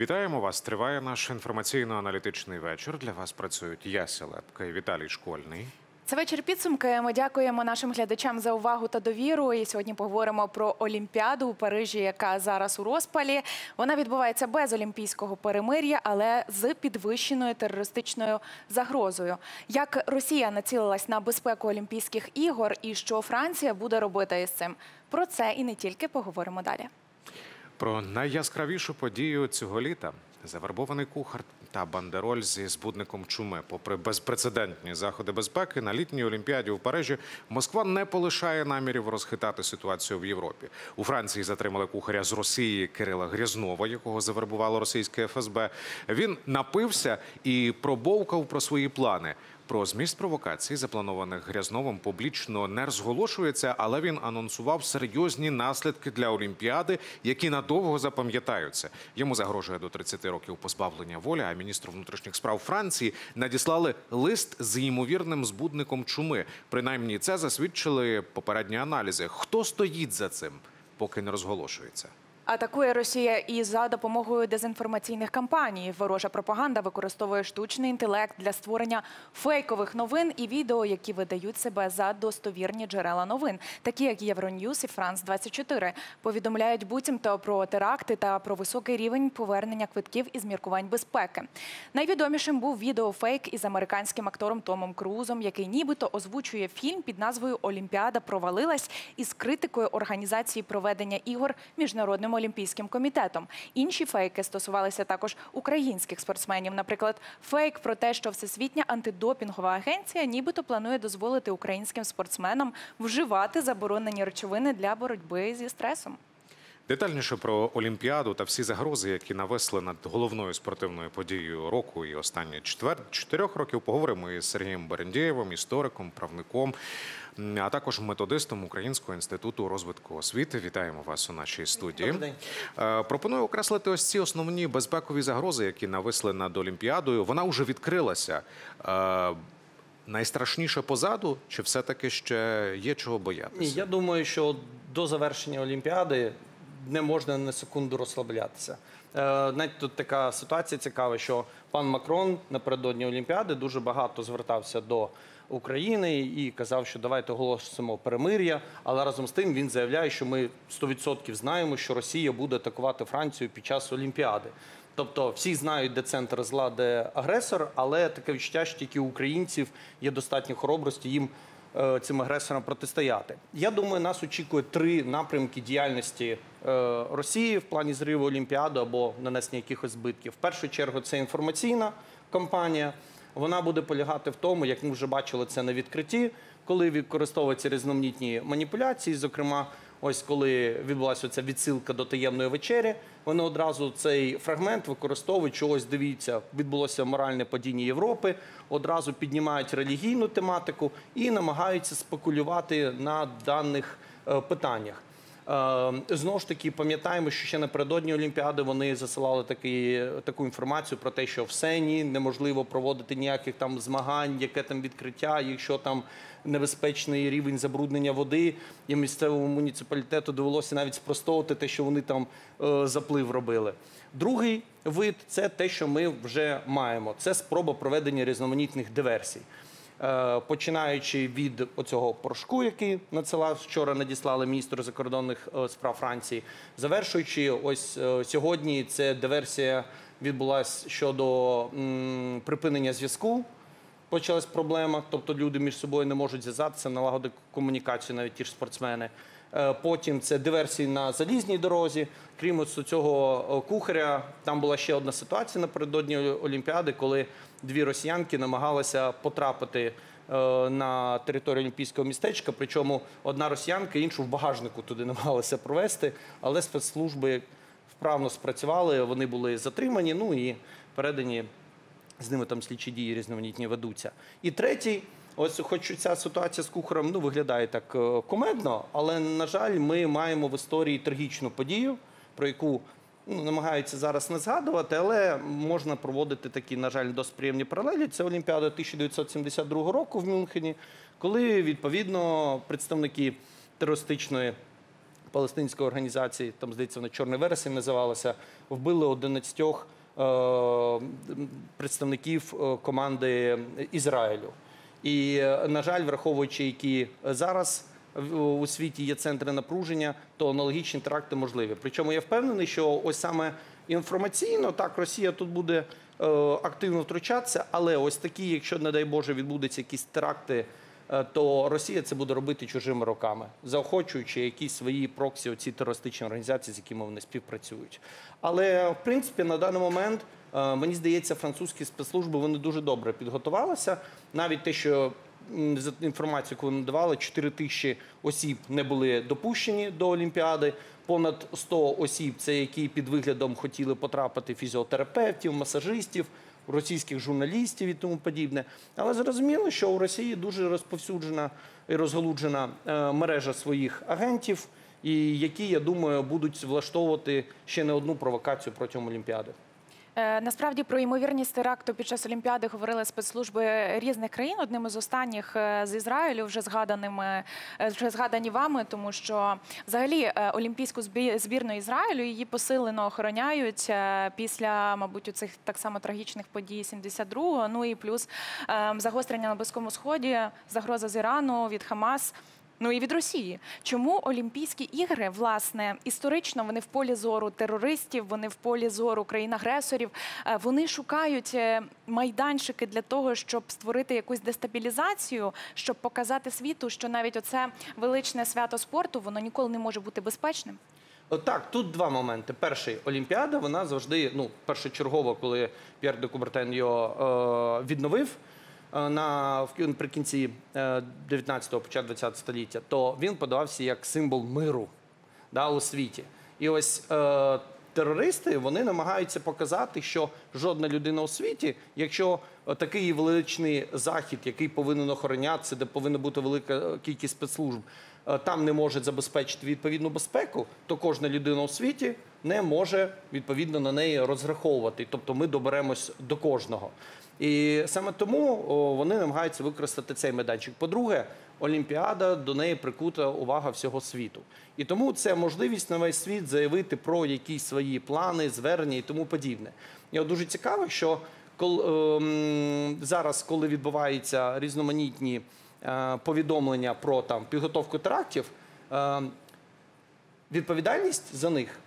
Вітаємо вас. Триває наш інформаційно-аналітичний вечір. Для вас працюють Яся Лепка і Віталій Школьний. Це вечір підсумки. Ми дякуємо нашим глядачам за увагу та довіру. І сьогодні поговоримо про Олімпіаду у Парижі, яка зараз у розпалі. Вона відбувається без олімпійського перемир'я, але з підвищеною терористичною загрозою. Як Росія націлилась на безпеку Олімпійських ігор, і що Франція буде робити із цим? Про це і не тільки поговоримо далі. Про найяскравішу подію цього літа завербований кухар та бандероль зі збудником чуми. Попри безпрецедентні заходи безпеки на літній олімпіаді у Парижі, Москва не полишає намірів розхитати ситуацію в Європі. У Франції затримали кухаря з Росії Кирила Грязнова, якого завербувало російське ФСБ. Він напився і пробовкав про свої плани. Про зміст провокацій, запланованих Грязновим, публічно не розголошується, але він анонсував серйозні наслідки для Олімпіади, які надовго запам'ятаються. Йому загрожує до 30 років позбавлення волі. А міністру внутрішніх справ Франції надіслали лист з ймовірним збудником чуми. Принаймні, це засвідчили попередні аналізи. Хто стоїть за цим, поки не розголошується. Атакує Росія і за допомогою дезінформаційних кампаній. Ворожа пропаганда використовує штучний інтелект для створення фейкових новин і відео, які видають себе за достовірні джерела новин, такі як Євроньюз і Франс 24 Повідомляють буцімто про теракти та про високий рівень повернення квитків із міркувань безпеки. Найвідомішим був відеофейк із американським актором Томом Крузом, який нібито озвучує фільм під назвою Олімпіада провалилась із критикою організації проведення ігор міжнародним олімпійським комітетом. Інші фейки стосувалися також українських спортсменів. Наприклад, фейк про те, що Всесвітня антидопінгова агенція нібито планує дозволити українським спортсменам вживати заборонені речовини для боротьби зі стресом. Детальніше про Олімпіаду та всі загрози, які нависли над головною спортивною подією року і останні четвер... чотирьох років, поговоримо із Сергієм Берендєєвим, істориком, правником, а також методистом Українського інституту розвитку освіти. Вітаємо вас у нашій студії. Добрий Е, Пропоную окреслити ось ці основні безпекові загрози, які нависли над Олімпіадою. Вона вже відкрилася. Е, Найстрашніше позаду, чи все-таки ще є чого Ні, боятися? я думаю, що до завершення Олімпіади не можна на секунду розслаблятися. Е, Навіть тут така ситуація цікава, що пан Макрон напередодні Олімпіади дуже багато звертався до України і казав, що давайте оголосимо перемир'я. Але разом з тим він заявляє, що ми 100% знаємо, що Росія буде атакувати Францію під час Олімпіади. Тобто всі знають, де центр зла, де агресор, але таке відчуття, що тільки українців є достатньо хоробрості їм цим агресорам протистояти. Я думаю, нас очікує три напрямки діяльності е, Росії в плані зриву Олімпіади або нанесення якихось збитків. В першу чергу це інформаційна кампанія. Вона буде полягати в тому, як ми вже бачили це на відкритті, коли використовуються різноманітні маніпуляції. Зокрема, ось коли відбулася ця відсилка до таємної вечері, вони одразу цей фрагмент використовують, що ось дивіться, відбулося моральне падіння Європи, одразу піднімають релігійну тематику і намагаються спекулювати на даних е, питаннях. Е, Знову ж таки, пам'ятаємо, що ще напередодні Олімпіади вони засилали такі, таку інформацію про те, що в Сені неможливо проводити ніяких там змагань, яке там відкриття, якщо там небезпечний рівень забруднення води, і місцевому муніципалітету довелося навіть спростовувати те, що вони там е, заплив робили. Другий вид це те, що ми вже маємо. Це спроба проведення різноманітних диверсій. Е, починаючи від оцього порошку, який надсилав вчора, надіслали міністр закордонних е, справ Франції, завершуючи ось е, сьогодні, це диверсія відбулася щодо припинення зв'язку. Почалась проблема, тобто люди між собою не можуть зв'язатися, налагодити комунікацію, навіть ті ж спортсмени. Е, Потім це диверсії на залізній дорозі. Крім цього е, кухаря, там була ще одна ситуація напередодні Олімпіади, коли дві росіянки намагалися потрапити е, на територію олімпійського містечка. Причому одна росіянка, іншу в багажнику туди намагалася провести, але спецслужби вправно спрацювали. Вони були затримані. Ну і передані з ними там слідчі дії різноманітні ведуться. І третій, ось хоч ця ситуація з кухарем ну, виглядає так е, комедно, але, на жаль, ми маємо в історії трагічну подію, про яку ну, намагаються зараз не згадувати, але можна проводити такі, на жаль, досить приємні паралелі. Це Олімпіада 1972 року в Мюнхені, коли відповідно представники терористичної палестинської організації, там здається, вона Чорний вересень називалася, вбили 11 е, представників е, команди Ізраїлю. І, е, на жаль, враховуючи, які зараз в- у світі є центри напруження, то аналогічні теракти можливі. Причому я впевнений, що ось саме інформаційно так Росія тут буде е, активно втручатися, але ось такі, якщо, не дай Боже, відбудуться якісь теракти, е, то Росія це буде робити чужими руками, заохочуючи якісь свої проксі, оці терористичні організації, з якими вони співпрацюють. Але в принципі на даний момент е, мені здається, французькі спецслужби вони дуже добре підготувалися. Навіть те, що за інформацією, яку вони давали, 4 тисячі осіб не були допущені до Олімпіади. Понад 100 осіб, це які під виглядом хотіли потрапити фізіотерапевтів, масажистів, російських журналістів і тому подібне. Але зрозуміло, що у Росії дуже розповсюджена і розголуджена е, мережа своїх агентів, і які, я думаю, будуть влаштовувати ще не одну провокацію протягом Олімпіади. Е, Насправді про ймовірність теракту під час Олімпіади говорили спецслужби різних країн. Одним із останніх е, з Ізраїлю, вже згаданими, е, вже згадані вами, тому що взагалі олімпійську збірну Ізраїлю її посилено охороняють після, мабуть, у цих так само трагічних подій 72-го. Ну і плюс е, загострення на Близькому Сході, загроза з Ірану від Хамас. Ну і від Росії. Чому Олімпійські ігри, власне, історично вони в полі зору терористів, вони в полі зору країн-агресорів. Е, Вони шукають е, майданчики для того, щоб створити якусь дестабілізацію, щоб показати світу, що навіть оце величне свято спорту воно ніколи не може бути безпечним. Так, тут два моменти. Перший Олімпіада, вона завжди, ну, першочергово, коли П'єр де Кубертен його е, відновив на наприкінці е, 19-го, початку 20 століття, то він подавався як символ миру у світі. І ось е, терористи вони намагаються показати, що жодна людина у світі, якщо е, такий величний захід, який повинен охоронятися, де повинна бути велика е, кількість спецслужб, е, там не може забезпечити відповідну безпеку, то кожна людина у світі не може відповідно на неї розраховувати. Тобто ми доберемось до кожного. І саме тому вони намагаються використати цей майданчик. По-друге, Олімпіада до неї прикута увага всього світу. І тому це можливість на весь світ заявити про якісь свої плани, звернення і тому подібне. І от дуже цікаво, що кол, ем, зараз, коли відбуваються різноманітні е, повідомлення про там підготовку терактів, е, відповідальність за них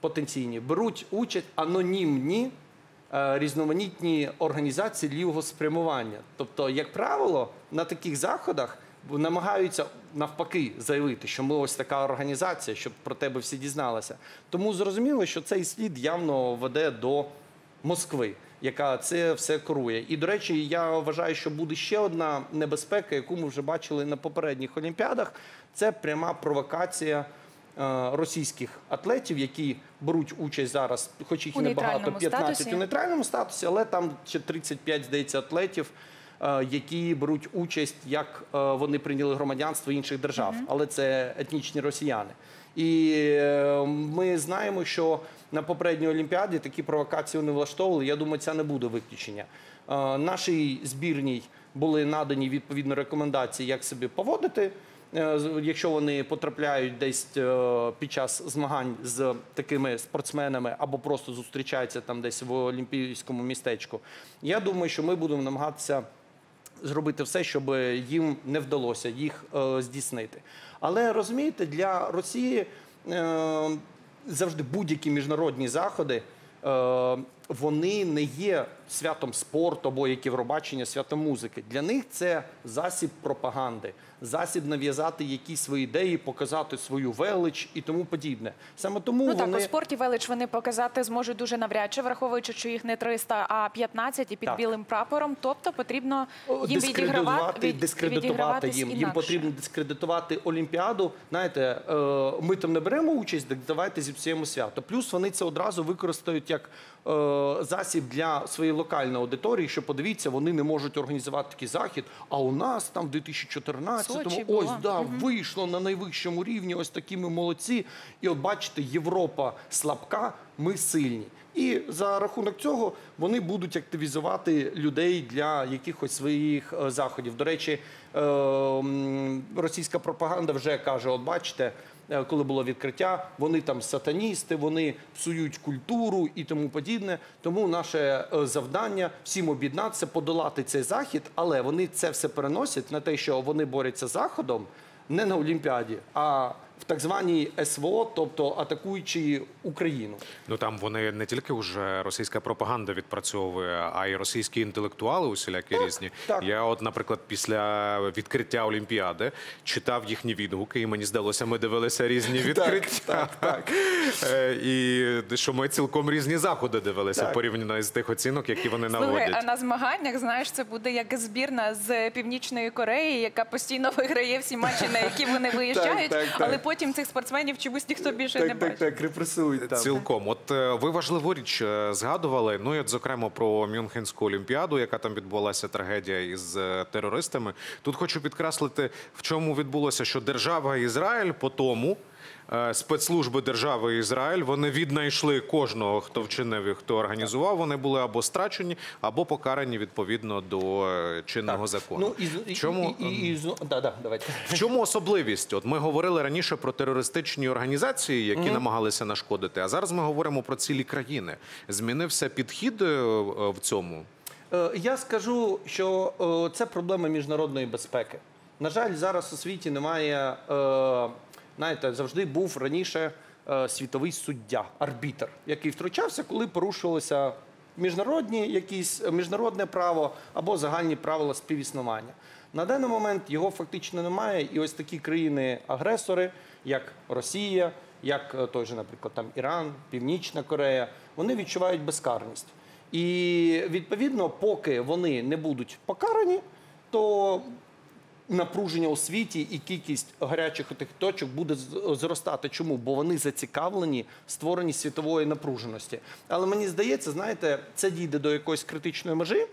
потенційні беруть участь анонімні е, різноманітні організації лівого спрямування. Тобто, як правило, на таких заходах намагаються навпаки заявити, що ми ось така організація, щоб про тебе всі дізналися. Тому зрозуміло, що цей слід явно веде до Москви, яка це все керує. І до речі, я вважаю, що буде ще одна небезпека, яку ми вже бачили на попередніх олімпіадах. Це пряма провокація е, російських атлетів, які беруть участь зараз, хоч їх і небагато, 15 статусі. у нейтральному статусі, але там ще 35, здається, атлетів. е, Які беруть участь, як е, вони прийняли громадянство інших держав, але це етнічні росіяни. І ми знаємо, що на попередній Олімпіаді такі провокації вони влаштовували. Я думаю, це не буде виключення. Е, Нашій збірній були надані відповідні рекомендації, як себе поводити. Е, Якщо вони потрапляють десь е, під час змагань з такими спортсменами або просто зустрічаються там десь в олімпійському містечку, я думаю, що ми будемо намагатися зробити все, щоб їм не вдалося їх здійснити. Але розумієте, для Росії завжди будь-які міжнародні заходи. е, Вони не є святом спорту або як Євробачення, святом музики. Для них це засіб пропаганди, засіб нав'язати якісь свої ідеї, показати свою велич і тому подібне. Саме тому Ну так, у спорті велич вони показати зможуть дуже навряд чи, враховуючи, що їх не 300, а 15 і під Так. білим прапором. Тобто потрібно їм відігравати, дискредитувати, від, дискредитувати їм. Їм потрібно дискредитувати Олімпіаду. Знаєте, е, ми там не беремо участь, так давайте зіпсуємо свято. Плюс вони це одразу використають як е, засіб для своєї локальної аудиторії, що подивіться, вони не можуть організувати такий захід. А у нас там в 2014-му ось да, вийшло на найвищому рівні. Ось такі ми молодці. І от бачите, Європа слабка, ми сильні. І за рахунок цього вони будуть активізувати людей для якихось своїх е, заходів. До речі, е, російська пропаганда вже каже: от бачите, коли було відкриття, вони там сатаністи, вони псують культуру і тому подібне. Тому наше е, завдання всім об'єднатися, подолати цей захід, але вони це все переносять на те, що вони борються з заходом не на Олімпіаді, а так званій СВО, тобто атакуючи Україну. Ну там вони не тільки вже російська пропаганда відпрацьовує, а й російські інтелектуали усілякі різні. так. Я, от, наприклад, після відкриття Олімпіади читав їхні відгуки, і мені здалося, ми дивилися різні відкриття. так, так. Е, І що ми цілком різні заходи дивилися Так. порівняно з тих оцінок, які вони Слухай, наводять. а на змаганнях, знаєш, це буде як збірна з Північної Кореї, яка постійно виграє всі матчі, на які вони виїжджають, так, так. але потім цих спортсменів чомусь ніхто більше не Так, так, бачить. так, репресують там. Цілком, от е, ви важливу річ е, згадували. Ну і от зокрема про Мюнхенську олімпіаду, яка там відбулася трагедія із е, терористами. Тут хочу підкреслити, в чому відбулося, що держава Ізраїль по тому. Е, Спецслужби держави Ізраїль вони віднайшли кожного, хто вчинив і хто організував. Вони були або страчені, або покарані відповідно до е, чинного закону. Ну, і, в чому і, і, і, з- да, да, давайте. в чому особливість? От ми говорили раніше про терористичні організації, які намагалися нашкодити. А зараз ми говоримо про цілі країни. Змінився підхід е, в цьому. Я скажу, що це проблема міжнародної безпеки. На жаль, зараз у світі немає. Знаєте, завжди був раніше е, світовий суддя, арбітр, який втручався, коли порушувалися міжнародні якісь е, міжнародне право або загальні правила співіснування. На даний момент його фактично немає, і ось такі країни-агресори, як Росія, як е, той же, наприклад, там Іран, Північна Корея, вони відчувають безкарність. І відповідно, поки вони не будуть покарані, то напруження у світі і кількість гарячих тих точок буде з- зростати. Чому? Бо вони зацікавлені в створенні світової напруженості. Але мені здається, знаєте, це дійде до якоїсь критичної межі.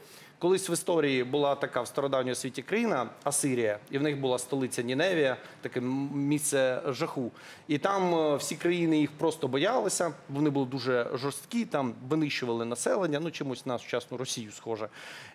Колись в історії була така в стародавньому світі країна Асирія, і в них була столиця Ніневія, таке місце жаху. І там е, всі країни їх просто боялися. Вони були дуже жорсткі, там винищували населення, ну чомусь на сучасну Росію схоже.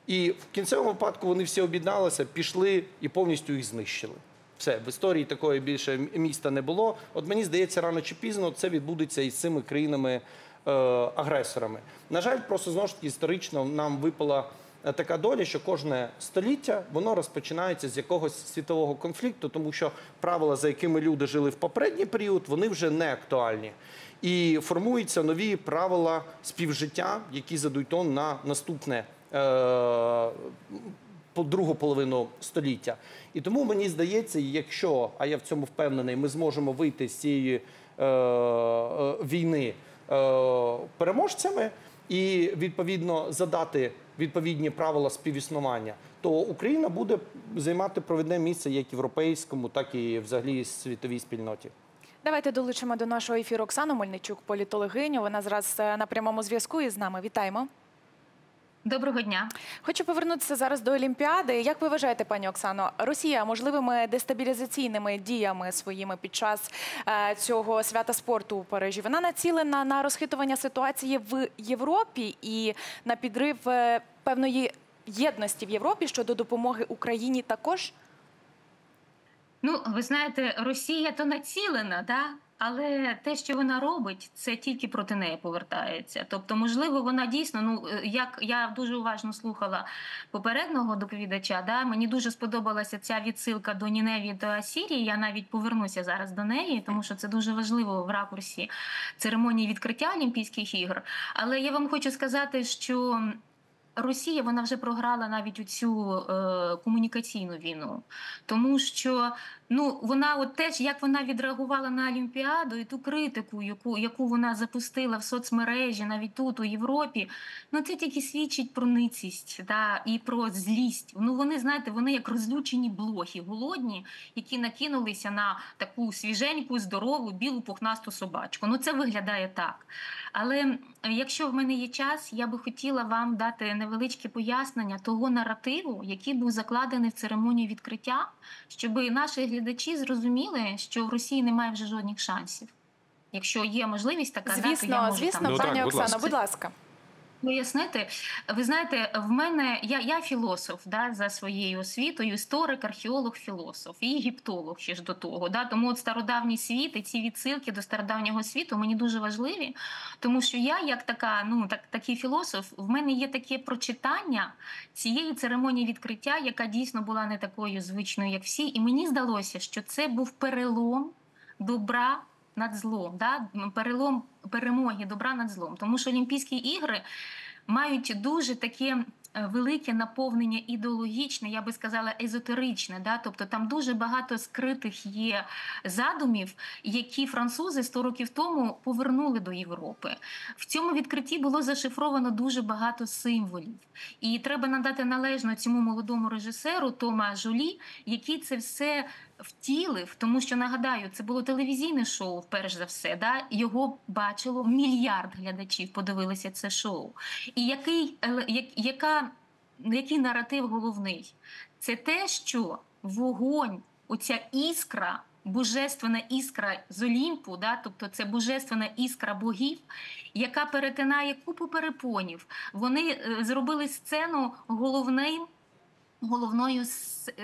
І в кінцевому випадку вони всі об'єдналися, пішли і повністю їх знищили. Все, в історії такої більше міста не було. От мені здається, рано чи пізно це відбудеться із цими країнами е. На жаль, просто знову ж таки історично нам випала така доля, що кожне століття воно розпочинається з якогось світового конфлікту, тому що правила, за якими люди жили в попередній період, вони вже не актуальні. І формуються нові правила співжиття, які задують тон на наступне. е, другу половину століття. І тому мені здається, якщо, а я в цьому впевнений, ми зможемо вийти з цієї е, е, війни е, переможцями і відповідно задати відповідні правила співіснування, то Україна буде займати провідне місце як європейському, так і взагалі світовій спільноті. Давайте долучимо до нашого ефіру Оксану Мельничук, політологиню. Вона зараз е, на прямому зв'язку із нами. Вітаємо. Доброго дня. Хочу повернутися зараз до Олімпіади. Як ви вважаєте, пані Оксано, Росія можливими дестабілізаційними діями своїми під час е, цього свята спорту у Парижі? Вона націлена на розхитування ситуації в Європі і на підрив е, певної єдності в Європі щодо допомоги Україні також? Ну, ви знаєте, Росія то націлена, да? Але те, що вона робить, це тільки проти неї повертається. Тобто, можливо, вона дійсно, ну е, як я дуже уважно слухала попереднього доповідача, да, мені дуже сподобалася ця відсилка до Ніневії до Асірії. Я навіть повернуся зараз до неї, тому що це дуже важливо в ракурсі церемонії відкриття Олімпійських ігор. Але я вам хочу сказати, що. Росія вона вже програла навіть у цю е, комунікаційну війну, тому що ну вона, от теж як вона відреагувала на Олімпіаду і ту критику, яку яку вона запустила в соцмережі, навіть тут у Європі, ну це тільки свідчить про ницість да, і про злість. Ну вони знаєте, вони як розлючені блохи, голодні, які накинулися на таку свіженьку, здорову, білу пухнасту собачку. Ну це виглядає так. Але якщо в мене є час, я би хотіла вам дати невеличке пояснення того наративу, який був закладений в церемонію відкриття, щоб наші глядачі зрозуміли, що в Росії немає вже жодних шансів. Якщо є можливість така, да, то я Звісно, можу звісно, там Ну, пані так, будь ласка. будь ласка. Пояснити, ви знаєте, в мене я, я філософ да, за своєю освітою, історик, археолог, філософ і єгиптолог ще ж до того. Да, тому от стародавній світ і ці відсилки до стародавнього світу мені дуже важливі, тому що я, як така, ну так такий філософ, в мене є таке прочитання цієї церемонії відкриття, яка дійсно була не такою звичною, як всі. І мені здалося, що це був перелом добра над злом, да? перелом перемоги добра над злом. Тому що Олімпійські ігри мають дуже таке. е, Велике наповнення ідеологічне, я би сказала, езотеричне. Да? Тобто там дуже багато скритих є задумів, які французи 100 років тому повернули до Європи. В цьому відкритті було зашифровано дуже багато символів. І треба надати належно цьому молодому режисеру Тома Жолі, який це все втілив, тому що нагадаю, це було телевізійне шоу, перш за все. Да? Його бачило мільярд глядачів, подивилися це шоу. І який, як- яка, який наратив головний? Це те, що вогонь, оця іскра. Божественна іскра з Олімпу, да, тобто це божественна іскра богів, яка перетинає купу перепонів. Вони е, зробили сцену головним головною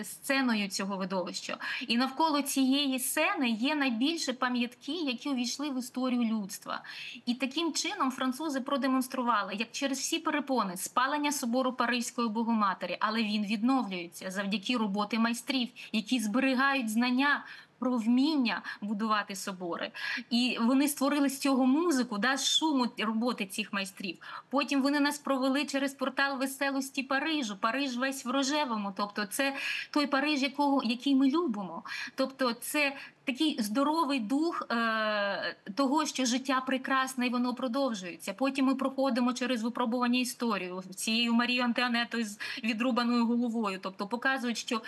сценою цього видовища. І навколо цієї сцени є найбільше пам'ятки, які увійшли в історію людства. І таким чином французи продемонстрували, як через всі перепони спалення собору Паризької Богоматері, але він відновлюється завдяки роботи майстрів, які зберігають знання. Про вміння будувати собори, і вони створили з цього музику, да, шуму роботи цих майстрів. Потім вони нас провели через портал веселості Парижу. Париж весь в рожевому. Тобто, це той Париж, якого який ми любимо. Тобто, це такий здоровий дух е, того, що життя прекрасне і воно продовжується. Потім ми проходимо через випробування історію цією Марією Антуанетою з відрубаною головою. Тобто показують, що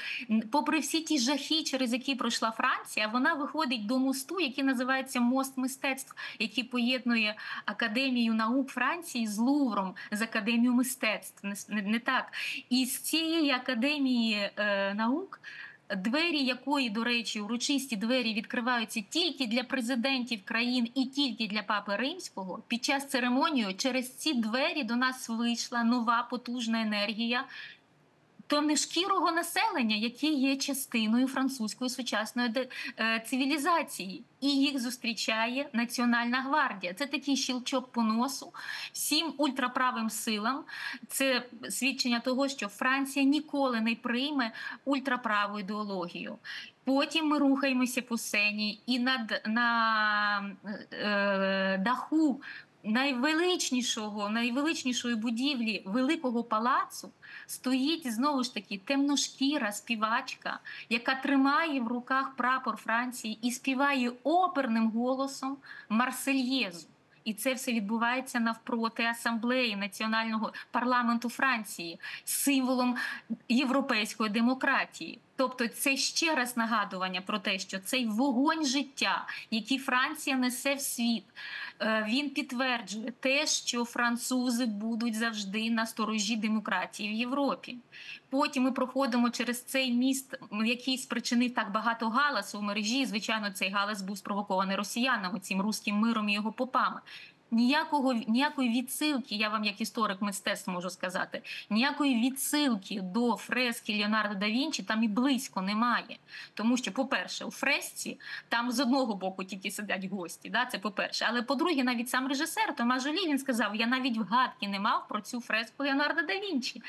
попри всі ті жахи, через які пройшла Франція, вона виходить до мосту, який називається мост мистецтв, який поєднує академію наук Франції з Лувром, з академією мистецтв. Не, не так. І з цієї академії е, наук. Двері якої, до речі, урочисті двері відкриваються тільки для президентів країн і тільки для папи римського. Під час церемонії через ці двері до нас вийшла нова потужна енергія темношкірого населення, які є частиною французької сучасної е, цивілізації, і їх зустрічає Національна гвардія. Це такий щелчок по носу всім ультраправим силам. Це свідчення того, що Франція ніколи не прийме ультраправу ідеологію. Потім ми рухаємося по сцені, і над на е, даху найвеличнішого, найвеличнішої будівлі великого палацу стоїть знову ж таки темношкіра співачка, яка тримає в руках прапор Франції і співає оперним голосом Марсельєзу. І це все відбувається навпроти асамблеї національного парламенту Франції, символом європейської демократії. Тобто, це ще раз нагадування про те, що цей вогонь життя, який Франція несе в світ, е, він підтверджує те, що французи будуть завжди на сторожі демократії в Європі. Потім ми проходимо через цей міст, який спричинив так багато галасу в мережі. Звичайно, цей галас був спровокований росіянами, цим руським миром і його попами. Ніякого ніякої відсилки, я вам як історик мистецтв можу сказати, ніякої відсилки до фрески Леонардо да Вінчі там і близько немає. Тому що, по-перше, у фресці там з одного боку тільки сидять гості. Да? Це по-перше. Але по-друге, навіть сам режисер Тома Жолі він сказав: я навіть вгадки не мав про цю фреску Леонардо да Вінчі.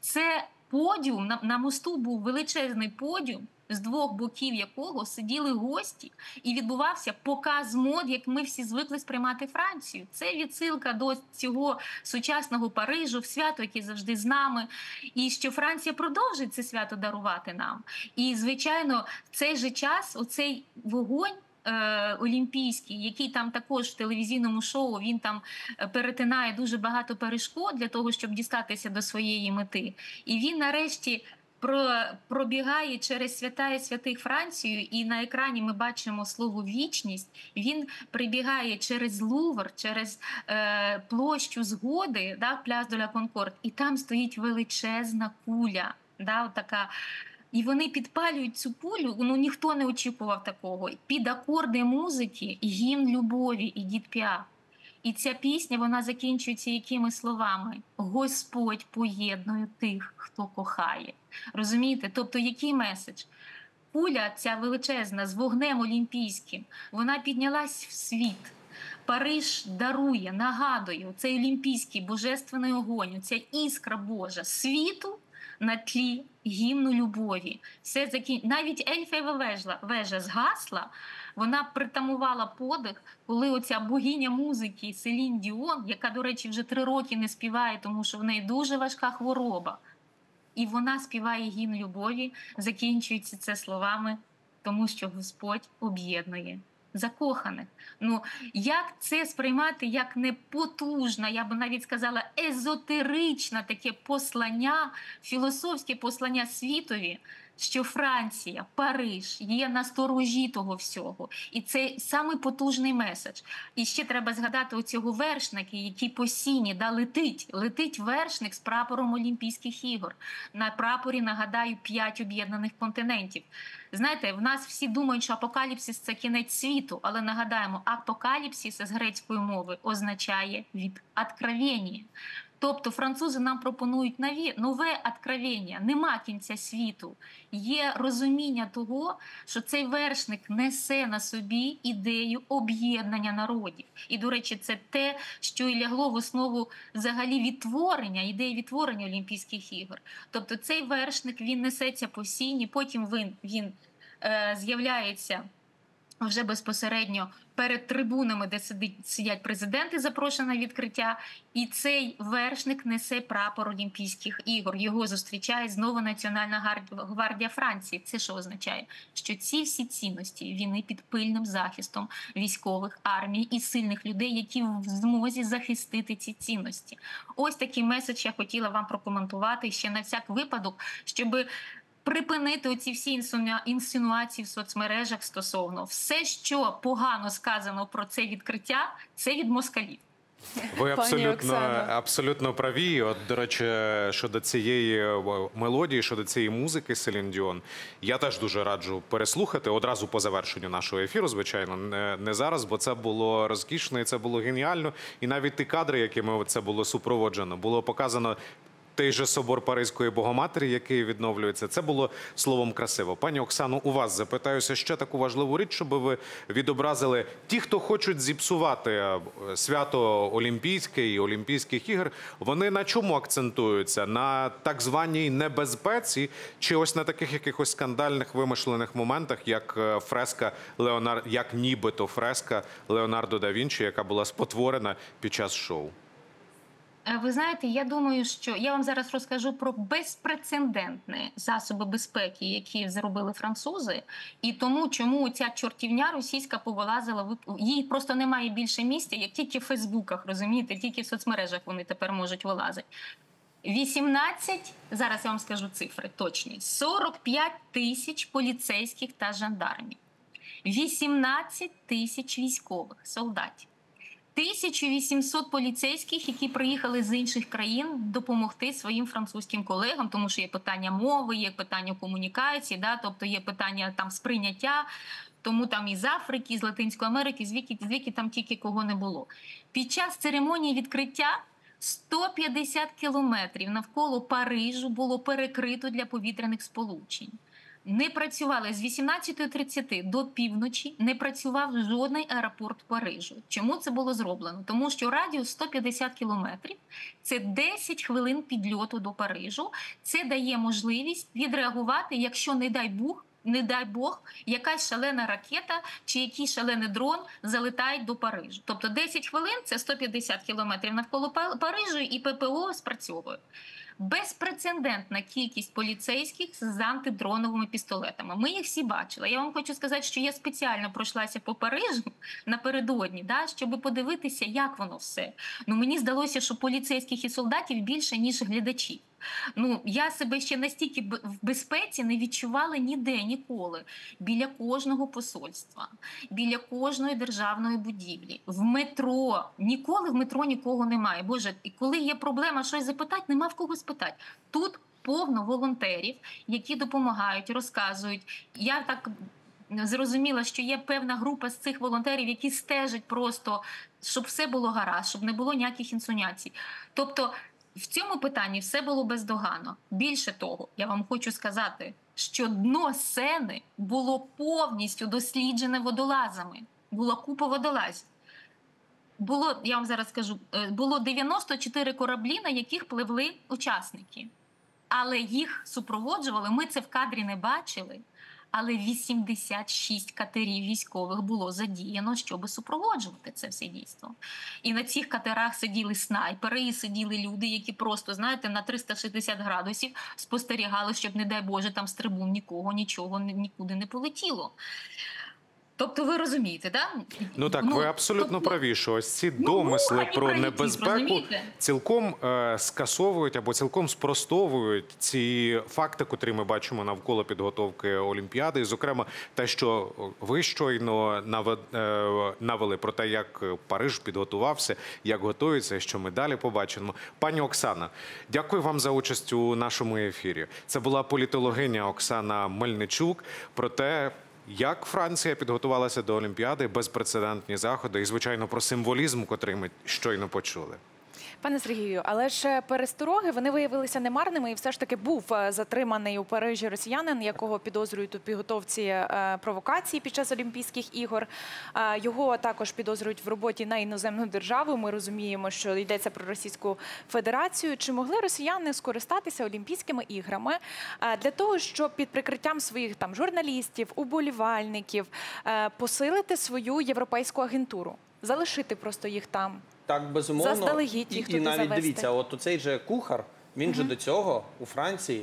Це подіум на, на мосту був величезний подіум. З двох боків якого сиділи гості, і відбувався показ мод, як ми всі звикли сприймати Францію. Це відсилка до цього сучасного Парижу, в свято, яке завжди з нами, і що Франція продовжить це свято дарувати нам. І звичайно, в цей же час оцей вогонь. Е, Олімпійський, який там також в телевізійному шоу він там е, перетинає дуже багато перешкод для того, щоб дістатися до своєї мети. І він нарешті пробігає через свята і святих Францію, і на екрані ми бачимо слово вічність. Він прибігає через Лувр, через е, площу згоди, да, пляс де ла Конкорд, і там стоїть величезна куля. Да, от така. І вони підпалюють цю пулю. Ну ніхто не очікував такого. Під акорди музики гімн любові і дід. І ця пісня вона закінчується якими словами? Господь поєднує тих, хто кохає. Розумієте? Тобто, який меседж? Куля ця величезна з вогнем олімпійським, вона піднялась в світ. Париж дарує, нагадує цей олімпійський божественний огонь, ця іскра Божа світу на тлі гімну любові. Все закін... Навіть Ельфеєва вежа, вежа згасла, вона притамувала подих, коли оця богиня музики Селін Діон, яка, до речі, вже три роки не співає, тому що в неї дуже важка хвороба. І вона співає гімн любові, закінчується це словами, тому що Господь об'єднує закоханих. Ну як це сприймати як не потужна, я би навіть сказала, езотерична таке послання, філософське послання світові, що Франція, Париж є на сторожі того всього, і це самий потужний меседж. І ще треба згадати оцього вершника, який по сіні да летить. Летить вершник з прапором Олімпійських ігор. На прапорі нагадаю п'ять об'єднаних континентів. Знаєте, в нас всі думають, що апокаліпсис це кінець світу, але нагадаємо, апокаліпсис з грецької мови означає від откровення. Тобто французи нам пропонують нові, нове откровення. Нема кінця світу. Є розуміння того, що цей вершник несе на собі ідею об'єднання народів. І, до речі, це те, що і лягло в основу взагалі відтворення, ідеї відтворення Олімпійських ігор. Тобто цей вершник він несеться по сіні, потім він, він е, з'являється вже безпосередньо перед трибунами, де сидить, сидять президенти, запрошені на відкриття. І цей вершник несе прапор Олімпійських ігор. Його зустрічає знову Національна гвардія Франції. Це що означає? Що ці всі цінності війни під пильним захистом військових армій і сильних людей, які в змозі захистити ці цінності. Ось такий меседж я хотіла вам прокоментувати ще на всяк випадок, щоби припинити оці всі інсинуації в соцмережах стосовно все, що погано сказано про це відкриття, це від москалів. Ви абсолютно, абсолютно праві. От, до речі, щодо цієї е, мелодії, щодо цієї музики Селін Діон, я теж дуже раджу переслухати одразу по завершенню нашого ефіру, звичайно, не, не зараз, бо це було розкішно і це було геніально. І навіть ті кадри, якими це було супроводжено, було показано. Той же собор Паризької Богоматері, який відновлюється, це було словом красиво. Пані Оксано, у вас запитаюся ще таку важливу річ, щоб ви відобразили ті, хто хочуть зіпсувати е, свято Олімпійське і Олімпійських ігор. Вони на чому акцентуються? На так званій небезпеці, чи ось на таких якихось скандальних вимишлених моментах, як е, фреска Леонар, як нібито фреска Леонардо да Вінчі, яка була спотворена під час шоу. Е, Ви знаєте, я думаю, що я вам зараз розкажу про безпрецедентні засоби безпеки, які зробили французи, і тому, чому ця чортівня російська повилазила їй просто немає більше місця, як тільки в Фейсбуках, розумієте, тільки в соцмережах вони тепер можуть вилазити. 18, зараз я вам скажу цифри точні: 45 тисяч поліцейських та жандармів, 18 тисяч військових солдатів. 1800 поліцейських, які приїхали з інших країн допомогти своїм французьким колегам, тому що є питання мови, є питання комунікації, да, тобто є питання там сприйняття. Тому там із Африки, з Латинської Америки, звідки, звідки там тільки кого не було. Під час церемонії відкриття 150 кілометрів навколо Парижу було перекрито для повітряних сполучень. Не працювали з 18.30 до півночі, не працював жодний аеропорт Парижу. Чому це було зроблено? Тому що радіус 150 кілометрів це 10 хвилин підльоту до Парижу. Це дає можливість відреагувати, якщо не дай Бог. Не дай Бог, якась шалена ракета чи якийсь шалений дрон залетають до Парижу. Тобто 10 хвилин це 150 кілометрів навколо Парижу, і ППО спрацьовує. Безпрецедентна кількість поліцейських з антидроновими пістолетами. Ми їх всі бачили. Я вам хочу сказати, що я спеціально пройшлася по Парижу напередодні, да, щоб подивитися, як воно все. Ну мені здалося, що поліцейських і солдатів більше ніж глядачів. Ну я себе ще настільки в безпеці не відчувала ніде ніколи. Біля кожного посольства, біля кожної державної будівлі, в метро. Ніколи в метро нікого немає. Боже, і коли є проблема щось запитати, нема в кого спитати. Тут повно волонтерів, які допомагають, розказують. Я так зрозуміла, що є певна група з цих волонтерів, які стежать просто, щоб все було гаразд, щоб не було ніяких інсуняцій. Тобто в цьому питанні все було бездоганно. Більше того, я вам хочу сказати, що дно сени було повністю досліджене водолазами. Була купа водолазів. Було, я вам зараз скажу, е, було 94 кораблі, на яких пливли учасники. Але їх супроводжували. Ми це в кадрі не бачили. Але 86 катерів військових було задіяно, щоб супроводжувати це все дійство. І на цих катерах сиділи снайпери, і сиділи люди, які просто, знаєте, на 360 градусів спостерігали, щоб, не дай Боже, там з трибун нікого, нічого ні- нікуди не полетіло. Тобто, ви розумієте, да? Ну так, ви абсолютно тобто, праві, що ось ці ну, домисли муха про небезпеку розумієте? цілком е, скасовують або цілком спростовують ці факти, котрі ми бачимо навколо підготовки Олімпіади. І, зокрема, те, що ви щойно наве- е, навели про те, як Париж підготувався, як готується, що ми далі побачимо. Пані Оксана, дякую вам за участь у нашому ефірі. Це була політологиня Оксана Мельничук про те. Як Франція підготувалася до Олімпіади, безпрецедентні заходи, і звичайно про символізм, котрий ми щойно почули. Пане Сергію, але ж е, перестороги вони виявилися немарними, і все ж таки був е, затриманий у Парижі росіянин, якого підозрюють у підготовці е, провокації під час Олімпійських ігор. Його також підозрюють в роботі на іноземну державу. Ми розуміємо, що йдеться про Російську Федерацію. Чи могли росіяни скористатися Олімпійськими іграми для того, щоб під прикриттям своїх там журналістів, уболівальників посилити свою європейську агентуру, залишити просто їх там? Так, безумовно. Заздалегідь і, їх і туди навіть завести. дивіться, от оцей же кухар, він же до цього у Франції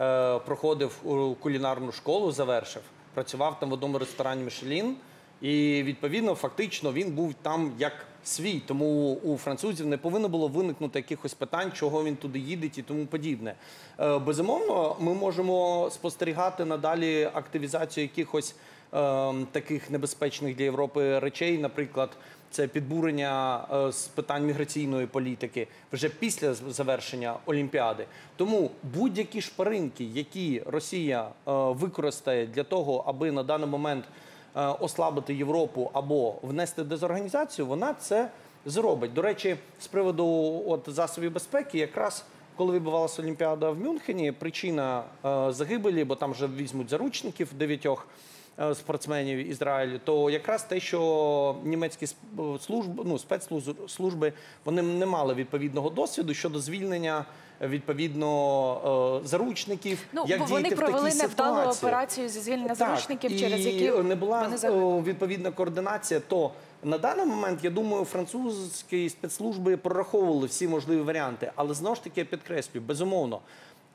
е, проходив у кулінарну школу, завершив, працював там в одному ресторані Мішелін. І відповідно, фактично, він був там як свій. Тому у французів не повинно було виникнути якихось питань, чого він туди їде і тому подібне. Е, безумовно, ми можемо спостерігати надалі активізацію якихось е, таких небезпечних для Європи речей, наприклад. Це підбурення е, з питань міграційної політики вже після завершення Олімпіади. Тому будь-які шпаринки, які Росія е, використає для того, аби на даний момент е, ослабити Європу або внести дезорганізацію, вона це зробить. До речі, з приводу от засобів безпеки, якраз коли відбувалася Олімпіада в Мюнхені, причина загибелі, бо там вже візьмуть заручників дев'ятьох спортсменів Ізраїлю, то якраз те, що німецькі сп- служби, ну, спецслужби, вони не мали відповідного досвіду щодо звільнення е, відповідно е, заручників. Ну, як вони діяти в провели невдалу операцію зі звільнення Так, заручників, і через які не була вони е, відповідна координація, то на даний момент я думаю, французькі спецслужби прораховували всі можливі варіанти, але знову ж таки я підкреслюю, безумовно.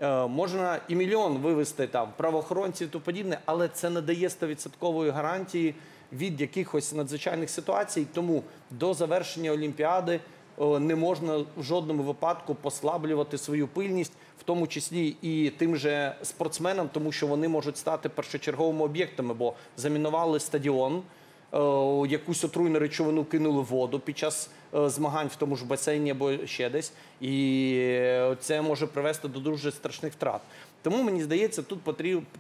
Е, Можна і мільйон вивести там правоохоронців і подібне, але це не дає 100% гарантії від якихось надзвичайних ситуацій. Тому до завершення Олімпіади е, не можна в жодному випадку послаблювати свою пильність, в тому числі і тим же спортсменам, тому що вони можуть стати першочерговими об'єктами, бо замінували стадіон. Е, Якусь отруйну речовину кинули в воду під час е, змагань в тому ж басейні або ще десь, і це може привести до дуже страшних втрат. Тому мені здається, тут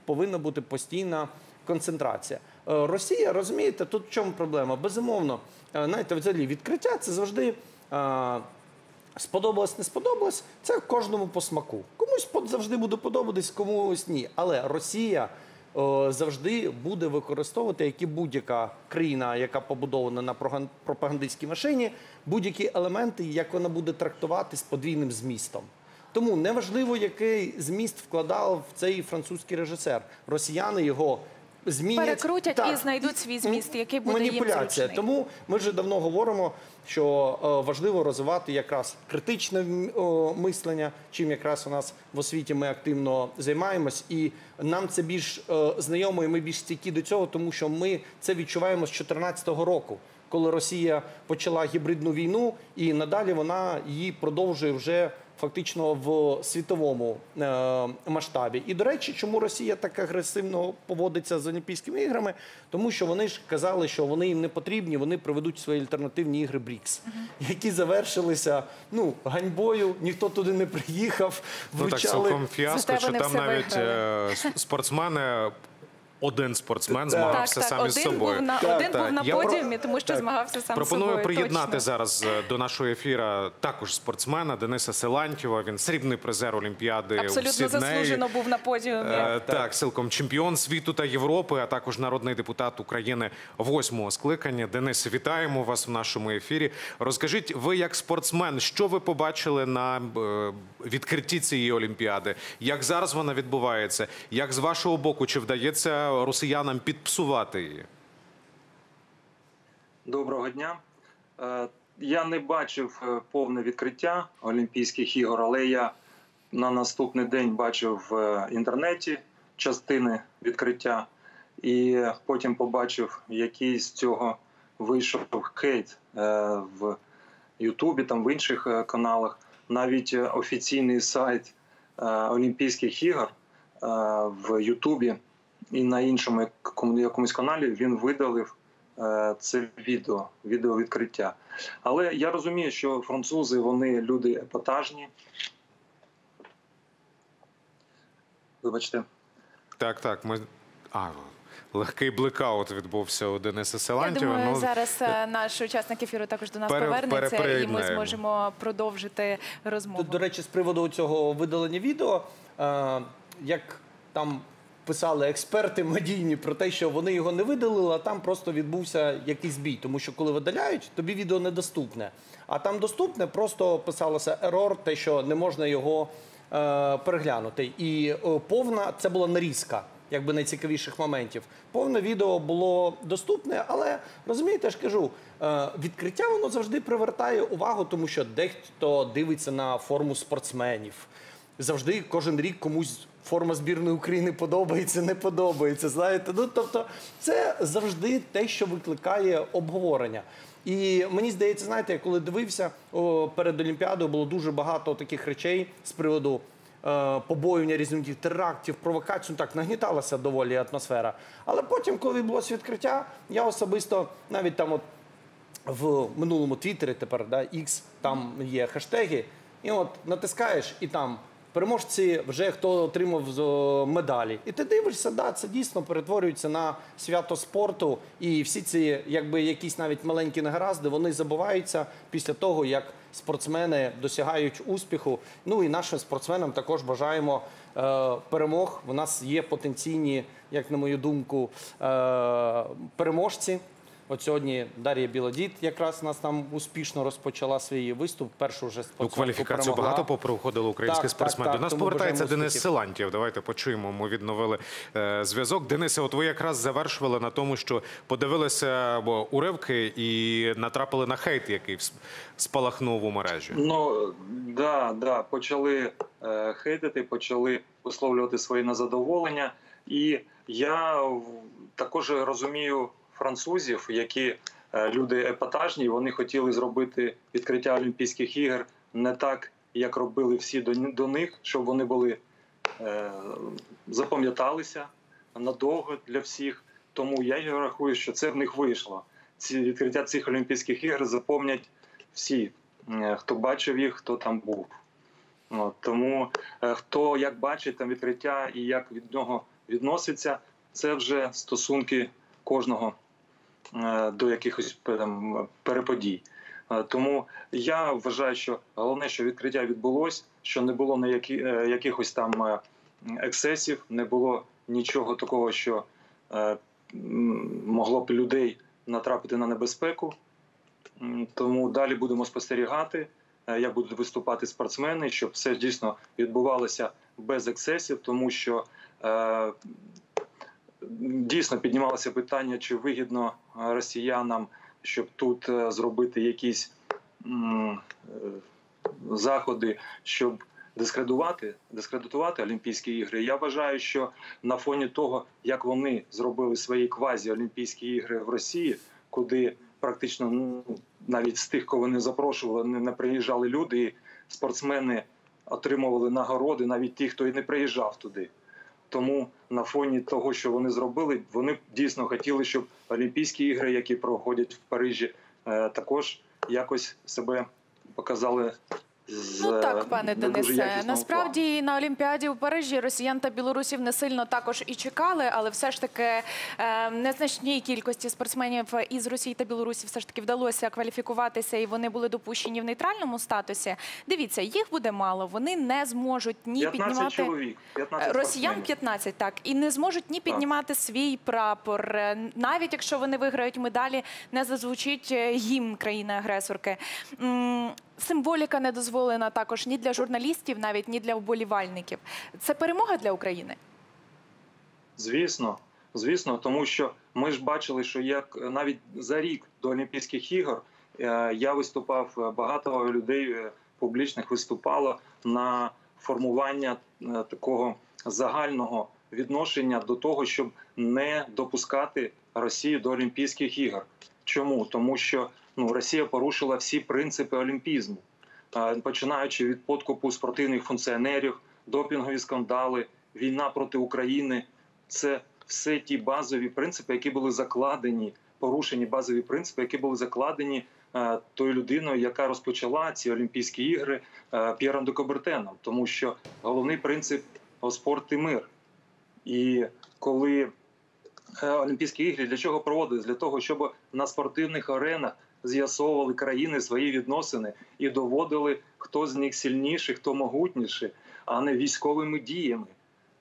повинна бути постійна концентрація. Е, Росія, розумієте, тут в чому проблема? Безумовно, знаєте, взагалі відкриття це завжди. Сподобалось, не сподобалось, це кожному по смаку. Комусь завжди буде подобатись, комусь ні. Але Росія завжди буде використовувати, як і будь-яка країна, яка побудована на пропагандистській машині, будь-які елементи, як вона буде трактувати з подвійним змістом. Тому неважливо, який зміст вкладав в цей французький режисер. Росіяни його змінять Перекрутять Так, і знайдуть свій зміст, який буде їм маніпуляція. зручний. Тому ми вже давно говоримо, що е, важливо розвивати якраз критичне мислення, чим якраз у нас в освіті ми активно займаємось, і нам це більш е, знайомо, і ми більш стійкі до цього, тому що ми це відчуваємо з 2014 року. Коли Росія почала гібридну війну, і надалі вона її продовжує вже фактично в світовому е, масштабі. І до речі, чому Росія так агресивно поводиться з Олімпійськими іграми? Тому що вони ж казали, що вони їм не потрібні, вони проведуть свої альтернативні ігри БРІКС, які завершилися ну ганьбою. Ніхто туди не приїхав. Ну так Вручали цілком фіаско, що там навіть виграли. е, спортсмени один спортсмен змагався так, сам так. із Один собою. був на Так, один так. був на Я подіумі, тому що Так. змагався сам Пропоную з собою. приєднати точно. зараз е, до нашого ефіра також спортсмена Дениса Силантьєва. Він срібний призер Олімпіади у Абсолютно Сіднеї. заслужено був на подіумі. Е, Так, силком чемпіон світу та Європи, а також народний депутат України восьмого скликання. Денис, вітаємо вас в нашому ефірі. Розкажіть, ви як спортсмен, що ви побачили на е, відкритті цієї олімпіади? Як зараз вона відбувається? Як з вашого боку, чи вдається росіянам підпсувати її? Доброго дня. Е, Я не бачив е, повне відкриття Олімпійських ігор, але я на наступний день бачив в інтернеті частини відкриття, і потім побачив, який з цього вийшов хейт е, в Ютубі, там в інших е, каналах. Навіть е, офіційний сайт е, Олімпійських ігор е, в Ютубі і на іншому якомусь каналі він видалив е, це відео, відео відкриття. Але я розумію, що французи вони люди епатажні. Вибачте. Так, так. Ми а легкий блекаут відбувся у Дениса Я думаю, Ну, зараз е, наш учасник ефіру також до нас пере- повернеться, і ми зможемо продовжити До, розмову. до речі, з приводу цього видалення відео, е, як там писали експерти медійні про те, що вони його не видалили, а там просто відбувся якийсь бій. Тому що коли видаляють, тобі відео недоступне. А там доступне, просто писалося ерор, те, що не можна його е, переглянути. І е, повна це була нарізка. Якби найцікавіших моментів. Повне відео було доступне, але розумієте, я ж кажу, е, відкриття воно завжди привертає увагу, тому що дехто дивиться на форму спортсменів. Завжди кожен рік комусь форма збірної України подобається, не подобається. Знаєте, ну тобто, це завжди те, що викликає обговорення. І мені здається, знаєте, я коли дивився о, перед Олімпіадою, було дуже багато таких речей з приводу е, побоювання різноманітних терактів, провокацій, ну так нагніталася доволі атмосфера. Але потім, коли відбулося відкриття, я особисто навіть там от в минулому Твіттері тепер да, X, там є хештеги, і от натискаєш, і там переможці вже хто отримав з- медалі. І ти дивишся, да, це дійсно перетворюється на свято спорту, і всі ці, якби якісь навіть маленькі негаразди, вони забуваються після того, як спортсмени досягають успіху. Ну і нашим спортсменам також бажаємо е, перемог. У нас є потенційні, як на мою думку, е, переможці. От сьогодні Дар'я Білодід якраз у нас там успішно розпочала свій виступ. Першу вже Ну, кваліфікацію перемогла. багато попроходили українські Так, спортсмени. так, До нас повертається Денис. Силантьєв. Давайте почуємо. Ми відновили е, зв'язок. Денисе, от ви якраз завершували на тому, що подивилися бо, уривки і натрапили на хейт, який спалахнув у мережі. Ну да, да, почали е, хейтити, почали висловлювати свої незадоволення. І я також розумію французів, які е, люди епатажні, вони хотіли зробити відкриття Олімпійських ігор не так, як робили всі до, них, щоб вони були е, запам'яталися надовго для всіх. Тому я рахую, що це в них вийшло. Ці відкриття цих Олімпійських ігор запомнять всі, е, хто бачив їх, хто там був. От, тому хто як бачить там відкриття і як від нього відноситься, це вже стосунки кожного до якихось там, переподій. Е, Тому я вважаю, що головне, що відкриття відбулось, що не було ніякі, е, якихось там е, ексцесів, не було нічого такого, що е, могло б людей натрапити на небезпеку. Тому далі будемо спостерігати, е, як будуть виступати спортсмени, щоб все дійсно відбувалося без ексцесів, тому що е, дійсно піднімалося питання, чи вигідно е, росіянам, щоб тут е, зробити якісь е, заходи, щоб дискредитувати, дискредитувати Олімпійські ігри. Я вважаю, що на фоні того, як вони зробили свої квазі-олімпійські ігри в Росії, куди практично ну, навіть з тих, кого вони запрошували, не, не приїжджали люди, і спортсмени отримували нагороди, навіть ті, хто і не приїжджав туди. Тому на фоні того, що вони зробили, вони дійсно хотіли, щоб Олімпійські ігри, які проходять в Парижі, е, також якось себе показали з Ну е, так, пане Денисе. Насправді на Олімпіаді у Парижі росіян та білорусів не сильно також і чекали, але все ж таки е, незначній кількості спортсменів із Росії та Білорусі все ж таки вдалося кваліфікуватися, і вони були допущені в нейтральному статусі. Дивіться, їх буде мало. Вони не зможуть ні 15 піднімати чоловік, 15 Росіян спортсменів. 15, так і не зможуть ні піднімати свій прапор, Е, навіть якщо вони виграють медалі, не зазвучить е, гімн країни-агресорки. М, Символіка не дозволена також ні для журналістів, навіть ні для вболівальників. Це перемога для України. Звісно, звісно, тому що ми ж бачили, що як навіть за рік до Олімпійських ігор е, я виступав, е, багато людей е, публічних виступало на формування е, такого загального відношення до того, щоб не допускати Росію до Олімпійських ігор. Чому? Тому що ну, Росія порушила всі принципи олімпізму, Е, починаючи від подкупу спортивних функціонерів, допінгові скандали, війна проти України це все ті базові принципи, які були закладені, порушені базові принципи, які були закладені е, тою людиною, яка розпочала ці Олімпійські ігри е, П'єром де Кобертеном. Тому що головний принцип спорт і мир. І коли Олімпійські ігри для чого проводились? Для того, щоб на спортивних аренах з'ясовували країни свої відносини і доводили, хто з них сильніший, хто могутніший, а не військовими діями.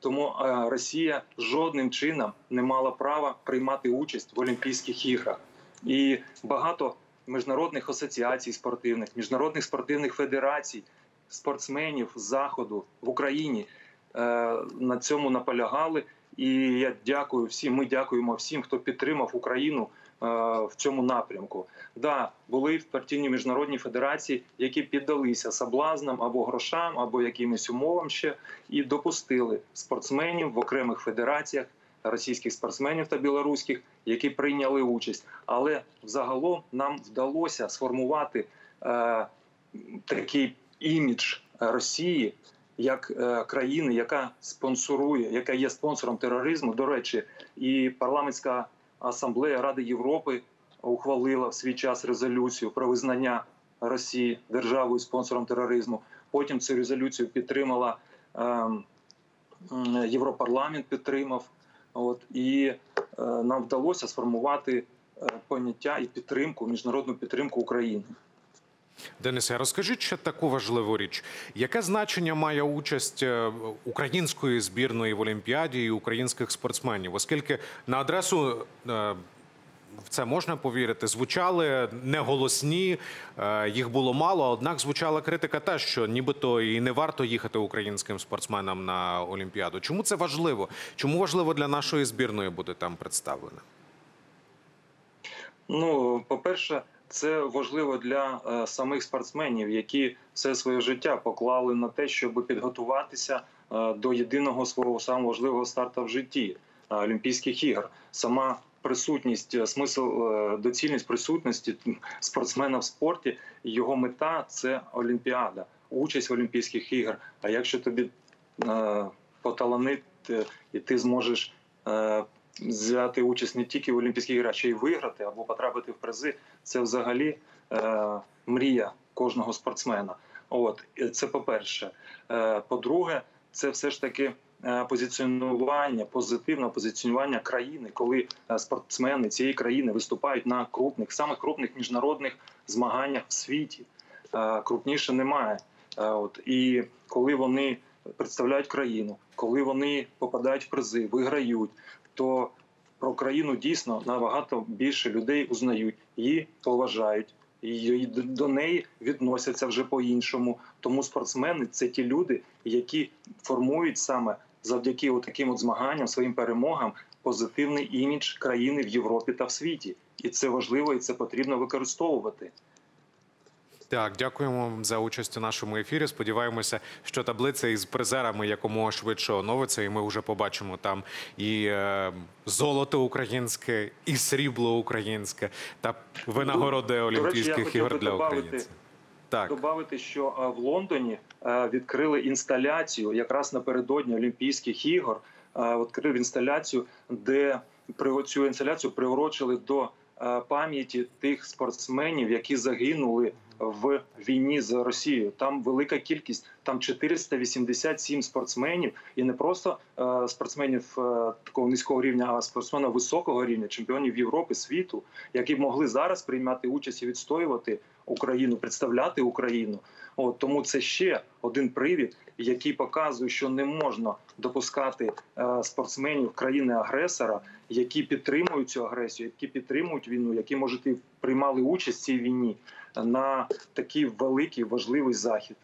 Тому е, Росія жодним чином не мала права приймати участь в Олімпійських іграх. І багато міжнародних асоціацій спортивних, міжнародних спортивних федерацій, спортсменів заходу в Україні е, на цьому наполягали. І я дякую всім. Ми дякуємо всім, хто підтримав Україну в цьому напрямку. Да, були спортивні міжнародні федерації, які піддалися соблазнам або грошам, або якимось умовам ще і допустили спортсменів в окремих федераціях російських спортсменів та білоруських, які прийняли участь. Але взагалом нам вдалося сформувати е, такий імідж Росії як е, країни, яка спонсорує, яка є спонсором тероризму. До речі, і парламентська асамблея Ради Європи ухвалила в свій час резолюцію про визнання Росії державою спонсором тероризму. Потім цю резолюцію підтримала ем, Європарламент, підтримав. От і е, нам вдалося сформувати е, поняття і підтримку, міжнародну підтримку України. Денисе, розкажіть ще таку важливу річ. Яке значення має участь е, української збірної в Олімпіаді і українських спортсменів? Оскільки на адресу е, в це можна повірити, звучали неголосні, е, їх було мало. Однак звучала критика теж, що нібито і не варто їхати українським спортсменам на Олімпіаду. Чому це важливо? Чому важливо для нашої збірної бути там представлена? Ну, по-перше, це важливо для е, самих спортсменів, які все своє життя поклали на те, щоб підготуватися е, до єдиного свого самого важливого старту в житті е, Олімпійських ігор. Сама присутність, смисл, доцільність присутності спортсмена в спорті, його мета це Олімпіада, участь в Олімпійських іграх. А якщо тобі поталанить, е, і ти зможеш взяти участь не тільки в Олімпійських іграх, а ще й виграти або потрапити в призи, це взагалі е, мрія кожного спортсмена. От це по-перше. Е, по-друге, це все ж таки е, позиціонування, позитивне позиціонування країни, коли спортсмени цієї країни виступають на крупних, самих крупних міжнародних змаганнях в світі. Крупніше немає. От і коли вони представляють країну, коли вони попадають в призи, виграють, то про країну дійсно набагато більше людей узнають, її поважають, і до неї відносяться вже по-іншому. Тому спортсмени це ті люди, які формують саме завдяки таким от змаганням, своїм перемогам, позитивний імідж країни в Європі та в світі. І це важливо, і це потрібно використовувати. Так, дякуємо вам за участь у нашому ефірі. Сподіваємося, що таблиця із призерами якомога швидше оновиться, і ми вже побачимо там і е, золото українське, і срібло українське та винагороди До Олімпійських ігор для добавити- українців. Так. Добавити, що е, в Лондоні е, відкрили інсталяцію якраз напередодні Олімпійських ігор. е, Відкрив інсталяцію, де при цю інсталяцію приурочили до пам'яті тих спортсменів, які загинули в війні з Росією. Там велика кількість, там 487 спортсменів, і не просто е, спортсменів е, такого низького рівня, а спортсменів високого рівня, чемпіонів Європи, світу, які б могли зараз приймати участь і відстоювати Україну, представляти Україну. От тому це ще один привід, який показує, що не можна допускати е, спортсменів країни-агресора, які підтримують цю агресію, які підтримують війну, які можуть і приймали участь в цій війні на такий великий важливий захід.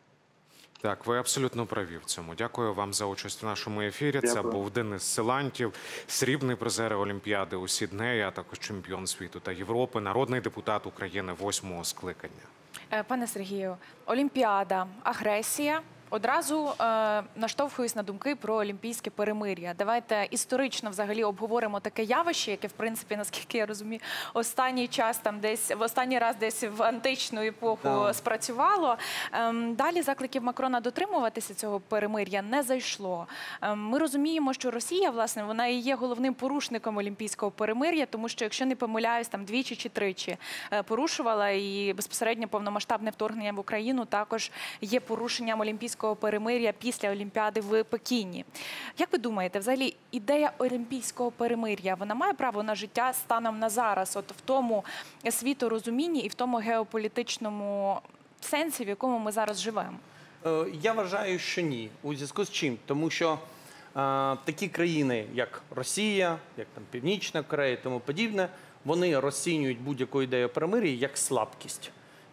Так, ви абсолютно праві в цьому. Дякую вам за участь в нашому ефірі. Це був Денис Силантів, срібний призер Олімпіади у Сіднеї, а також чемпіон світу та Європи, народний депутат України восьмого скликання. Е, Пане Сергію, Олімпіада, агресія. Одразу е, наштовхуюсь на думки про олімпійське перемир'я. Давайте історично взагалі обговоримо таке явище, яке в принципі, наскільки я розумію, останній час там десь в останній раз десь в античну епоху Так. спрацювало. Ем, далі закликів Макрона дотримуватися цього перемир'я не зайшло. Ем, ми розуміємо, що Росія, власне, вона і є головним порушником олімпійського перемир'я, тому що, якщо не помиляюсь, там двічі чи тричі е, порушувала і безпосередньо повномасштабне вторгнення в Україну також є порушенням олімпійського перемир'я після Олімпіади в Пекіні. Як ви думаєте, взагалі ідея олімпійського перемир'я вона має право на життя станом на зараз, от в тому світорозумінні і в тому геополітичному сенсі, в якому ми зараз живемо? Е, Я вважаю, що ні. У зв'язку з чим? Тому що е, такі країни, як Росія, як там Північна Корея і тому подібне, вони розцінюють будь-яку ідею перемир'я як слабкість.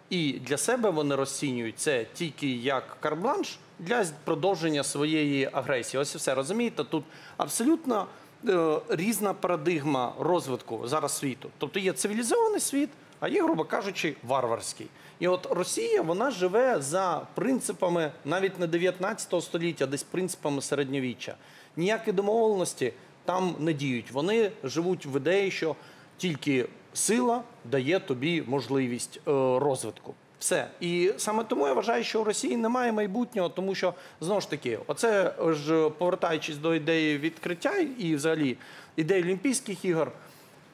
І для себе вони розцінюють це тільки як карбланш для продовження своєї агресії. Ось і все розумієте. Тут абсолютно е, різна парадигма розвитку зараз світу. Тобто є цивілізований світ, а є, грубо кажучи, варварський. І от Росія вона живе за принципами навіть не 19 століття, десь принципами середньовіччя. Ніякі домовленості там не діють. Вони живуть в ідеї, що тільки сила дає тобі можливість е, розвитку. Все. І саме тому я вважаю, що у Росії немає майбутнього, тому що знову ж таки, оце ж повертаючись до ідеї відкриття і взагалі ідеї Олімпійських ігор.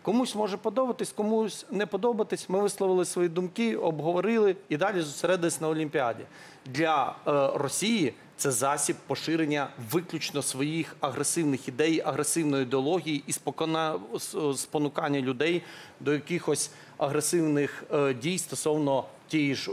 Комусь може подобатись, комусь не подобатись. Ми висловили свої думки, обговорили і далі зосередились на Олімпіаді. Для е, Росії це засіб поширення виключно своїх агресивних ідей, агресивної ідеології і спонукання людей до якихось агресивних е, дій стосовно тієї ж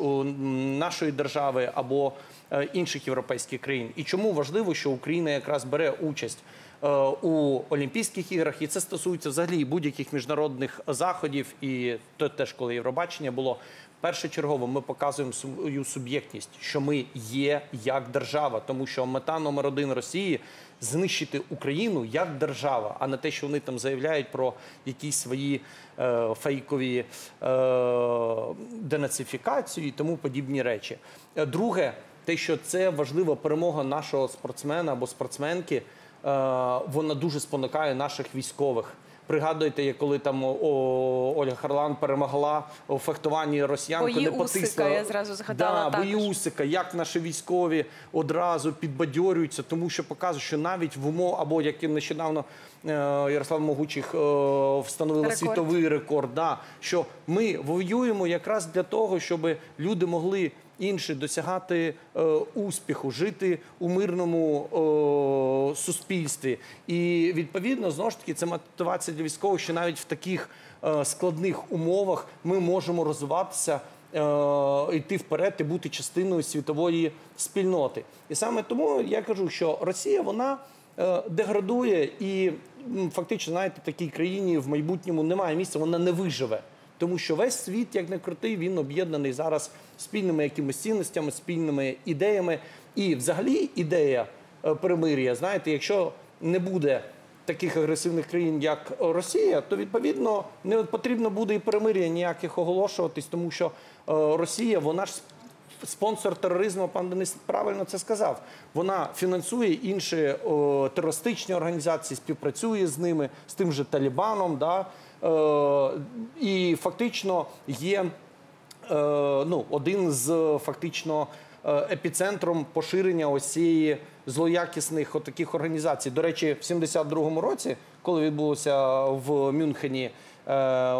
нашої держави або е, інших європейських країн. І чому важливо, що Україна якраз бере участь е, у Олімпійських іграх, і це стосується взагалі будь-яких міжнародних заходів, і то теж, коли Євробачення було. Першочергово ми показуємо свою суб'єктність, що ми є як держава, тому що мета номер один Росії знищити Україну як держава, а не те, що вони там заявляють про якісь свої е, фейкові е, денацифікацію і тому подібні речі. Е, Друге, те, що це важлива перемога нашого спортсмена або спортсменки, е, вона дуже спонукає наших військових. Пригадуєте, коли там о, Ольга Харлан перемогла у фехтуванні росіян, Бої коли потиснула- я зразу згадала Да, бої. Усика, як наші військові одразу підбадьорюються, тому що показують, що навіть в умов, або як і нещодавно е, Ярослав Могучих е, встановила Рекорд. світовий рекорд, да, що ми воюємо якраз для того, щоб люди могли інші досягати е, успіху, жити у мирному е, суспільстві. І відповідно знову ж таки це мотивація для військових, що навіть в таких е, складних умовах ми можемо розвиватися. е, Йти вперед і бути частиною світової спільноти, і саме тому я кажу, що Росія вона е, деградує, і фактично, знаєте, такій країні в майбутньому немає місця, вона не виживе. Тому що весь світ, як не крутий, він об'єднаний зараз спільними якимись цінностями, спільними ідеями. І взагалі ідея е, перемир'я, знаєте, якщо не буде таких агресивних країн, як Росія, то відповідно не потрібно буде і перемир'я ніяких оголошуватись, тому що е, Росія, вона ж спонсор тероризму, пан Денис правильно це сказав. Вона фінансує інші о, терористичні організації, співпрацює з ними, з тим же Талібаном. Да? Е, і фактично є е, ну, один з фактично е, епіцентром поширення ось цієї злоякісних таких організацій. До речі, в 72-му році, коли відбулося в Мюнхені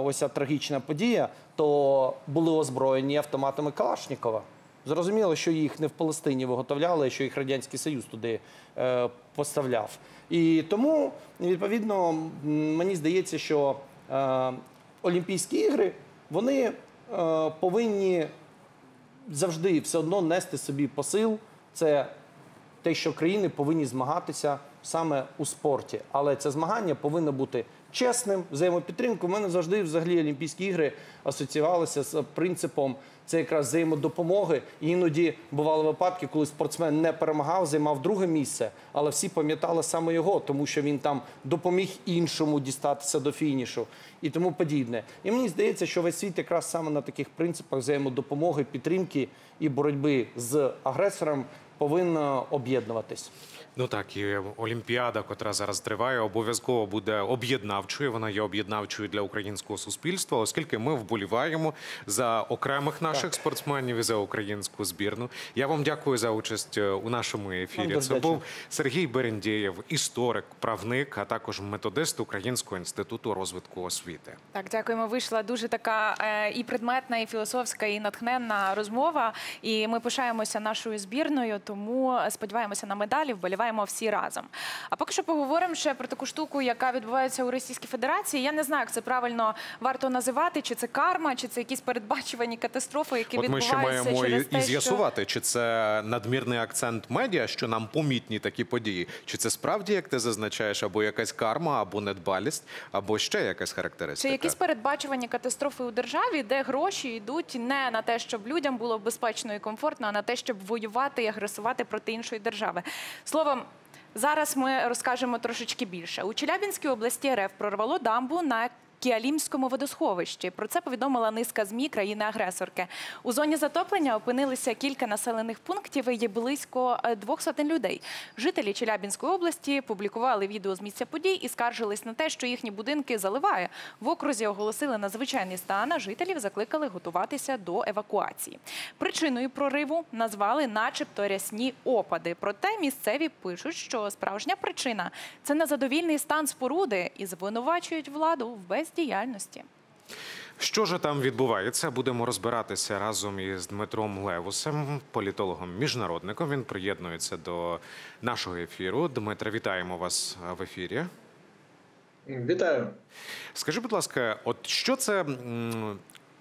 ось ця трагічна подія, то були озброєні автоматами Калашнікова. Зрозуміло, що їх не в Палестині виготовляли, що їх Радянський Союз туди поставляв. І тому, відповідно, мені здається, що Олімпійські ігри вони е, повинні завжди все одно нести собі посил. Це те, що країни повинні змагатися саме у спорті. Але це змагання повинно бути чесним, взаємопідтримкою. У мене завжди взагалі Олімпійські ігри асоціювалися з принципом це якраз взаємодопомоги. Іноді бували випадки, коли спортсмен не перемагав, займав друге місце, але всі пам'ятали саме його, тому що він там допоміг іншому дістатися до фінішу і тому подібне. І мені здається, що весь світ якраз саме на таких принципах взаємодопомоги, підтримки і боротьби з агресором повинна об'єднуватись. Ну так, і Олімпіада, котра зараз триває, обов'язково буде об'єднавчою. Вона є об'єднавчою для українського суспільства, оскільки ми вболіваємо за окремих наших спортсменів і за українську збірну. Я вам дякую за участь е, у нашому ефірі. Це був Сергій Берендєєв, історик, правник, а також методист Українського інституту розвитку освіти. Так, дякуємо. Вийшла дуже така е, і предметна, і філософська, і натхненна розмова. І ми пишаємося нашою збірною, тому сподіваємося на медалі, вболіваємо всі разом. А поки що поговоримо ще про таку штуку, яка відбувається у Російській Федерації. Я не знаю, як це правильно варто називати, чи це карма, чи це якісь передбачувані катастрофи, які От ми ще маємо через і, те, і що... з'ясувати, чи це надмірний акцент медіа, що нам помітні такі події, чи це справді, як ти зазначаєш, або якась карма, або недбалість, або ще якась характеристика. Чи якісь передбачувані катастрофи у державі, де гроші йдуть не на те, щоб людям було безпечно і комфортно, а на те, щоб воювати і агресувати проти іншої держави? Словом. Зараз ми розкажемо трошечки більше. У Челябінській області РФ прорвало дамбу на Кіалімському водосховищі. Про це повідомила низка змі країни-агресорки. У зоні затоплення опинилися кілька населених пунктів і є близько е, двох сотень людей. Жителі Челябінської області публікували відео з місця подій і скаржились на те, що їхні будинки заливає. В окрузі оголосили надзвичайний стан. а Жителів закликали готуватися до евакуації. Причиною прориву назвали, начебто, рясні опади. Проте місцеві пишуть, що справжня причина це незадовільний стан споруди і звинувачують владу в бездіяльності. Що ж там відбувається? Будемо розбиратися разом із Дмитром Левусем, політологом-міжнародником. Він приєднується до нашого ефіру. Дмитре, вітаємо вас в ефірі. Вітаю. Скажи, будь ласка, от що це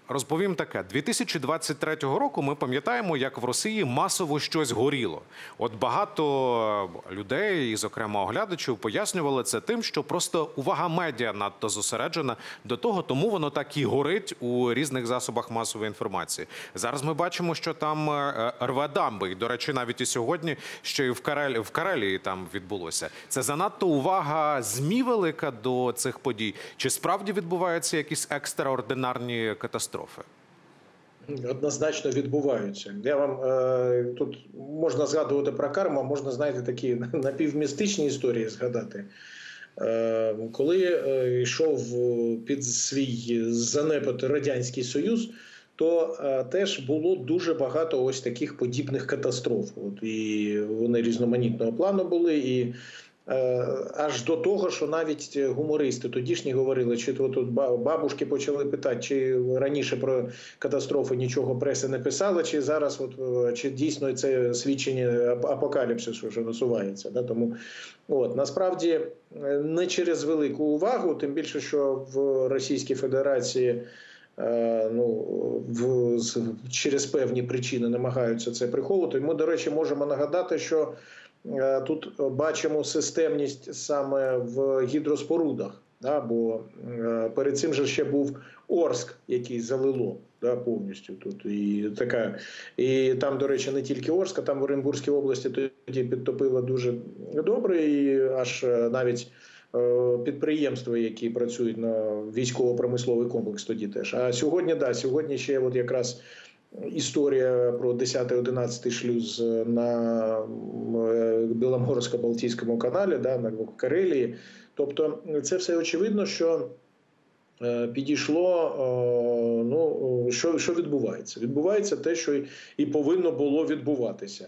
розповім таке: 2023 року ми пам'ятаємо, як в Росії масово щось горіло. От багато людей, і, зокрема, оглядачів, пояснювали це тим, що просто увага медіа надто зосереджена до того, тому воно так і горить у різних засобах масової інформації. Зараз ми бачимо, що там е, рве дамби. І, до речі, навіть і сьогодні ще й в Карелі в Карелії там відбулося. Це занадто увага змі велика до цих подій. Чи справді відбуваються якісь екстраординарні катастрофи? Однозначно відбуваються. Я вам е, тут можна згадувати про карму, можна знаєте такі напівмістичні історії згадати. Е, коли е, йшов під свій занепад радянський союз, то е, теж було дуже багато ось таких подібних катастроф. От і вони різноманітного плану були і. Е, Аж до того, що навіть гумористи тодішні говорили, чи то тут бабушки почали питати, чи раніше про катастрофи нічого преси не писали, чи зараз, от е, чи дійсно це свідчення апокаліпсису, що насувається. Да? Тому от насправді е, не через велику увагу, тим більше, що в Російській Федерації. Ну, в, через певні причини намагаються це приховувати. Ми, до речі, можемо нагадати, що Тут бачимо системність саме в гідроспорудах, да, бо е, перед цим же ще був Орск, який залило да, повністю тут. І така, і там, до речі, не тільки Орск, а там в Оренбурзькій області тоді підтопило дуже добре, і аж е, навіть е, підприємства, які працюють на військово-промисловий комплекс, тоді теж. А сьогодні, да, сьогодні ще от якраз історія про 10-11 шлюз на е, Біломорсько-Балтійському каналі, да, на Карелії. Тобто, це все очевидно, що е, підійшло. е, Ну що, що відбувається? Відбувається те, що і повинно було відбуватися.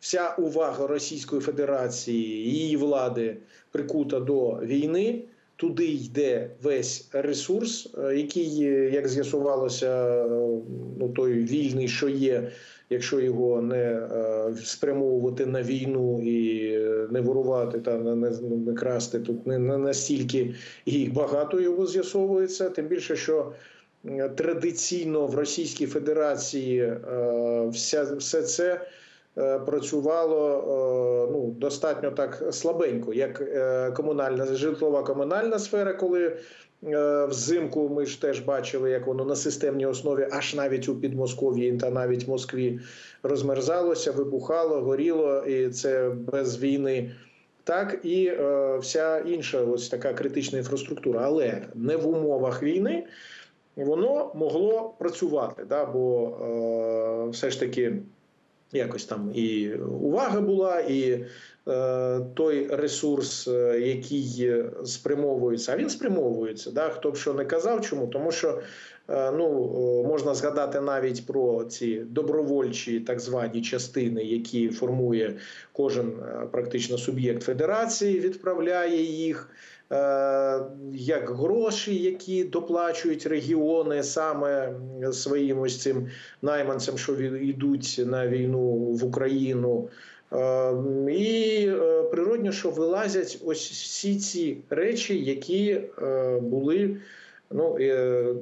Вся увага Російської Федерації її влади прикута до війни. Туди йде весь ресурс, е, який, е, як з'ясувалося, е, ну той вільний, що є, якщо його не спрямовувати на війну і не ворувати та не, не, красти, тут не, настільки і багато його з'ясовується. Тим більше, що традиційно в Російській Федерації вся все це працювало е, ну, достатньо так слабенько, як е, комунальна житлова комунальна сфера, коли е, взимку ми ж теж бачили, як воно на системній основі, аж навіть у Підмосков'ї та навіть в Москві розмерзалося, вибухало, горіло, і це без війни. Так і е, вся інша ось така критична інфраструктура, але не в умовах війни воно могло працювати, да, бо е, все ж таки якось там і увага була, і е, той ресурс, е, який спрямовується, а він спрямовується. Да, хто б що не казав, чому? Тому що е, ну, е, можна згадати навіть про ці добровольчі так звані частини, які формує кожен е, практично суб'єкт федерації, відправляє їх. Е, Як гроші, які доплачують регіони саме своїм ось цим найманцям, що йдуть на війну в Україну. Е, І е, природньо, що вилазять ось всі ці речі, які були. Ну,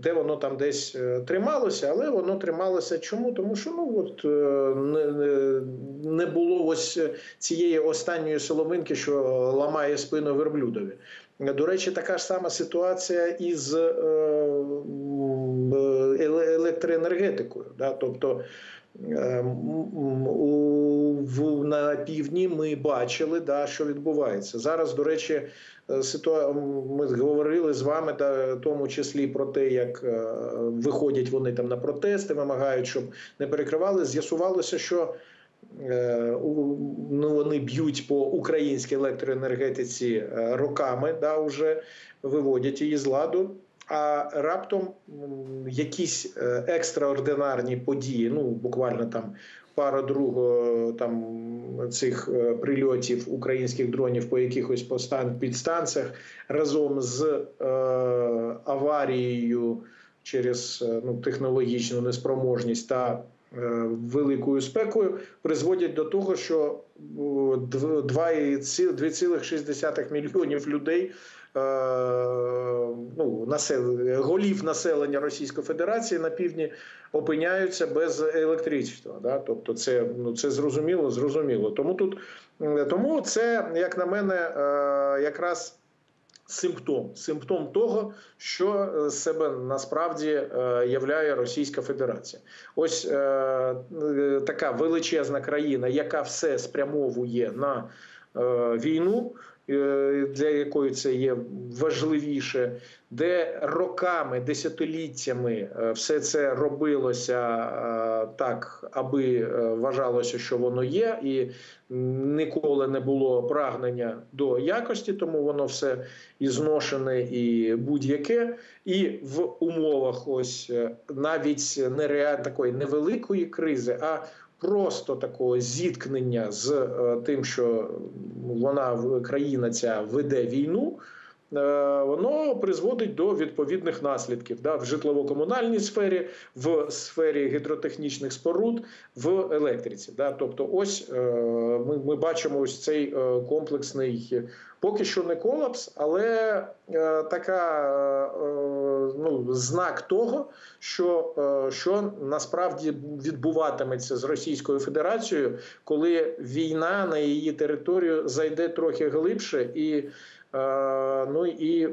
де воно там десь трималося, але воно трималося чому? Тому що ну от не було ось цієї останньої соломинки, що ламає спину верблюдові. До речі, така ж сама ситуація із електроенергетикою. Тобто на півдні ми бачили, що відбувається. Зараз, до речі, е, ми говорили з вами, в тому числі про те, як е, виходять вони там на протести, вимагають, щоб не перекривали. З'ясувалося, що ну, вони б'ють по українській електроенергетиці е, роками, да, вже виводять її з ладу. А раптом якісь е, екстраординарні події, ну буквально там пара другого там цих е, прильотів українських дронів по якихось постан підстанціях разом з е, аварією через е, ну, технологічну неспроможність та е, великою спекою призводять до того, що о, дв- два і ці- 2,6 мільйонів людей. е, Ну, насел- голів населення Російської Федерації на півдні опиняються без електричества. Да? Тобто, це ну це зрозуміло, зрозуміло. Тому тут тому це, як на мене, е, якраз симптом, симптом того, що е, себе насправді е, являє Російська Федерація. Ось е, е, така величезна країна, яка все спрямовує на е, війну. Е, Для якої це є важливіше, де роками, десятиліттями е, все це робилося е, так, аби вважалося, що воно є, і ніколи не було прагнення до якості, тому воно все і зношене, і будь-яке. І в умовах ось навіть нереаль такої невеликої кризи, а просто такого зіткнення з е, тим, що вона країна ця веде війну. Е, Воно призводить до відповідних наслідків да, в житлово-комунальній сфері, в сфері гідротехнічних споруд, в електриці. Да. Тобто, ось е, ми, ми бачимо ось цей е, комплексний, поки що не колапс, але така ну, знак того, що, що насправді відбуватиметься з Російською Федерацією, коли війна на її територію зайде трохи глибше і. Е, Ну і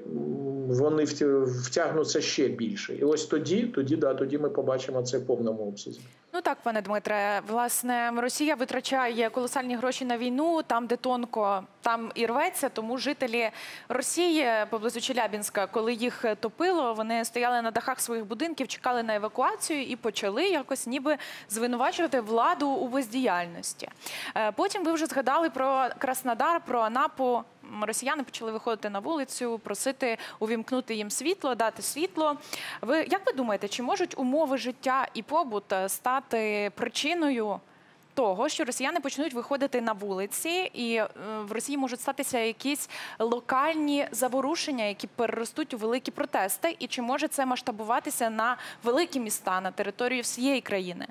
вони втя- втягнуться ще більше. І ось тоді, тоді, да, тоді ми побачимо це в повному обсязі. Ну так, пане Дмитре, власне, Росія витрачає колосальні гроші на війну, там, де тонко, там і рветься. Тому жителі Росії поблизу Челябінська, коли їх топило, вони стояли на дахах своїх будинків, чекали на евакуацію і почали якось ніби звинувачувати владу у бездіяльності. Е, Потім ви вже згадали про Краснодар, про Анапу. Росіяни почали виходити на вулицю, просити увімкнути їм світло, дати світло. Ви як ви думаєте, чи можуть умови життя і побут е, стати причиною того, що росіяни почнуть виходити на вулиці, і е, в Росії можуть статися якісь локальні заворушення, які переростуть у великі протести, і чи може це масштабуватися на великі міста на територію всієї країни?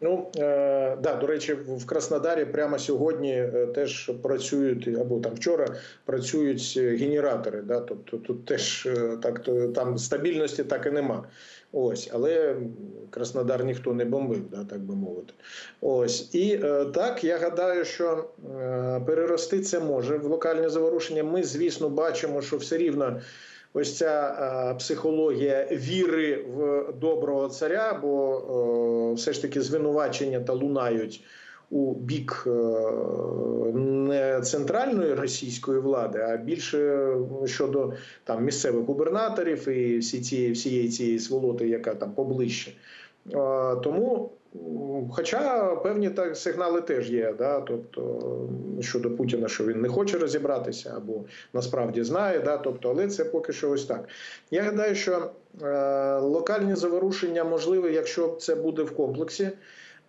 Ну е, да, до речі, в Краснодарі прямо сьогодні е, теж працюють або там вчора працюють е, генератори. Да, тобто тут теж е, так то там стабільності так і нема. Ось, але Краснодар ніхто не бомбив, да, так би мовити. Ось і е, так я гадаю, що е, перерости це може в локальне заворушення. Ми, звісно, бачимо, що все рівно ось ця е, психологія віри в доброго царя, бо е, все ж таки звинувачення та лунають у бік е, не центральної російської влади, а більше щодо там місцевих губернаторів і всі ці, всієї цієї сволоти, яка там поближче. Тому, хоча певні так сигнали теж є, да, тобто щодо Путіна, що він не хоче розібратися, або насправді знає, да, тобто, але це поки що ось так. Я гадаю, що е, локальні заворушення можливі, якщо це буде в комплексі.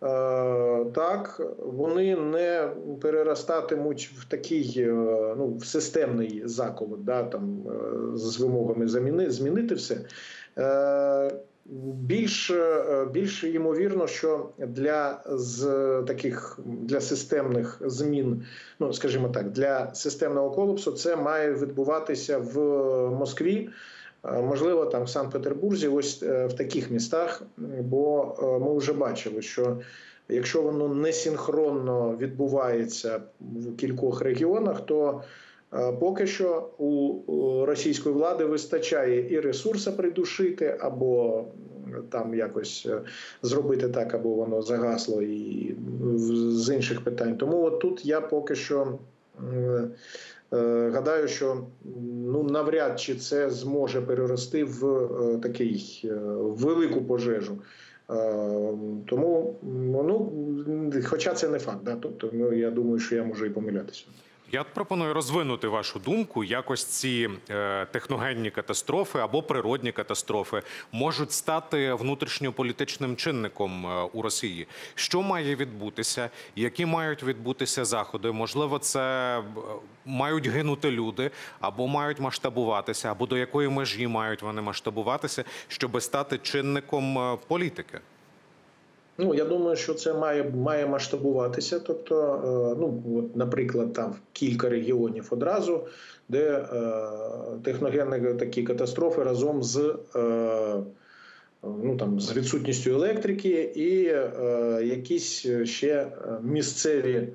Е, так, вони не переростатимуть в такий е, ну, в системний заколот, да, там, е, з вимогами заміни, змінити все. Е, більш, е, більш ймовірно, що для з таких для системних змін, ну скажімо так, для системного колапсу це має відбуватися в Москві. Е, Можливо, там в Санкт-Петербурзі, ось е, в таких містах, бо ми вже бачили, що якщо воно не синхронно відбувається в кількох регіонах, то поки що у російської влади вистачає і ресурсу придушити, або там якось е, зробити так, або воно загасло і з інших питань. Тому от тут я поки що. Е, Гадаю, що ну навряд чи це зможе перерости в е, такий е, велику пожежу. Е, Тому ну, хоча це не факт, да? тобто ну, я думаю, що я можу і помилятися. Я пропоную розвинути вашу думку. Якось ці е, техногенні катастрофи або природні катастрофи можуть стати внутрішньополітичним чинником е, у Росії. Що має відбутися? Які мають відбутися заходи? Можливо, це е, мають гинути люди, або мають масштабуватися, або до якої межі мають вони масштабуватися, щоб стати чинником е, політики. Ну я думаю, що це має має масштабуватися. Тобто, е, ну от, наприклад, там кілька регіонів одразу, де е, техногенні такі катастрофи разом з. Е, Ну там з відсутністю електрики і е, якісь ще місцеві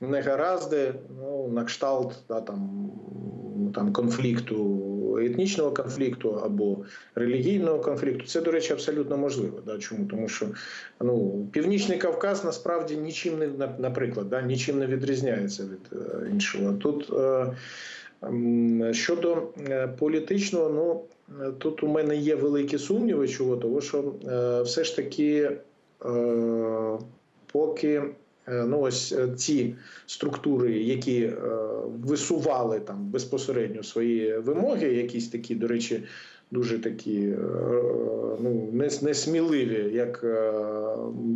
негаразди, ну на кшталт да, там, там конфлікту, етнічного конфлікту або релігійного конфлікту. Це, до речі, абсолютно можливо. Да? Чому? Тому що ну, Північний Кавказ насправді нічим не наприклад, да, нічим не відрізняється від е, іншого. Тут е, щодо е, політичного, ну тут у мене є великі сумніви, чого того, що все ж таки, поки ну ось е, ці структури, які е, висували там безпосередньо свої вимоги, якісь такі, до речі, дуже такі е, ну, несміливі, як е,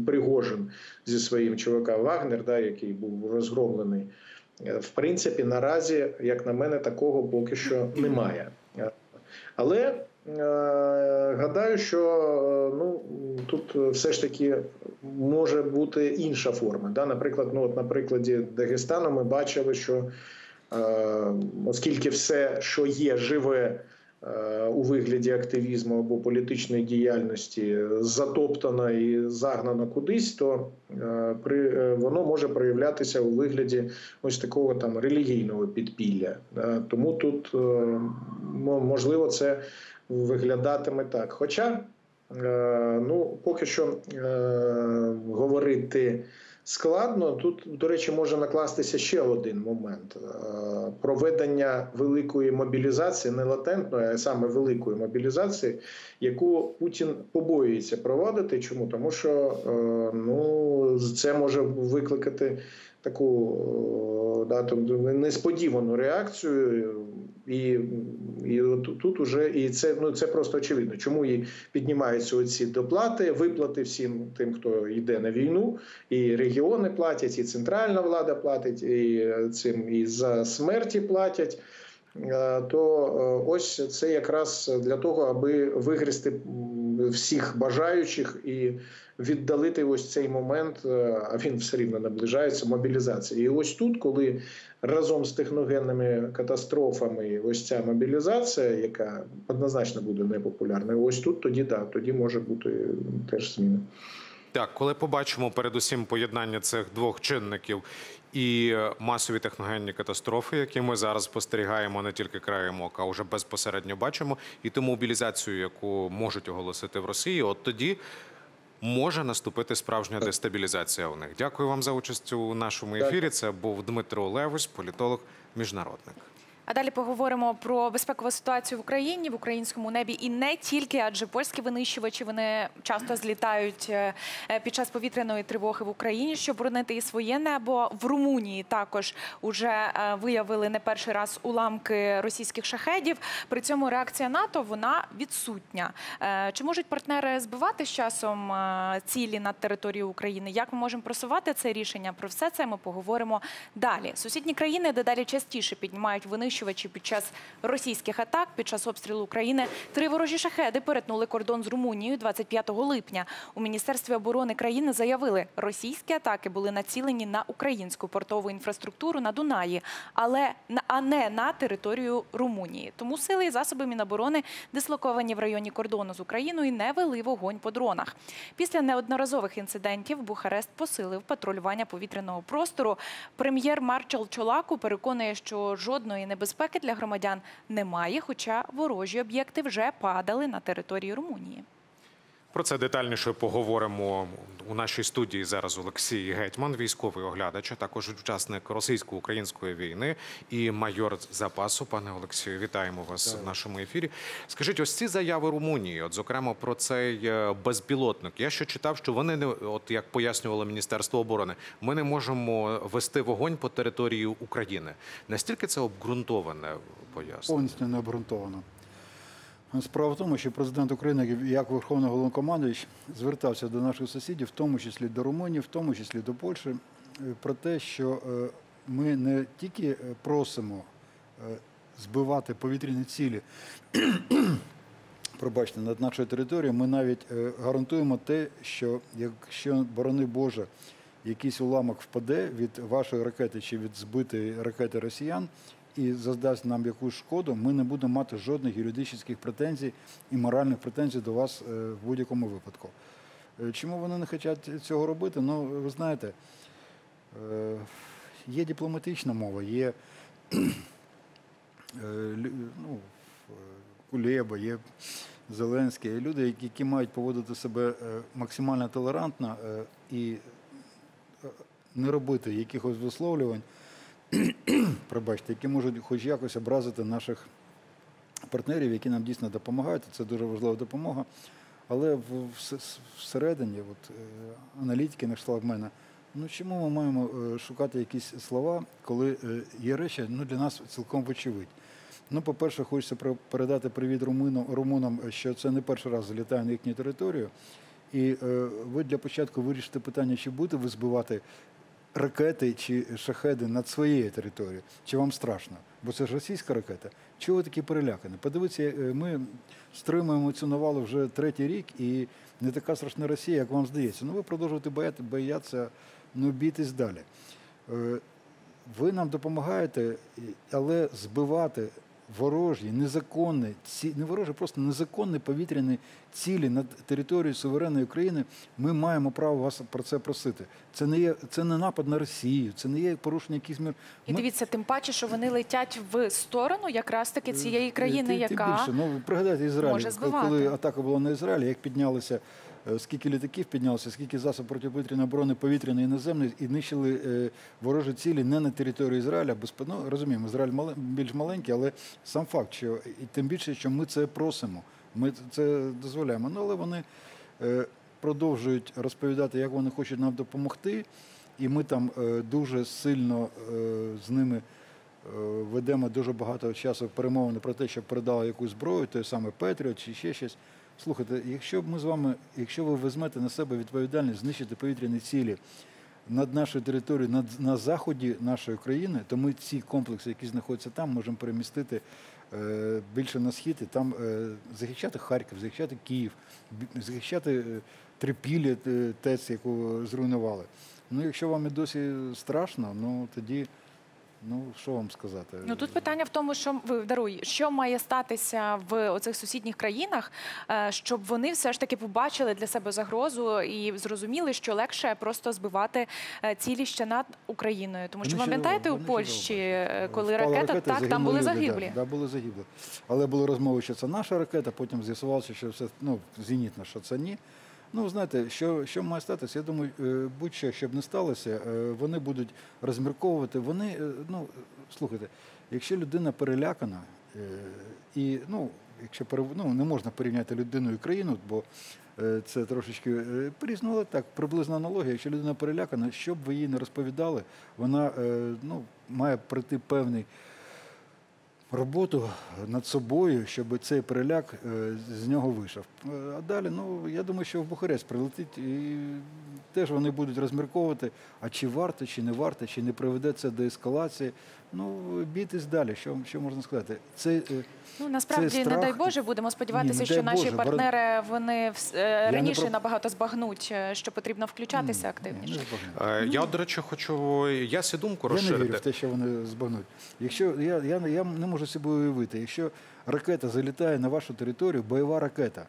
Пригожин зі своїм ЧВК Вагнер, да, який був розгромлений. Е, В принципі, наразі, як на мене, такого поки що немає. Е, Але е, гадаю, що е, ну, тут все ж таки може бути інша форма. Да? Наприклад, ну, от на прикладі Дагестану ми бачили, що е, оскільки все, що є живе е, у вигляді активізму або політичної діяльності, затоптано і загнано кудись, то е, при, е, воно може проявлятися у вигляді ось такого там релігійного підпілля. Е, Тому тут е, можливо це виглядатиме так. Хоча е, ну, поки що е, говорити складно. Тут, до речі, може накластися ще один момент: Е, проведення великої мобілізації, не латентної, а саме великої мобілізації, яку Путін побоюється проводити. Чому? Тому що ну, це може викликати таку е, да, несподівану реакцію. І, і от тут уже і це ну це просто очевидно. Чому і піднімаються оці доплати, виплати всім тим, хто йде на війну, і регіони платять, і центральна влада платить, і цим і за смерті платять. Е, То е, ось це якраз для того, аби вигризти всіх бажаючих і віддалити ось цей момент, е, а він все рівно наближається мобілізації. І ось тут, коли разом з техногенними катастрофами, ось ця мобілізація, яка однозначно буде непопулярною, ось тут тоді да, тоді може бути теж зміна. Так, коли побачимо передусім поєднання цих двох чинників і масові техногенні катастрофи, які ми зараз спостерігаємо не тільки краєм ока, а вже безпосередньо бачимо, і ту мобілізацію, яку можуть оголосити в Росії, от тоді може наступити справжня дестабілізація у них. Дякую вам за участь у нашому ефірі. Це був Дмитро Левось, політолог, міжнародник. А далі поговоримо про безпекову ситуацію в Україні в українському небі і не тільки, адже польські винищувачі вони часто злітають е, е, під час повітряної тривоги в Україні, щоб боронити і своє небо. В Румунії також уже е, виявили не перший раз уламки російських шахедів. При цьому реакція НАТО вона відсутня. Чи можуть партнери збивати з часом цілі над територією України? Як ми можемо просувати це рішення? Про все це ми поговоримо далі. Сусідні країни дедалі частіше піднімають винищувачі під час російських атак. Під час обстрілу України три ворожі шахеди перетнули кордон з Румунією 25 липня. У міністерстві оборони країни заявили, російські атаки були націлені на українську портову інфраструктуру на Дунаї, але а не на територію Румунії. Тому сили і засоби Міноборони, дислоковані в районі кордону з Україною, не вели вогонь по дронах. Після неодноразових інцидентів Бухарест посилив патрулювання повітряного простору. Прем'єр Марчал Чолаку переконує, що жодної небезпеки для громадян немає, хоча ворожі об'єкти вже падали на території Румунії. Про це детальніше поговоримо у нашій студії зараз. Олексій Гетьман, військовий оглядач, а також учасник російсько-української війни і майор запасу. Пане Олексію, вітаємо вас в нашому ефірі. Скажіть, ось ці заяви Румунії, от зокрема про цей е, безпілотник. Я ще читав, що вони не от як пояснювало Міністерство оборони, ми не можемо вести вогонь по території України. Настільки це обґрунтоване пояснення? повністю не обґрунтовано. Справа в тому, що президент України, як Верховний Головнокомандуючий, звертався до наших сусідів, в тому числі до Румунії, в тому числі до Польщі, е, про те, що е, ми не тільки е, просимо збивати повітряні цілі, пробачте, над нашою територією, ми навіть гарантуємо те, що якщо, борони Боже, якийсь уламок впаде від вашої ракети чи від збитої ракети росіян і завдасть нам якусь шкоду, ми не будемо мати жодних юридичних претензій і моральних претензій до вас е, в будь-якому випадку. Е, Чому вони не хочуть цього робити? Ну, ви знаєте, е, є дипломатична мова, є ну, Кулеба, є Зеленський, є люди, які, мають поводити себе максимально толерантно і не робити якихось висловлювань, пробачте, які можуть хоч якось образити наших партнерів, які нам дійсно допомагають. Це дуже важлива допомога. Але в, в- всередині, от, е, аналітики на кшталт мене, ну чому ми маємо е, шукати якісь слова, коли е, є речі ну, для нас цілком вочевидь. Ну, по-перше, хочеться передати привіт румунам, що це не перший раз залітає на їхню територію. І ви для початку вирішите питання, чи будете ви збивати ракети чи шахеди над своєю територією, чи вам страшно? Бо це ж російська ракета. Чого ви такі перелякані? Подивіться, е, ми стримуємо цю навалу вже третій рік, і не така страшна Росія, як вам здається. Ну ви продовжуєте бояти, боятися, ну бійтесь далі. Е, Ви нам допомагаєте, але збивати ворожі, незаконні, ці, не ворожі, просто незаконні повітряні цілі над територією суверенної України, ми маємо право вас про це просити. Це не є це не напад на Росію, це не є порушення якихось мір. І дивіться, тим паче, що вони летять в сторону якраз таки цієї країни, Тим- тим яка більше. Ну, пригадайте Ізраїль, коли атака була на Ізраїль, як піднялися, е, скільки літаків піднялося, скільки засоб протиповітряної оборони повітряної і наземної, і нищили е, ворожі цілі не на території Ізраїля, без ну, розуміємо, Ізраїль більш маленький, але сам факт, що і тим більше, що ми це просимо, ми це дозволяємо. Ну, але вони е, продовжують розповідати, як вони хочуть нам допомогти, і ми там е, дуже сильно е, з ними ведемо дуже багато часу перемовини про те, щоб передали якусь зброю, той самий Петріот чи ще щось. Слухайте, якщо б ми з вами, якщо ви візьмете на себе відповідальність знищити повітряні цілі над нашою територією, над, на заході нашої країни, то ми ці комплекси, які знаходяться там, можемо перемістити е, більше на схід і там е, захищати Харків, захищати Київ, захищати е, Трипілля, е, ТЕЦ, яку зруйнували. Ну, якщо вам і досі страшно, ну тоді, ну що вам сказати? Ну тут питання в тому, що ви даруй, що має статися в оцих сусідніх країнах, е, щоб вони все ж таки побачили для себе загрозу і зрозуміли, що легше просто збивати е, цілі ще над Україною. Тому що пам'ятаєте у Польщі, е, коли ракета, ракета, так там були люди, загиблі. Да, да, були загиблі. Але були розмови, що це наша ракета, потім з'ясувалося, що це ну, зенітна, що це ні. Ну, знаєте, що, що має статися? Я думаю, е, будь-що, щоб не сталося, е, вони будуть розмірковувати. Вони, е, ну, слухайте, якщо людина перелякана, і, ну, якщо ну, не можна порівняти людину і країну, бо це трошечки по-різному, але так, приблизна аналогія. Якщо людина перелякана, що б ви їй не розповідали, вона ну, має пройти певний роботу над собою, щоб цей переляк е, з нього вийшов. Е, А далі, ну я думаю, що в Бухарест прилетить і теж вони будуть розмірковувати, а чи варто, чи не варто, чи не приведе це до ескалації. Ну, бійтесь далі. Що, що можна сказати? Це е, Ну насправді, Це не дай Боже, будемо сподіватися, Ні, що наші Боже, партнери вони вс- е, раніше про- набагато збагнуть, е, що потрібно включатися ні, активніше. не Я, до речі, хочу ясі думку Я не вірю в те, що вони збагнуть. Якщо я, я, я не можу собі уявити, якщо ракета залітає на вашу територію, бойова ракета,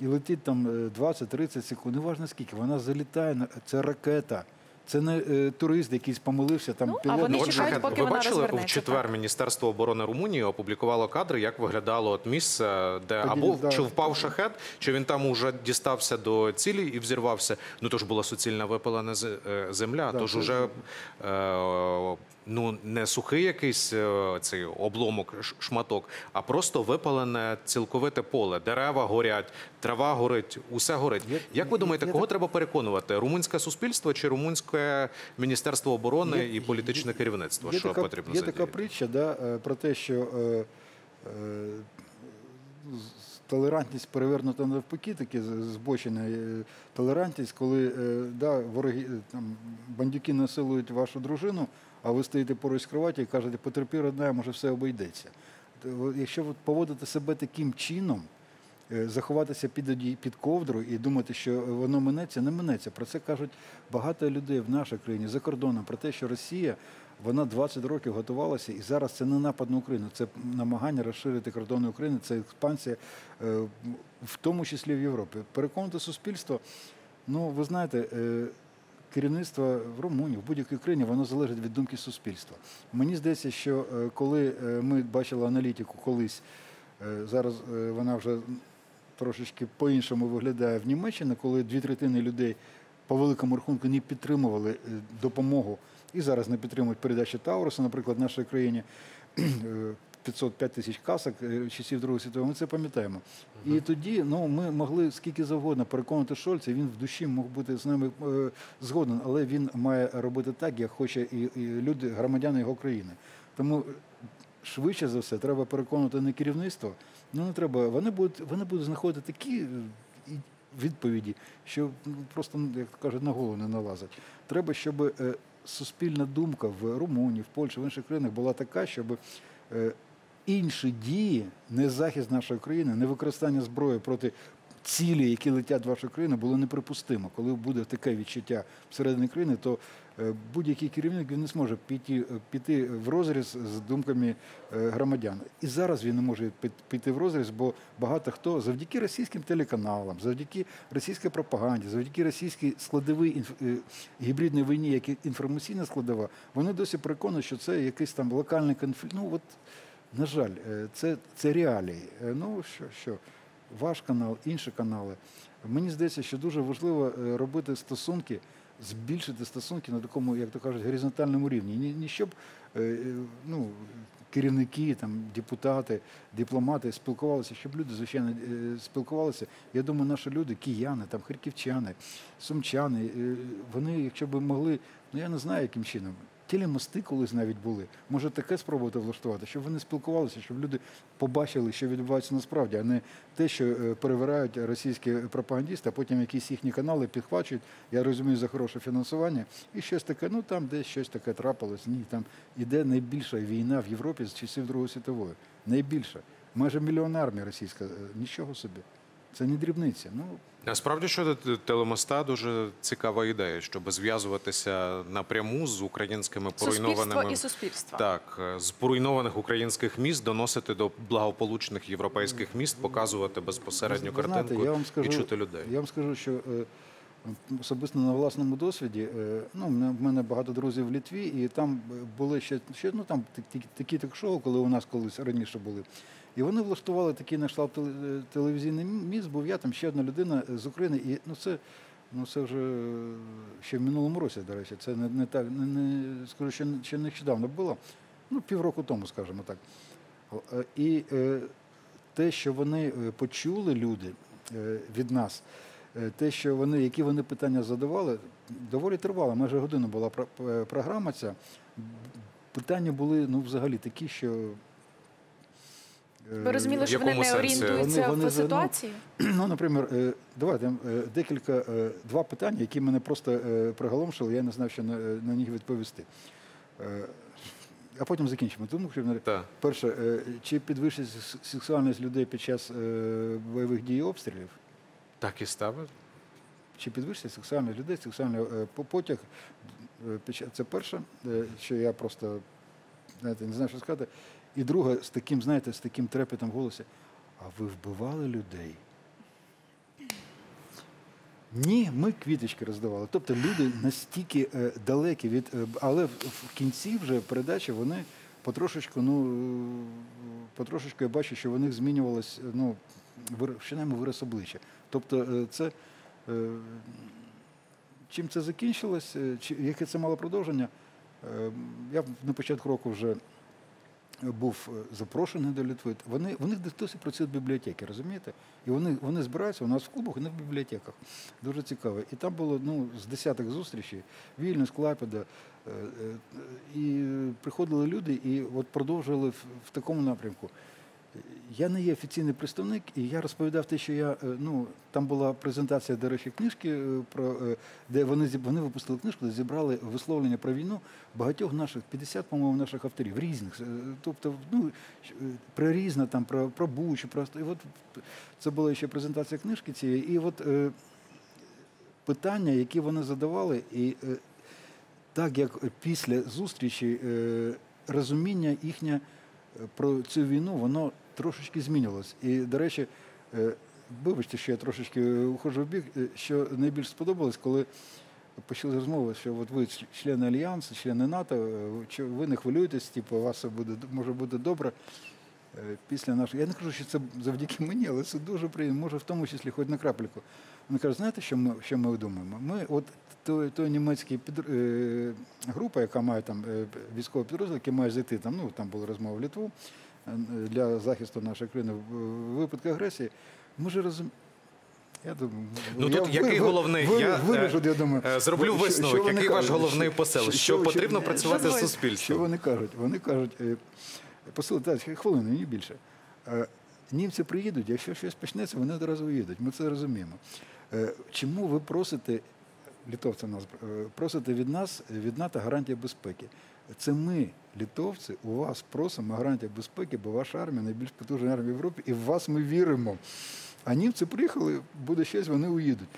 і летить там е, 20-30 секунд, неважно скільки, вона залітає на це ракета. Це не е, турист, якийсь помилився, там Ну, а пілот. вони чекають, поки ви вона бачили, в розвернеться, четвер так. Міністерство оборони Румунії опублікувало кадри, як виглядало от місце, де Тоді, або да. чи впав шахет, чи він там уже дістався до цілі і взірвався. Ну то ж була суцільна випалена з- е, земля. Да, тож це- уже е, ну не сухий якийсь е, цей обломок, шматок, а просто випалене цілковите поле. Дерева горять, трава горить, усе горить. Я- Як ви думаєте, я кого так- треба переконувати? Румунське суспільство чи румунське міністерство оборони і політичне керівництво? Що така, потрібно є така притча да, е, про те, що е, е, толерантність перевернута навпаки, таке збочена е, толерантність, коли е, да, вороги, там, бандюки насилують вашу дружину, а ви стоїте поруч з кроваті і кажете, потерпі, родна, може все обійдеться. Якщо ви поводите себе таким чином, е, заховатися під, під ковдру і думати, що воно минеться, не минеться. Про це кажуть багато людей в нашій країні за кордоном, про те, що Росія вона 20 років готувалася, і зараз це не напад на Україну, це намагання розширити кордони України, це експансія, е, в тому числі в Європі. Переконати суспільство, ну ви знаєте. Керівництво в Румунії, в будь-якій країні, воно залежить від думки суспільства. Мені здається, що е, коли е, ми бачили аналітику колись, е, зараз вона вже трошечки по-іншому виглядає в Німеччині, коли дві третини людей по великому рахунку не підтримували допомогу і зараз не підтримують передачу Таурусу, наприклад, нашій країні. е, 505 тисяч касок е, часів Другої світової, ми це пам'ятаємо. І тоді ну, ми могли скільки завгодно переконати Шольца, він в душі мог бути з нами е, згоден, але він має робити так, як хоче і, і люди, громадяни його країни. Тому швидше за все треба переконувати не керівництво. Ну не треба. Вони будуть, вони будуть знаходити такі е, відповіді, що ну, просто, ну, як кажуть, на голову не налазить. Треба, щоб е, суспільна думка в Румунії, в Польщі, в інших країнах була така, щоб е, інші дії, не захист нашої країни, не використання зброї проти цілі, які летять в вашу країну, було неприпустимо. Коли буде таке відчуття всередині країни, то е, будь-який керівник він не зможе піти, піти в розріз з думками е, громадян. І зараз він не може пі- піти в розріз, бо багато хто завдяки російським телеканалам, завдяки російській пропаганді, завдяки російській складовій інф- е, гібридній війні, як інформаційна складова, вони досі переконують, що це якийсь там локальний конфлікт. Ну от на жаль, е, це, це реалії. Е, Ну що, що, ваш канал, інші канали. Мені здається, що дуже важливо е, робити стосунки, збільшити стосунки на такому, як то кажуть, горизонтальному рівні. Не щоб ну, керівники, там, депутати, дипломати спілкувалися, щоб люди, звичайно, спілкувалися. Я думаю, наші люди, кияни, там, харківчани, сумчани, вони, якщо б могли, ну я не знаю, яким чином. Телемости колись навіть були. Може таке спробувати влаштувати, щоб вони спілкувалися, щоб люди побачили, що відбувається насправді, а не те, що е, перевирають російські пропагандисти, а потім якісь їхні канали підхвачують. Я розумію за хороше фінансування. І щось таке, ну там десь щось таке трапилось. Ні, там іде найбільша війна в Європі з часів Другої світової. Найбільша. Майже мільйон армій російська. Е, Нічого собі. Це не дрібниця. Ну, Насправді щодо телемоста дуже цікава ідея, щоб зв'язуватися напряму з українськими поруйнованими і суспільство. Так, з поруйнованих українських міст доносити до благополучних європейських міст, показувати безпосередню знаєте, картинку я вам скажу, і чути людей. Я вам скажу, що е, особисто на власному досвіді, е, ну, в мене- в мене багато друзів в Літві, і там е, були ще, ще ну, там такі, такі ток-шоу, коли у нас колись раніше були. І вони влаштували такий наш теле- телевізійний міст, був я, там ще одна людина з України. І ну, це, ну, це вже е, ще в минулому році, до речі. Це не, не так, не, не скажу, що ще нещодавно було. Ну, півроку тому, скажімо так. Е, І е, те, що вони е, почули люди е, від нас, е, те, що вони, які вони питання задавали, доволі тривало. Майже годину була е, програма ця. Питання були ну, взагалі такі, що. Ви розуміли, що вони не сенсі? орієнтуються Вони- вони в ну, ситуації? Ну, наприклад, е, давайте е, декілька е, два питання, які мене просто приголомшили, я не знав, що на, на них відповісти. А потім закінчимо. Тому що перше, чи підвищиться сексуальність людей під час бойових дій і обстрілів? Так і ставить. Чи підвищиться сексуальність людей, сексуальний потяг? Це перше, що я просто знаєте, не знаю, що сказати. І друге, з таким, знаєте, з таким трепетом в голосі. А ви вбивали людей? Ні, ми квіточки роздавали. Тобто люди настільки е, далекі від. е, але в, в кінці вже передачі вони потрошечку, ну потрошечку я бачу, що в них змінювалось, е, ну, вир, принаймні вираз обличчя. Тобто, е, це е, чим це закінчилось, е, чи яке це мало продовження? Е, Я на початку року вже був е, запрошений до Литви. Вони, вони досі працюють бібліотеки, розумієте? І вони, вони збираються у нас в клубах і не в бібліотеках. Дуже цікаво. І там було ну, з десяток зустрічей, вільно, Клайпеда. е, е, І приходили люди і от продовжували в, в такому напрямку. Я не є офіційний представник, і я розповідав те, що я е, ну там була презентація, до речі, книжки е, про е, де вони вони випустили книжку, де зібрали висловлення про війну багатьох наших 50, по-моєму, наших авторів різних. Тобто, ну про різне там про, про Бучу, про і от це була ще презентація книжки цієї. І от е, питання, які вони задавали, і е, так як після зустрічі е, розуміння їхнє про цю війну, воно трошечки змінювалось. І, до речі, е, вибачте, що я трошечки е, уходжу в бік, е, що найбільш сподобалось, коли почали розмови, що от ви члени Альянсу, члени НАТО, ви не хвилюєтесь, типу, у вас все буде може бути добре. Після нашого. Я не кажу, що це завдяки мені, але це дуже приємно. Може, в тому числі хоч на крапельку. Вони кажуть, знаєте, що ми, що ми думаємо? Ми, от той, той німецький під, група, яка має там військовий підрозділ, який має зайти там, ну там були розмови в Литву для захисту нашої країни в випадку агресії. Ми ж розуміємо. Я думаю, Ну, я тут який головний? Ви, Я, виріжу, я думаю. е, зроблю що- висновок. що Який ваш головний посил? Що потрібно працювати з суспільством? Що вони кажуть? Вони кажуть, е, посил, так, хвилину, ні більше. Е, Німці приїдуть, якщо щось почнеться, вони одразу їдуть. Ми це розуміємо. Е, Чому ви просите, літовці нас е, просите від нас, від НАТО гарантія безпеки? Це ми, літовці, у вас просимо гарантія безпеки, бо ваша армія найбільш потужна армія в Європі, і в вас ми віримо. А німці приїхали, буде щось, вони уїдуть.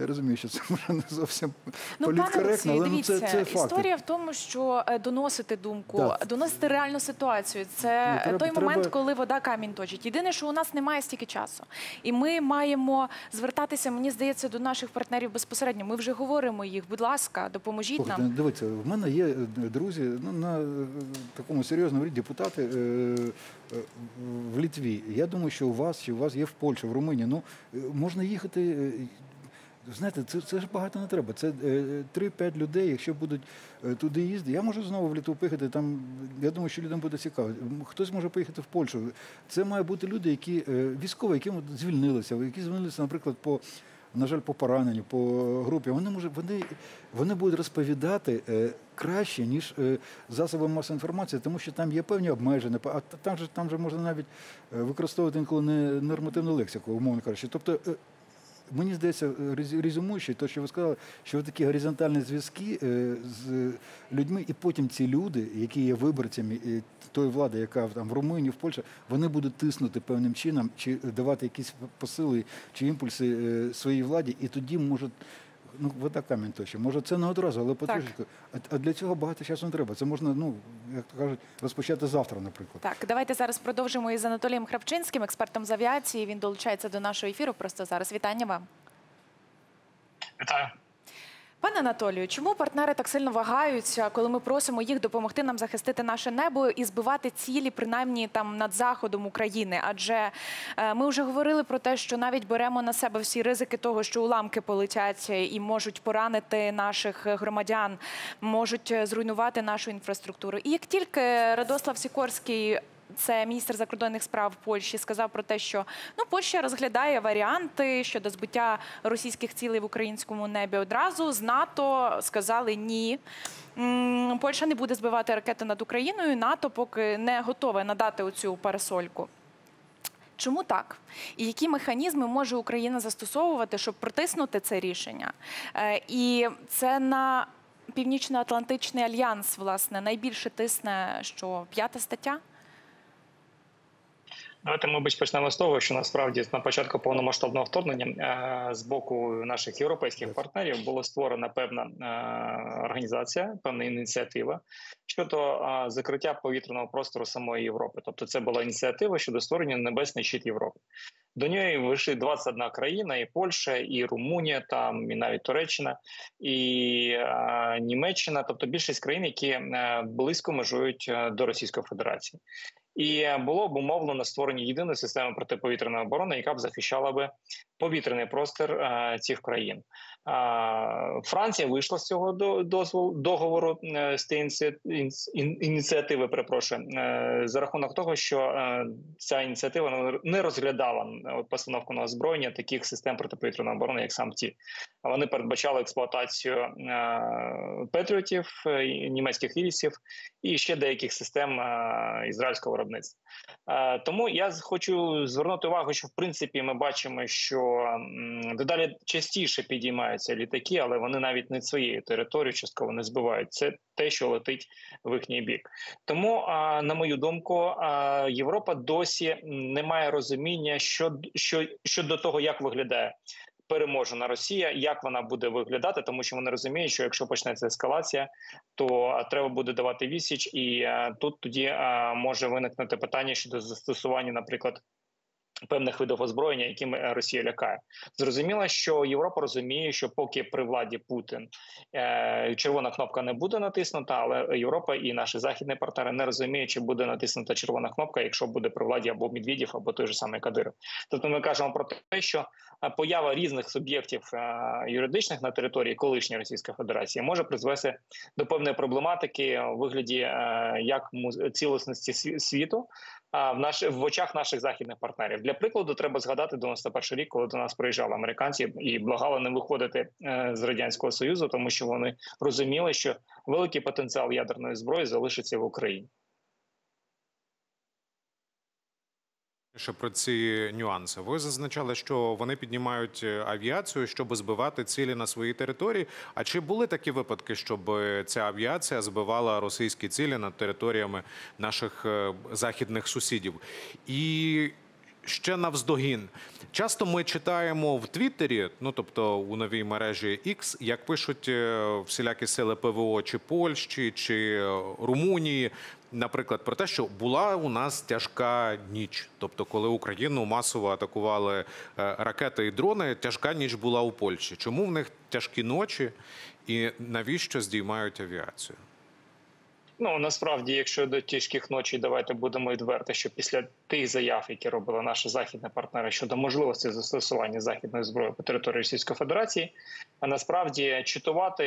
Я розумію, що це може не зовсім Ну, політкоректно, але ну, дивіться, це, це факти. історія в тому, що е, доносити думку, Так. доносити реальну ситуацію. Це Ну, треба- той момент, треба- коли вода камінь точить. Єдине, що у нас немає стільки часу, і ми маємо звертатися, мені здається, до наших партнерів безпосередньо. Ми вже говоримо їх. Будь ласка, допоможіть Слухайте, нам. дивіться, в мене є е, друзі, ну на е, такому серйозному рівні депутати е, е, в Літві. Я думаю, що у вас, чи у вас є в Польщі, в Румунії. Ну можна їхати. Е, Знаєте, це, це ж багато не треба. Це е, 3-5 людей, якщо будуть е, туди їздити. Я можу знову в Літву поїхати. Там я думаю, що людям буде цікаво. Хтось може поїхати в Польщу. Це мають бути люди, які е, військові, які звільнилися, які звільнилися, наприклад, по на жаль, по пораненню, по групі, вони може вони, вони будуть розповідати е, краще, ніж е, засоби масової інформації, тому що там є певні обмеження, а там же там же можна навіть е, використовувати інколи не нормативну лексику, умовно кажучи. Тобто. Е, Мені здається, резю- резюмуючи те, що ви сказали, що такі горизонтальні зв'язки е, з людьми, і потім ці люди, які є виборцями е, тої влади, яка там в Румунії, в Польщі, вони будуть тиснути певним чином, чи давати якісь посили чи імпульси е, своїй владі, і тоді можуть. Ну, вода камінь точно. Може, це не одразу, але потрішечку. А, а для цього багато часу не треба. Це можна, ну як то кажуть, розпочати завтра, наприклад. Так, давайте зараз продовжимо із Анатолієм Храпчинським, експертом з авіації. Він долучається до нашого ефіру. Просто зараз вітання вам. Вітаю. Пане Анатолію, чому партнери так сильно вагаються, коли ми просимо їх допомогти нам захистити наше небо і збивати цілі, принаймні там над заходом України? Адже е, ми вже говорили про те, що навіть беремо на себе всі ризики того, що уламки полетять і можуть поранити наших громадян, можуть е, зруйнувати нашу інфраструктуру. І як тільки Радослав Сікорський це міністр закордонних справ Польщі сказав про те, що ну Польща розглядає варіанти щодо збиття російських цілей в українському небі. Одразу з НАТО сказали ні. Польща не буде збивати ракети над Україною. НАТО поки не готове надати оцю парасольку. Чому так? І які механізми може Україна застосовувати, щоб протиснути це рішення? Е, І це на Північно-Атлантичний альянс, власне, найбільше тисне, що п'ята стаття. Давайте, мабуть, почнемо з того, що насправді на початку повномасштабного вторгнення е, з боку наших європейських партнерів була створена певна е, організація, певна ініціатива щодо е, закриття повітряного простору самої Європи. Тобто, це була ініціатива щодо створення небесний щит Європи. До нього вийшли 21 країна, і Польща, і Румунія, там і навіть Туреччина, і е, Німеччина, тобто більшість країн, які близько межують до Російської Федерації. І було б умовлено створення єдиної системи протиповітряної оборони, яка б захищала би повітряний простір е, цих країн. Франція вийшла з цього дозволу договору е, з ін- ініціативи. Перепрошую е, за рахунок того, що е, ця ініціатива не- розглядала постановку на озброєння таких систем протиповітряної оборони, як сам ті. Вони передбачали експлуатацію петріотів, німецьких ірісів і ще деяких систем ізраїльського виробництва. Тому я хочу звернути увагу, що в принципі ми бачимо, що дедалі частіше підіймаються літаки, але вони навіть не своєю територією частково не збивають. Це те, що летить в їхній бік. Тому, на мою думку, Європа досі не має розуміння, що, що щодо того, як виглядає переможена Росія, як вона буде виглядати, тому що вони розуміють, що якщо почнеться ескалація, то треба буде давати відсіч, і тут тоді може виникнути питання щодо застосування, наприклад. Певних видів озброєння, якими Росія лякає, зрозуміло, що Європа розуміє, що поки при владі Путін е, червона кнопка не буде натиснута, але Європа і наші західні партнери не розуміють, чи буде натиснута червона кнопка, якщо буде при владі або Медведєв, або той же самий Кадиров. Тобто, ми кажемо про те, що поява різних суб'єктів е, юридичних на території колишньої Російської Федерації може призвести до певної проблематики у вигляді е, як цілісності світу. В наш в очах наших західних партнерів для прикладу треба згадати 91 рік, коли до нас приїжджали американці і благали не виходити е, з радянського союзу, тому що вони розуміли, що великий потенціал ядерної зброї залишиться в Україні. Ще про ці нюанси. Ви зазначали, що вони піднімають е, авіацію, щоб збивати цілі на своїй території. А чи були такі випадки, щоб е, ця авіація збивала російські цілі над територіями наших е, західних сусідів? І ще навздогін. Часто ми читаємо в Твіттері, ну тобто у новій мережі X, як пишуть всілякі сили ПВО чи Польщі, чи Румунії, наприклад, про те, що була у нас тяжка ніч. Тобто, коли Україну масово атакували е, ракети і дрони, тяжка ніч була у Польщі. Чому в них тяжкі ночі і навіщо здіймають авіацію? Ну насправді, якщо до тяжких ночей, давайте будемо відверти, що після тих заяв, які робили наші західні партнери щодо можливості застосування західної зброї по території Російської Федерації, а насправді читувати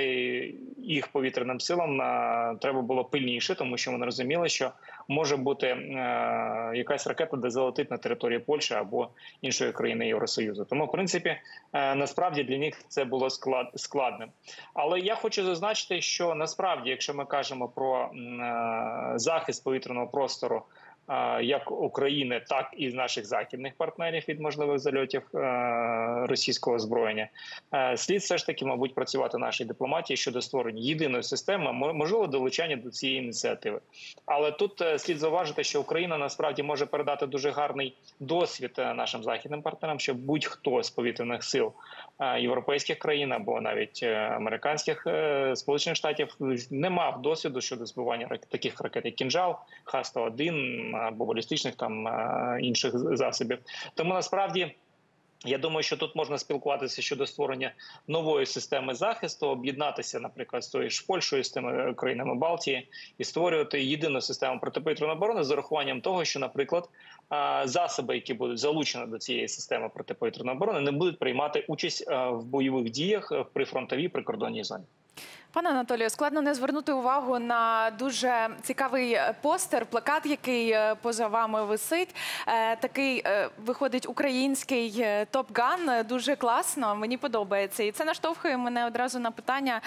їх повітряним силам на треба було пильніше, тому що вони розуміли, що може бути е, якась ракета, де залетить на території Польщі або іншої країни Євросоюзу. Тому, в принципі, е, насправді для них це було склад складним. Але я хочу зазначити, що насправді, якщо ми кажемо про е, захист повітряного простору. Як України, так і наших західних партнерів від можливих зальотів е, російського озброєння, Е, слід все ж таки, мабуть, працювати нашій дипломатії щодо створення єдиної системи, мо- можливо, долучання до цієї ініціативи. Але тут е, слід зауважити, що Україна насправді може передати дуже гарний досвід нашим західним партнерам, що будь-хто з повітряних сил європейських країн або навіть американських сполучених штатів не мав досвіду щодо збивання таких ракет, як кінжал, Х-101 або балістичних там е, інших засобів. Тому насправді. Я думаю, що тут можна спілкуватися щодо створення нової системи захисту, об'єднатися, наприклад, з тою ж Польщею, з тими країнами Балтії, і створювати єдину систему протиповітряної оборони з урахуванням того, що, наприклад, засоби, які будуть залучені до цієї системи протиповітряної оборони, не будуть приймати участь в бойових діях е, в прифронтовій прикордонній зоні. Пане Анатолію, складно не звернути увагу на дуже цікавий е, постер, плакат, який е, поза вами висить. Е, Такий виходить український топ-ган. Дуже класно. Мені подобається. І це наштовхує мене одразу на питання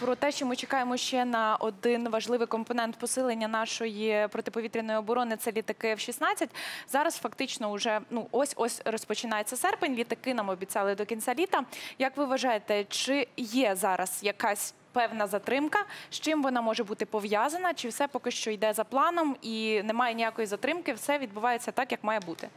про те, що ми чекаємо ще на один важливий компонент посилення нашої протиповітряної оборони. Це літаки F-16. Зараз фактично вже ну ось ось розпочинається серпень. Літаки нам обіцяли до кінця літа. Як ви вважаєте, чи є зараз якась певна затримка. З чим вона може бути пов'язана? Чи все поки що йде за планом і немає ніякої затримки? Все відбувається так, як має бути.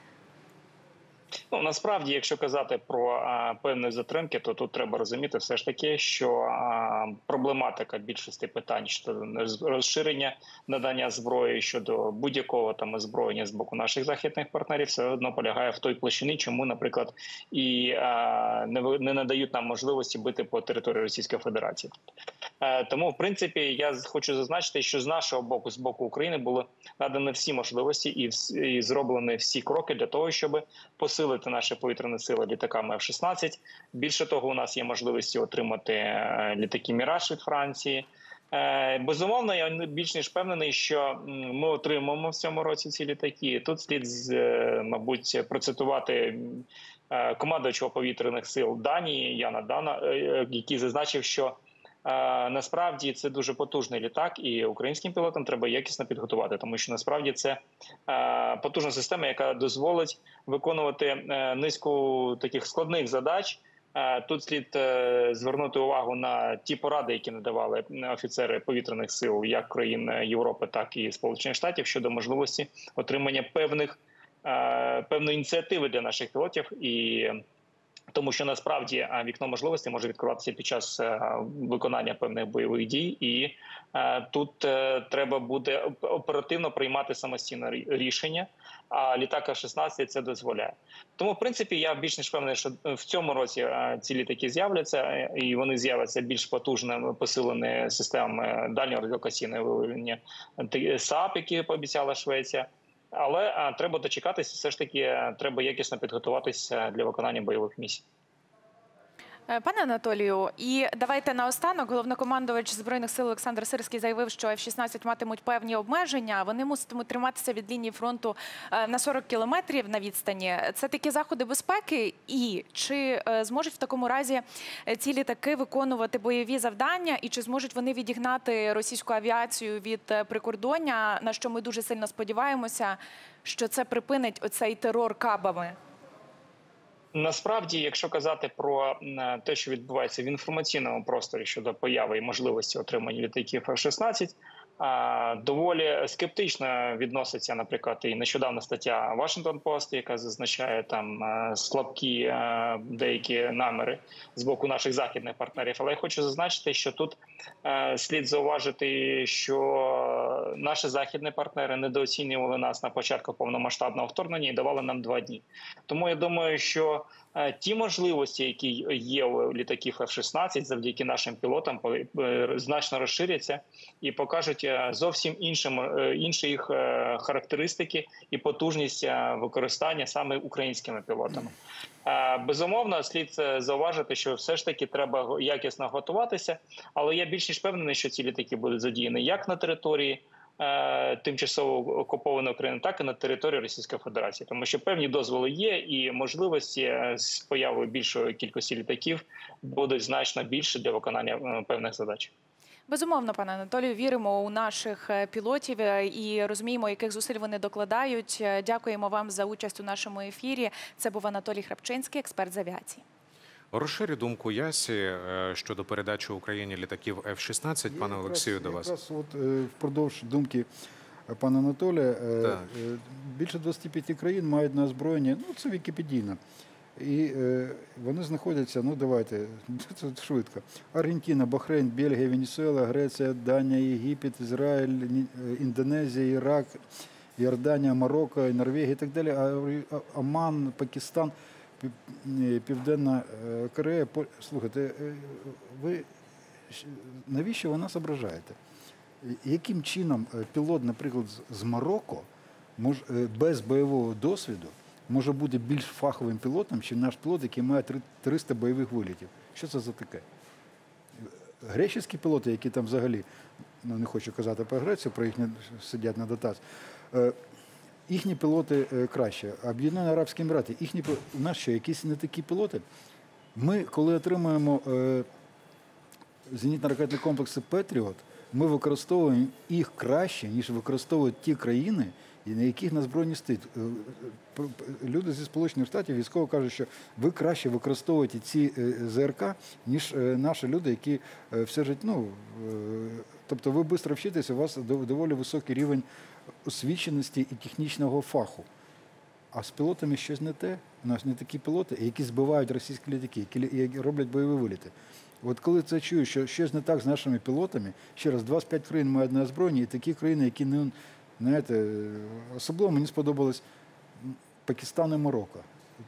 Ну насправді, якщо казати про а, певні затримки, то тут треба розуміти все ж таки, що а, проблематика більшості питань щодо розширення надання зброї щодо будь-якого там озброєння з боку наших західних партнерів, все одно полягає в той площині, чому, наприклад, і а, не, не надають нам можливості бити по території Російської Федерації. Е, Тому, в принципі, я хочу зазначити, що з нашого боку, з боку України, були надані всі можливості і, і зроблені всі кроки для того, щоб посилити наші повітряні сили літаками F-16. Більше того, у нас є можливості отримати е, літаки Міраж від Франції. Е, Безумовно, я більш ніж впевнений, що ми отримаємо в цьому році ці літаки. Тут слід, е, мабуть, процитувати е, повітряних сил Данії Яна Дана, який зазначив, що Насправді це дуже потужний літак, і українським пілотам треба якісно підготувати, тому що насправді це е, потужна система, яка дозволить виконувати е, низку таких складних задач. Е, Тут слід е, звернути увагу на ті поради, які надавали офіцери повітряних сил як країн Європи, так і Сполучених Штатів щодо можливості отримання певних е, певної ініціативи для наших пілотів і тому що насправді вікно можливостей може відкриватися під час е, виконання певних бойових дій, і е, тут е, треба буде оперативно приймати самостійне рішення. А літак F-16 це дозволяє. Тому, в принципі, я більш ніж впевнений, що в цьому році е, ці літаки з'являться, е, і вони з'являться більш потужними, посиленими системами дальнього радіолокаційного виявлення САП, які пообіцяла Швеція. Але а, треба дочекатися, все ж таки е, треба якісно підготуватися для виконання бойових місій. Е, Пане Анатолію, і давайте наостанок. Головнокомандувач збройних сил Олександр Сирський заявив, що F-16 матимуть певні обмеження. Вони муситимуть триматися від лінії фронту е, на 40 кілометрів на відстані. Це такі заходи безпеки. І чи е, зможуть в такому разі ці літаки виконувати бойові завдання, і чи зможуть вони відігнати російську авіацію від прикордоння? На що ми дуже сильно сподіваємося, що це припинить оцей терор кабами? Насправді, якщо казати про те, що відбувається в інформаційному просторі щодо появи і можливості отримання літаків F-16, а, доволі скептично відноситься, наприклад, і нещодавна стаття Washington Post, яка зазначає там е, слабкі е, деякі наміри з боку наших західних партнерів. Але я хочу зазначити, що тут е, слід зауважити, що наші західні партнери недооцінювали нас на початку повномасштабного вторгнення і давали нам два дні. Тому я думаю, що ті можливості, які є у літаків F-16, завдяки нашим пілотам, е, значно розширяться і покажуть е, зовсім іншим е, інші їх е, характеристики і потужність е, використання саме українськими пілотами. Е, Безумовно, слід е, зауважити, що все ж таки треба якісно готуватися, але я більш ніж впевнений, що ці літаки будуть задіяні як на території е, тимчасово окупованої України, так і на території Російської Федерації, тому що певні дозволи є, і можливості е, з появою більшої кількості літаків будуть значно більше для виконання е, певних задач. Безумовно, пане Анатолію, віримо у наших е, пілотів е, і розуміємо, яких зусиль вони докладають. Е, Дякуємо вам за участь у нашому ефірі. Це був Анатолій Храпчинський, експерт з авіації. Розширю думку Ясі е, щодо передачі Україні літаків F-16, пане Олексію, до вас. Якраз от е, впродовж думки е, пана Анатолія, Так. більше 25 країн мають на озброєнні, ну це вікіпедійно. І вони знаходяться, ну давайте, це швидко. Аргентина, Бахрейн, Бельгія, Венесуела, Греція, Данія, Єгипет, Ізраїль, Індонезія, Ірак, Йорданія, Марокко, Норвегія і так далі. Оман, Пакистан, Південна е, Корея. Слухайте, е, ви навіщо ви нас ображаєте? Яким чином е, пілот, наприклад, з- Марокко без бойового досвіду може бути більш фаховим пілотом, ніж наш пілот, який має три- 300 бойових вилітів? Що це за таке? Греческі пілоти, які там взагалі, ну не хочу казати про Грецію, про їхні сидять на дотації, е, їхні пілоти е, краще. Об'єднані Арабські Емірати, їхні у нас що, якісь не такі пілоти? Ми, коли отримуємо е, зенітно-ракетні комплекси Петріот, ми використовуємо їх краще, ніж використовують ті країни, на яких на збройні стоїть. Е, Люди зі Сполучених Штатів військово кажуть, що ви краще використовуєте ці ЗРК, ніж наші люди, які все життя. Ну, тобто ви швидко вчитеся, у вас доволі високий рівень освіченості і технічного фаху. А з пілотами щось не те. У нас не такі пілоти, які збивають російські літаки, які роблять бойові виліти. От коли це чую, що щось не так з нашими пілотами, ще раз, 25 країн мають на озброєнні, і такі країни, які не знаєте, особливо мені сподобалось Пакистан і Марокко.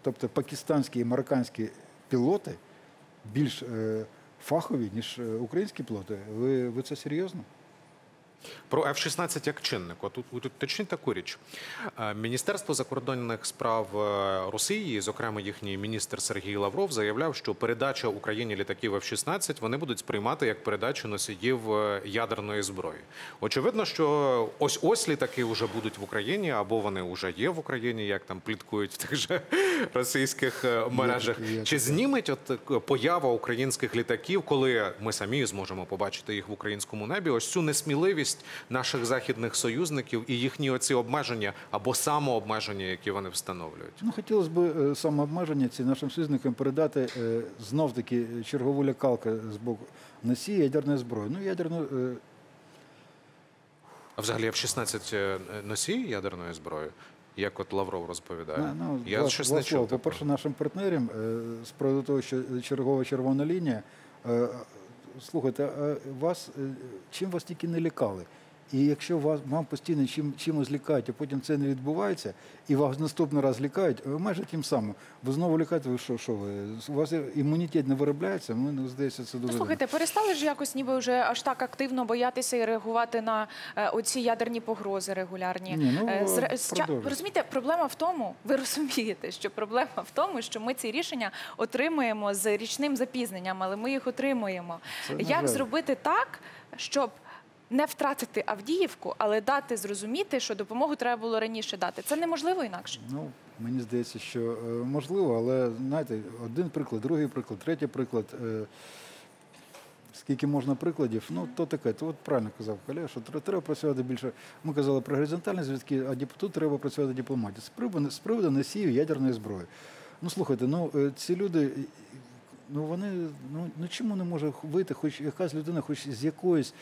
Тобто пакистанські і марокканські пілоти більш е, фахові, ніж е, українські пілоти. Ви, ви це серйозно? Про F-16 як чинник. От тут уточніть таку річ. Е, Міністерство закордонних справ е, Росії, зокрема їхній міністр Сергій Лавров, заявляв, що передача Україні літаків F-16 вони будуть сприймати як передачу носіїв е, ядерної зброї. Очевидно, що ось ось літаки вже будуть в Україні, або вони вже є в Україні, як там пліткують в тих же російських мережах. Чи таке. зніметь от поява українських літаків, коли ми самі зможемо побачити їх в українському небі? Ось цю несміливість наших західних союзників і їхні оці обмеження або самообмеження, які вони встановлюють. Ну, хотілося б е, самообмеження ці нашим союзникам передати е, знов таки чергову лякалку з боку носії ядерної зброї. Ну, ядерну, е, А взагалі F-16 е, носії ядерної зброї, як от Лавров розповідає. на- ну, Я два- щось не чув. По-перше, нашим партнерам з приводу того, що чергова червона лінія. Слухайте, а вас е, чим вас тільки не лякали? І якщо вас вам постійно чим чимось лякають, а потім це не відбувається, і вас наступний раз лякають, е, майже тим самим. Ви знову лякаєте, ви що, що ви? У вас імунітет не виробляється? Мені здається, це дуже Ну, слухайте, перестали ж якось ніби вже аж так активно боятися і реагувати на е, оці ядерні погрози регулярні. Ні, ну, Е, з ча- розумієте, проблема в тому, ви розумієте, що проблема в тому, що ми ці рішення отримуємо з річним запізненням, але ми їх отримуємо. Це, Як зробити так, щоб не втратити Авдіївку, але дати зрозуміти, що допомогу треба було раніше дати. Це неможливо інакше. Ну, мені здається, що е, можливо, але знаєте, один приклад, другий приклад, третій приклад. е, Скільки можна прикладів, ну то таке, то от правильно казав колега, що треба працювати більше. Ми казали про горизонтальні зв'язки, а тут треба працювати дипломатія. З приводу, з приводу носіїв ядерної зброї. Ну слухайте, ну е, ці люди, ну вони ну, ну чому не може вийти, хоч якась людина, хоч з якоїсь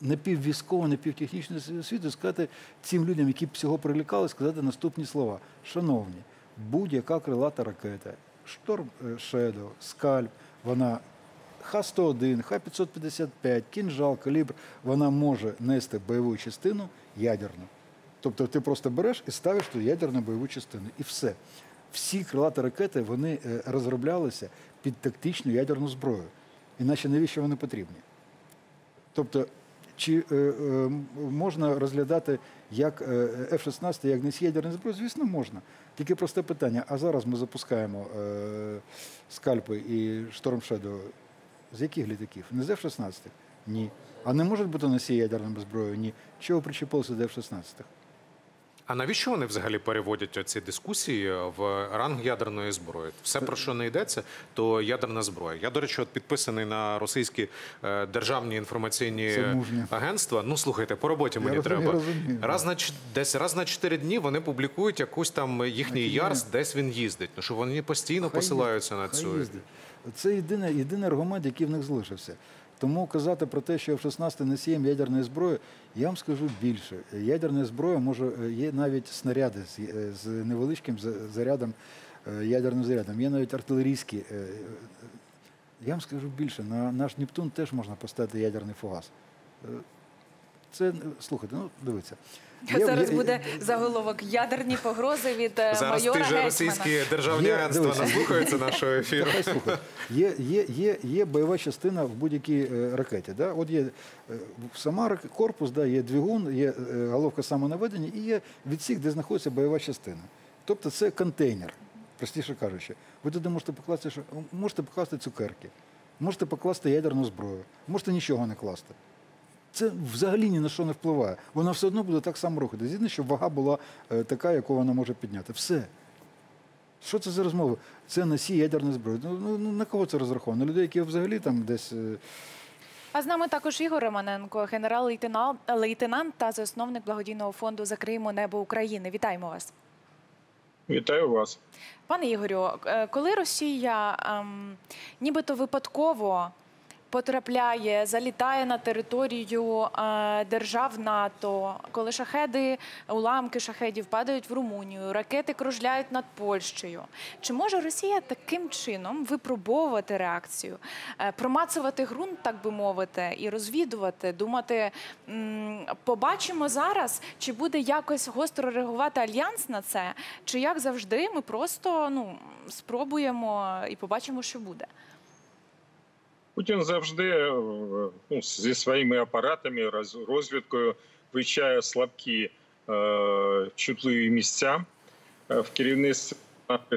напіввійськової, напівтехнічної освіти, сказати цим людям, які б цього прилікали, сказати наступні слова. Шановні, будь-яка крилата ракета, Storm Shadow, Скальп, вона Х-101, Х-555, кінжал, калібр, вона може нести бойову частину ядерну. Тобто ти просто береш і ставиш ту ядерну бойову частину. І все. Всі крилаті ракети вони е, розроблялися під тактичну ядерну зброю. Іначе навіщо вони потрібні? Тобто Чи е, е, можна розглядати як е, F-16 як носій зброю? Звісно, можна. Тільки просте питання. А зараз ми запускаємо е, скальпи і Шторм Shadow з яких літаків? Не з F-16? Ні. А не можуть бути носії ядерної зброєю? Ні. Чого причепилися до F-16? А навіщо вони взагалі переводять ці дискусії в ранг ядерної зброї? Все про що не йдеться, то ядерна зброя. Я, до речі, от підписаний на російські е, державні інформаційні агентства. Ну слухайте, по роботі мені розумію, треба. розумію, Раз на десь раз на чотири дні вони публікують якусь там їхній ярс, десь він їздить. Ну що вони постійно Хай посилаються на цю. хай їздить. Це єдиний, єдиний аргумент, який в них залишився. Тому казати про те, що F-16 носієм ядерної зброї, я вам скажу більше. Ядерна зброя може є навіть снаряди з, е, невеличким зарядом, е, ядерним зарядом. Є навіть артилерійські. е, е, Я вам скажу більше, на наш Нептун теж можна поставити ядерний фугас. Е, Це слухайте, ну дивіться. Є- Зараз є- буде заголовок ядерні погрози від е, Зараз майора ті ж Гетьмана. російські державні Є, агентства дивися. наслухаються нашого ефіру. Хай. Є, є, є, є бойова частина в будь-якій е, ракеті. Да? От є е, сама рак- корпус, да, є двигун, є е, головка самонаведення і є відсік, де знаходиться бойова частина. Тобто це контейнер, простіше кажучи. Ви туди можете покласти, що можете покласти цукерки, можете покласти ядерну зброю, можете нічого не класти. Це взагалі ні на що не впливає. Вона все одно буде так само рухатися. Єдине, щоб вага була е, така, яку вона може підняти. Все. Що це за розмови? Це носій ядерної зброї. Ну, ну, ну, на кого це розраховано? На людей, які взагалі там десь. е, А з нами також Ігор Романенко, генерал-лейтенант та засновник благодійного фонду Закриємо небо України. Вітаємо вас. Вітаю вас. Пане Ігорю, е, коли Росія ем, нібито випадково потрапляє, залітає на територію е, держав НАТО, коли шахеди, уламки шахедів падають в Румунію, ракети кружляють над Польщею. Чи може Росія таким чином випробовувати реакцію, е, промацувати ґрунт, так би мовити, і розвідувати, думати, побачимо зараз, чи буде якось гостро реагувати альянс на це, чи як завжди, ми просто ну спробуємо і побачимо, що буде. Путін завжди е, ну, зі своїми апаратами, роз- розвідкою вивчає слабкі е, чутливі місця е, в керівництві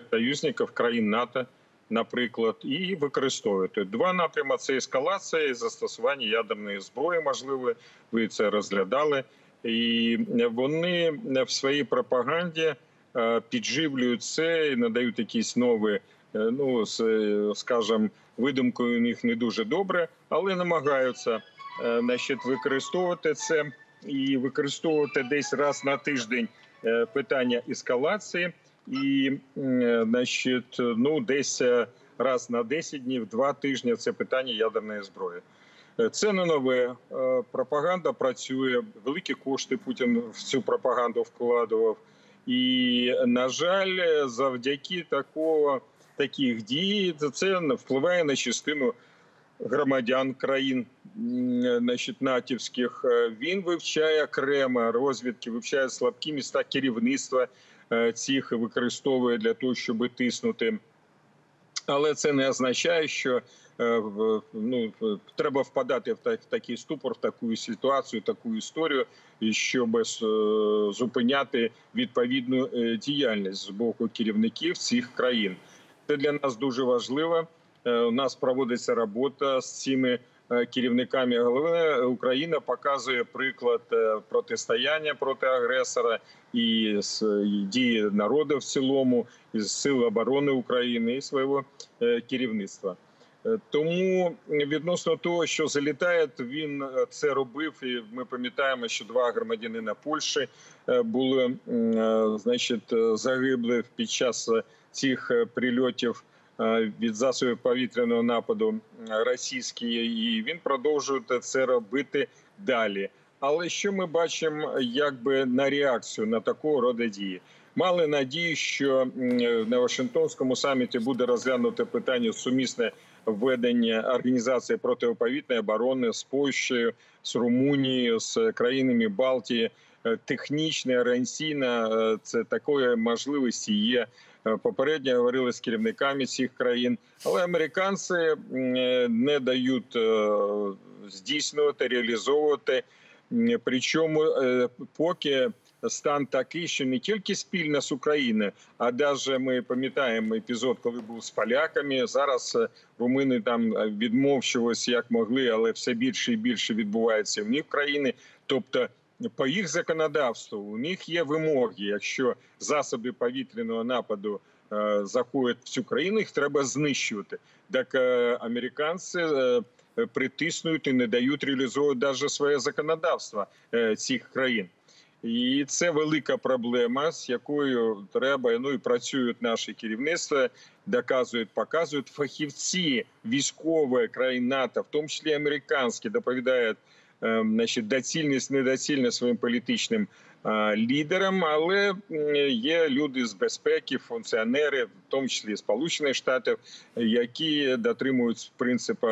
союзників, країн НАТО, наприклад, і використовує. Тобто Два напрями це ескалація і застосування ядерної зброї. Можливо, ви це розглядали. І вони в своїй пропаганді е, підживлюють це і надають якісь нові, ну скажімо, видумкою у них не дуже добре, але намагаються е, значить, використовувати це і використовувати десь раз на тиждень е, питання ескалації, і е, значить, ну десь раз на 10 днів, два тижні це питання ядерної зброї. Це не нове. Пропаганда працює. Великі кошти Путін в цю пропаганду вкладував. І, на жаль, завдяки такого таких дій це впливає на частину громадян країн значить, натівських. Е, Він вивчає окремо розвідки, вивчає слабкі міста керівництва е, цих використовує для того, щоб тиснути. Але це не означає, що е, ну, треба впадати в такий ступор, в таку ситуацію, таку історію, щоб зупиняти відповідну діяльність з боку керівників цих країн. Це для нас дуже важливо. Е, У нас проводиться робота з цими е, керівниками. Головне, Україна показує приклад е, протистояння проти агресора і дії народу в цілому, і сил оборони України і свого керівництва. Тому відносно того, що залітає, він це робив. І ми пам'ятаємо, що два громадянина Польщі були значить загибли під час цих е, прильотів е, від засобів повітряного нападу російської, і він продовжує це робити далі. Але що ми бачимо, якби на реакцію на такого роду дії? Мали надію, що на Вашингтонському саміті буде розглянуте питання сумісне введення організації протиповітряної оборони з Польщею, з Румунією, з країнами Балтії. Е, Технічна, організаційна е, це такої можливості є. Е, Попередньо говорили з керівниками цих країн, але американці е, не дають е, здійснювати, реалізовувати. Причому поки стан такий, що не тільки спільно з Україною, а навіть ми пам'ятаємо епізод, коли був з поляками. Зараз румуни там відмовчувалися як могли, але все більше і більше відбувається в них в країні. Тобто, по їх законодавству у них є вимоги. Якщо засоби повітряного нападу е, заходять в цю країну, їх треба знищувати. Так е, американці е, притиснують і не дають реалізовувати навіть своє законодавство е, цих країн. І це велика проблема, з якою треба ну і працюють наші керівництва, доказують, показують фахівці військової країн НАТО, в тому числі американські, доповідають значить, доцільність, недоцільність своїм політичним лідерам, але є люди з безпеки, функціонери, в тому числі Сполучених Штатів, які дотримують принципу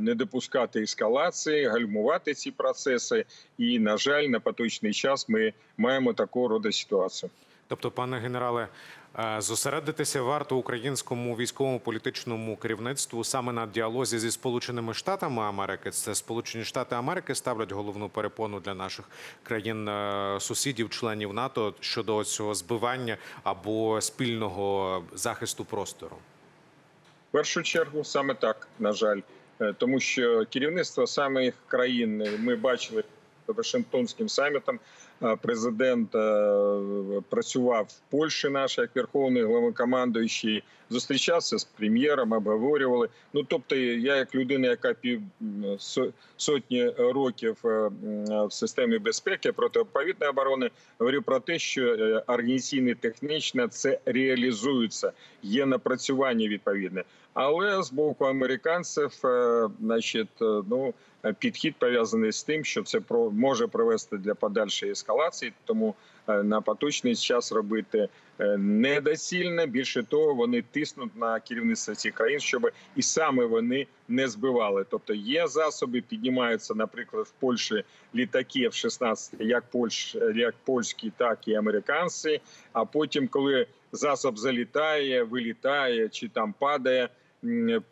не допускати ескалації, гальмувати ці процеси. І на жаль, на поточний час ми маємо такого роду ситуацію. Тобто, пане генерале, зосередитися варто українському військовому політичному керівництву саме на діалозі зі Сполученими Штатами Америки. Це Сполучені Штати Америки ставлять головну перепону для наших країн е, сусідів, членів НАТО щодо цього збивання або спільного захисту простору. В першу чергу саме так, на жаль, Е, тому що керівництво самих країн е, ми бачили Вашингтонським самітом. Е, Президент е, працював в Польщі, наш як верховний головнокомандуючий, зустрічався з прем'єром, обговорювали. Ну тобто, я як людина, яка пів сотні років е, в системі безпеки протиповітної оборони, говорю про те, що організаційно технічно це реалізується, є напрацювання відповідне. Але з боку американців, значить, ну підхід пов'язаний з тим, що це може привести для подальшої ескалації, тому е, на поточний час робити е, недоцільно. Більше того, вони тиснуть на керівництво цих країн, щоб і саме вони не збивали. Тобто є засоби, піднімаються, наприклад, в Польщі літаки F-16, як Польщ, як польські, так і американські. А потім, коли засоб залітає, вилітає чи там падає.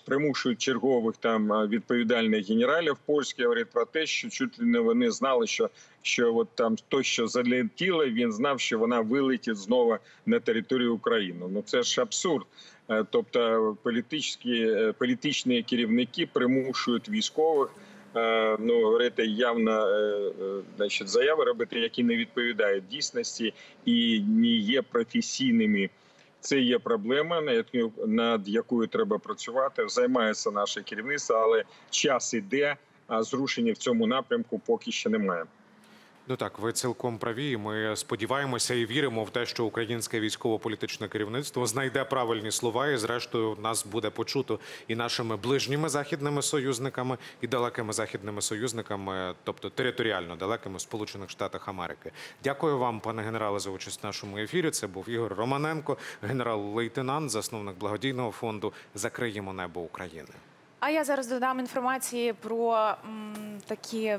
Примушують чергових там відповідальних генералів польських говорять про те, що чуть ли не вони знали, що що от там то, що залетіло, він знав, що вона вилетить знову на територію України. Ну це ж абсурд. Е, Тобто політичні, е, політичні керівники примушують військових е, ну говорити явно значить, заяви робити, які не відповідають дійсності і не є професійними. Це є проблема, над якою- треба працювати. Займається наше керівництво, але час іде, а зрушення в цьому напрямку поки ще немає. Ну так, ви цілком праві. Ми сподіваємося і віримо в те, що українське військово-політичне керівництво знайде правильні слова, і зрештою нас буде почуто і нашими ближніми західними союзниками, і далекими західними союзниками, тобто територіально далекими Сполучених Штатах Америки. Дякую вам, пане генерале, за участь в нашому ефірі. Це був Ігор Романенко, генерал-лейтенант, засновник благодійного фонду Закриємо небо України. А я зараз додам інформації про такі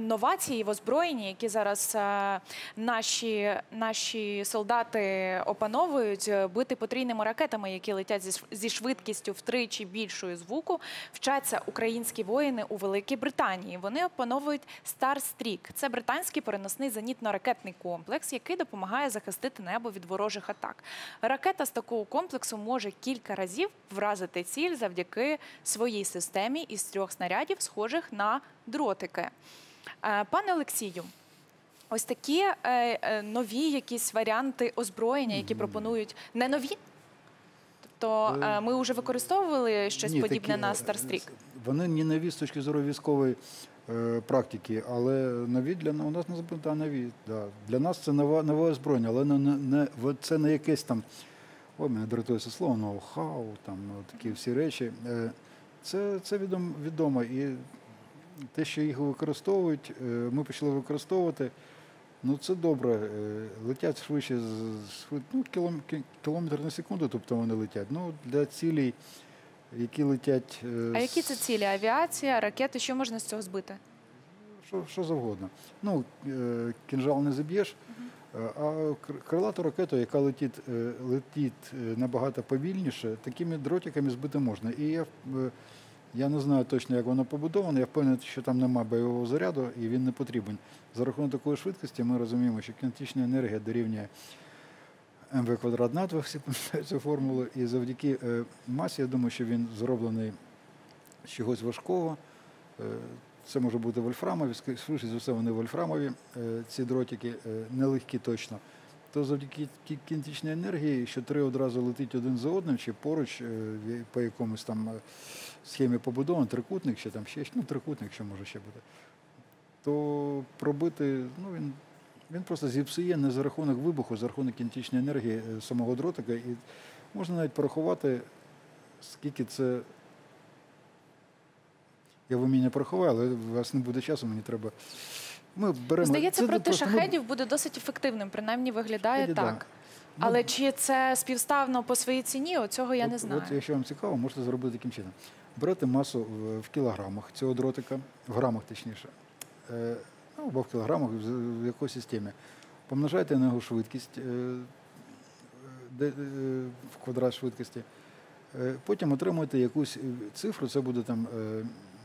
новації в озброєнні, які зараз е, наші, наші солдати опановують, Е, бити потрійними ракетами, які летять зі, зі швидкістю втричі більшою звуку, вчаться українські воїни у Великій Британії. Вони опановують Starstreak. Це британський переносний зенітно-ракетний комплекс, який допомагає захистити небо від ворожих атак. Ракета з такого комплексу може кілька разів вразити ціль завдяки своїй системі із трьох снарядів, схожих на дротики. Е, Пане Олексію, ось такі е, е, нові якісь варіанти озброєння, які пропонують не нові. Тобто ми вже використовували щось Ні, подібне такі, на Starstreak? Вони не нові з точки зору військової е, практики, але нові для у нас не да, нові. Да. Для нас це нове, нове озброєння, але не, не, це не якесь там, ой, мене дратує це слово, ноу-хау, там ну, такі всі речі. Це, це відомо, відомо. І те, що їх використовують, е, ми почали використовувати. Ну, це добре. Е, Летять швидше ну, кілом- кілометр на секунду, тобто вони летять. Ну, для цілей, які летять. е, А які це цілі? Авіація, ракети? Що можна з цього збити? що, що завгодно. Ну, кінжал не заб'єш, а крилату ракету, яка летить, летить набагато повільніше, такими дротиками збити можна. І я Я не знаю точно, як воно побудовано. Я впевнений, що там немає бойового заряду і він не потрібен. За рахунок такої швидкості ми розуміємо, що кінетична енергія дорівнює МВ квадрат на 2, всі пам'ятають цю формулу. І завдяки е, масі, я думаю, що він зроблений з чогось важкого. Е, Це може бути вольфрамові, швидше за все, вони вольфрамові, е, ці дротики, нелегкі точно. То завдяки кі- кінетичній енергії, що три одразу летить один за одним, чи поруч по якомусь там схемі побудований, трикутник, чи там ще ну, трикутник, що може ще бути, то пробити, ну він, він просто зіпсує не за рахунок вибуху, за рахунок кінетичної енергії е, самого дротика. І можна навіть порахувати, скільки це. Я в уміння порахував, але у вас не буде часу, мені треба. Ми беремо Здається, це проти просто шахедів буде досить ефективним, принаймні виглядає Шахеді, да. так. Ну, Але чи це співставно по своїй ціні? Оцього я от, не знаю. От, якщо вам цікаво, можете зробити таким чином. Берете масу в, кілограмах цього дротика, в грамах точніше, е, ну, або в кілограмах в, якоїсь системі. Помножайте на його швидкість е, е, в квадрат швидкості. Потім отримуєте якусь цифру, це буде там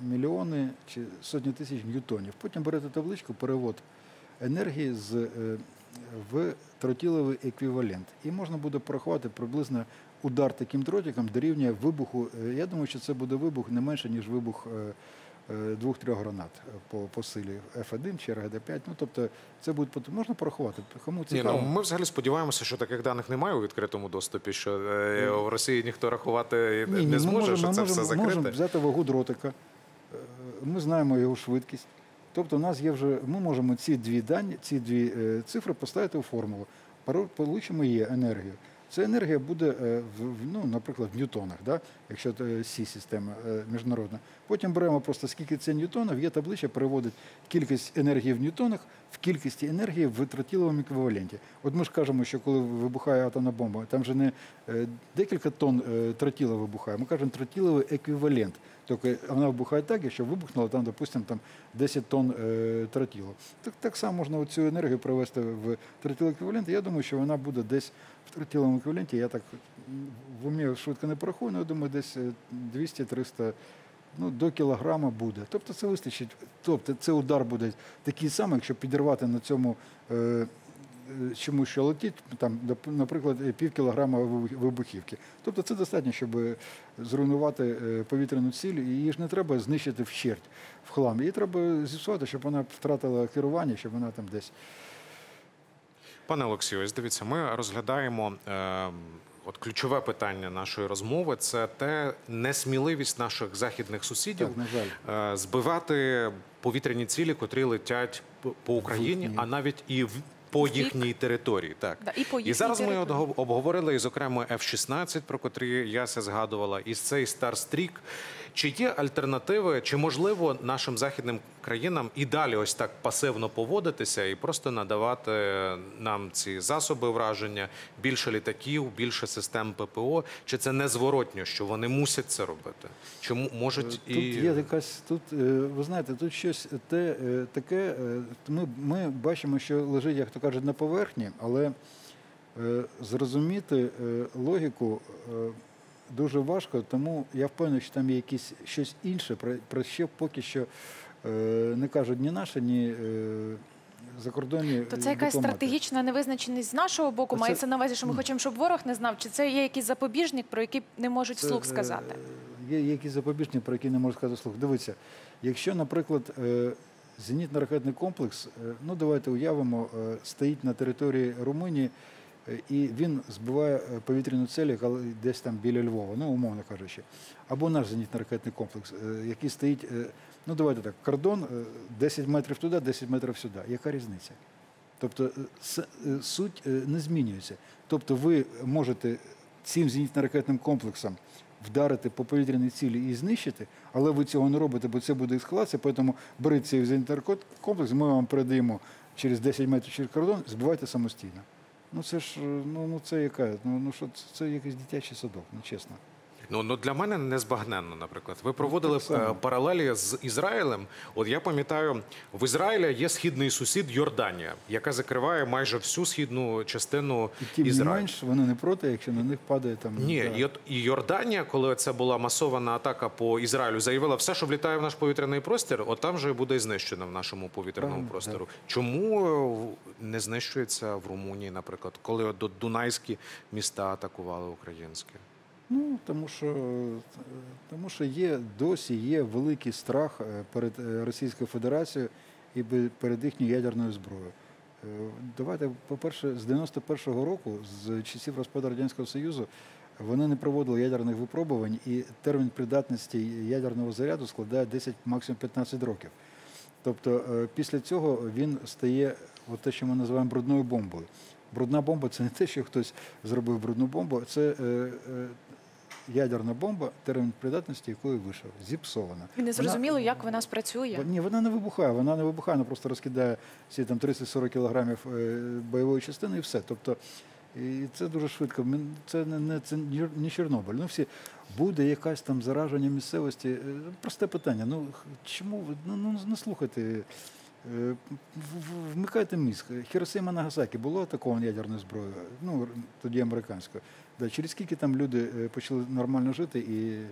мільйони чи сотні тисяч ньютонів. Потім берете табличку, перевод енергії з, в тротіловий еквівалент. І можна буде порахувати приблизно удар таким дротиком дорівнює вибуху. е, Я думаю, що це буде вибух не менше, ніж вибух е, е, двох-трьох гранат по, по силі F1 чи РГД-5. Ну, тобто це буде можна порахувати. Кому Ні, ну ми взагалі сподіваємося, що таких даних немає у відкритому доступі, що е, в Росії ніхто рахувати Ні, не ми зможе, можемо- що ми це можемо, все можемо взяти вагу дротика, ми знаємо його швидкість. Тобто, у нас є вже, ми можемо ці дві дані, ці дві цифри поставити у формулу. Получимо її енергію. Ця енергія буде, е, в, ну, наприклад, в ньютонах, да? якщо це сі система е, міжнародна. Потім беремо просто скільки це ньютонів, є табличка, переводить кількість енергії в ньютонах в кількості енергії в тротіловому еквіваленті. От ми ж кажемо, що коли вибухає атомна бомба, там же не е, декілька тонн е, тротіла вибухає. Ми кажемо тротіловий еквівалент. Тільки вона вибухає так, якщо вибухнула там, допустимо, там 10 тонн е, тротілу. Так, так само можна цю енергію привести в тротіловий еквівалент. Я думаю, що вона буде десь в тротіловому еквіваленті. Я так в умі швидко не порахую, але я думаю, десь е, 200-300 ну, до кілограма буде. Тобто це вистачить. Тобто це удар буде такий самий, якщо підірвати на цьому е, чому що летить, там, наприклад, е, пів кілограма вибухівки. Тобто це достатньо, щоб е, зруйнувати е, повітряну ціль, і її ж не треба знищити вщерть в хлам. Її треба зіпсувати, щоб вона втратила керування, щоб вона там десь. Пане Олексію, ось дивіться, ми розглядаємо е, от ключове питання нашої розмови це те несміливість наших західних сусідів Так, на жаль. збивати повітряні цілі, котрі летять по- по Україні, а навіть і в. По їхній території, так Да, і по і зараз ми території. одго- обговорили і зокрема F-16, про котрі Яся згадувала, і цей Starstreak. Чи є альтернативи, чи можливо нашим західним країнам і далі ось так пасивно поводитися і просто надавати нам ці засоби враження, більше літаків, більше систем ППО? Чи це незворотньо, що вони мусять це робити? Чому можуть Тут і є якась, тут, е, ви знаєте, тут щось те, е, таке. е, Ми, ми бачимо, що лежить, як то кажуть, на поверхні, але е, зрозуміти е, логіку е, дуже важко, тому я впевнений, що там є якісь щось інше, про, що поки що не кажуть ні наші, ні закордонні. То це якась дипломати. стратегічна невизначеність з нашого боку. Це- Мається на увазі, що ми хочемо, щоб ворог не знав, чи це є якийсь запобіжник, про який не можуть Це, вслух сказати. Є якісь запобіжні, про які не можу сказати слух. Дивіться, якщо, наприклад, зенітно-ракетний комплекс, е, ну давайте уявимо, е, стоїть на території Румунії, е, і він збиває повітряну яка десь там біля Львова, ну умовно кажучи. Або наш зенітно-ракетний комплекс, який стоїть, ну давайте так, кордон е, 10 метрів туди, 10 метрів сюди. Яка різниця? Тобто суть не змінюється. Тобто ви можете цим зенітно-ракетним комплексом вдарити по повітряній цілі і знищити, але ви цього не робите, бо це буде ескалація, тому беріть цей зенітно-ракетний ми вам передаємо через 10 метрів через кордон, збивайте самостійно. Ну це ж е, ну, ну це яка? Ну, ну що це якийсь дитячий садок, ну чесно. Ну, ну для мене незбагненно, наприклад. Ви проводили так е, паралелі з Ізраїлем. От я пам'ятаю, в Ізраїлі є східний сусід Йорданія, яка закриває майже всю східну частину І тим не Ізраїлю. менш вони не проти, якщо на них падає там. Ні, да. і, Йорданія, коли це була масована атака по Ізраїлю, заявила, все, що влітає в наш повітряний простір, от там же і буде знищено в нашому повітряному Правильно, простору. Чому е, не знищується в Румунії, наприклад, коли до- дунайські міста атакували українські? Ну тому що тому що є досі є великий страх е, перед е, Російською Федерацією і перед їхньою ядерною зброєю. Е, Давайте, по-перше, з 91-го року, з часів розпаду Радянського Союзу, вони не проводили ядерних випробувань, і термін придатності ядерного заряду складає 10, максимум 15 років. Тобто е, після цього він стає от те, що ми називаємо брудною бомбою. Брудна бомба це не те, що хтось зробив брудну бомбу, це е, е, ядерна бомба, термін придатності якої вийшов, зіпсована. І не Вона- зрозуміло, як вона спрацює. Ні, вона не вибухає, вона не вибухає, вона просто розкидає всі там 30-40 кілограмів е, бойової частини і все. Тобто, і це дуже швидко. Це не, не, це не Чорнобиль. Ну, всі, буде якась там зараження місцевості. Е, Просте питання. Ну, чому ви ну, ну, не слухайте? Е, Вмикайте мізк. Хіросима Нагасакі було атаковано ядерною зброєю, ну, тоді американською. Да, через скільки там люди е, почали нормально жити і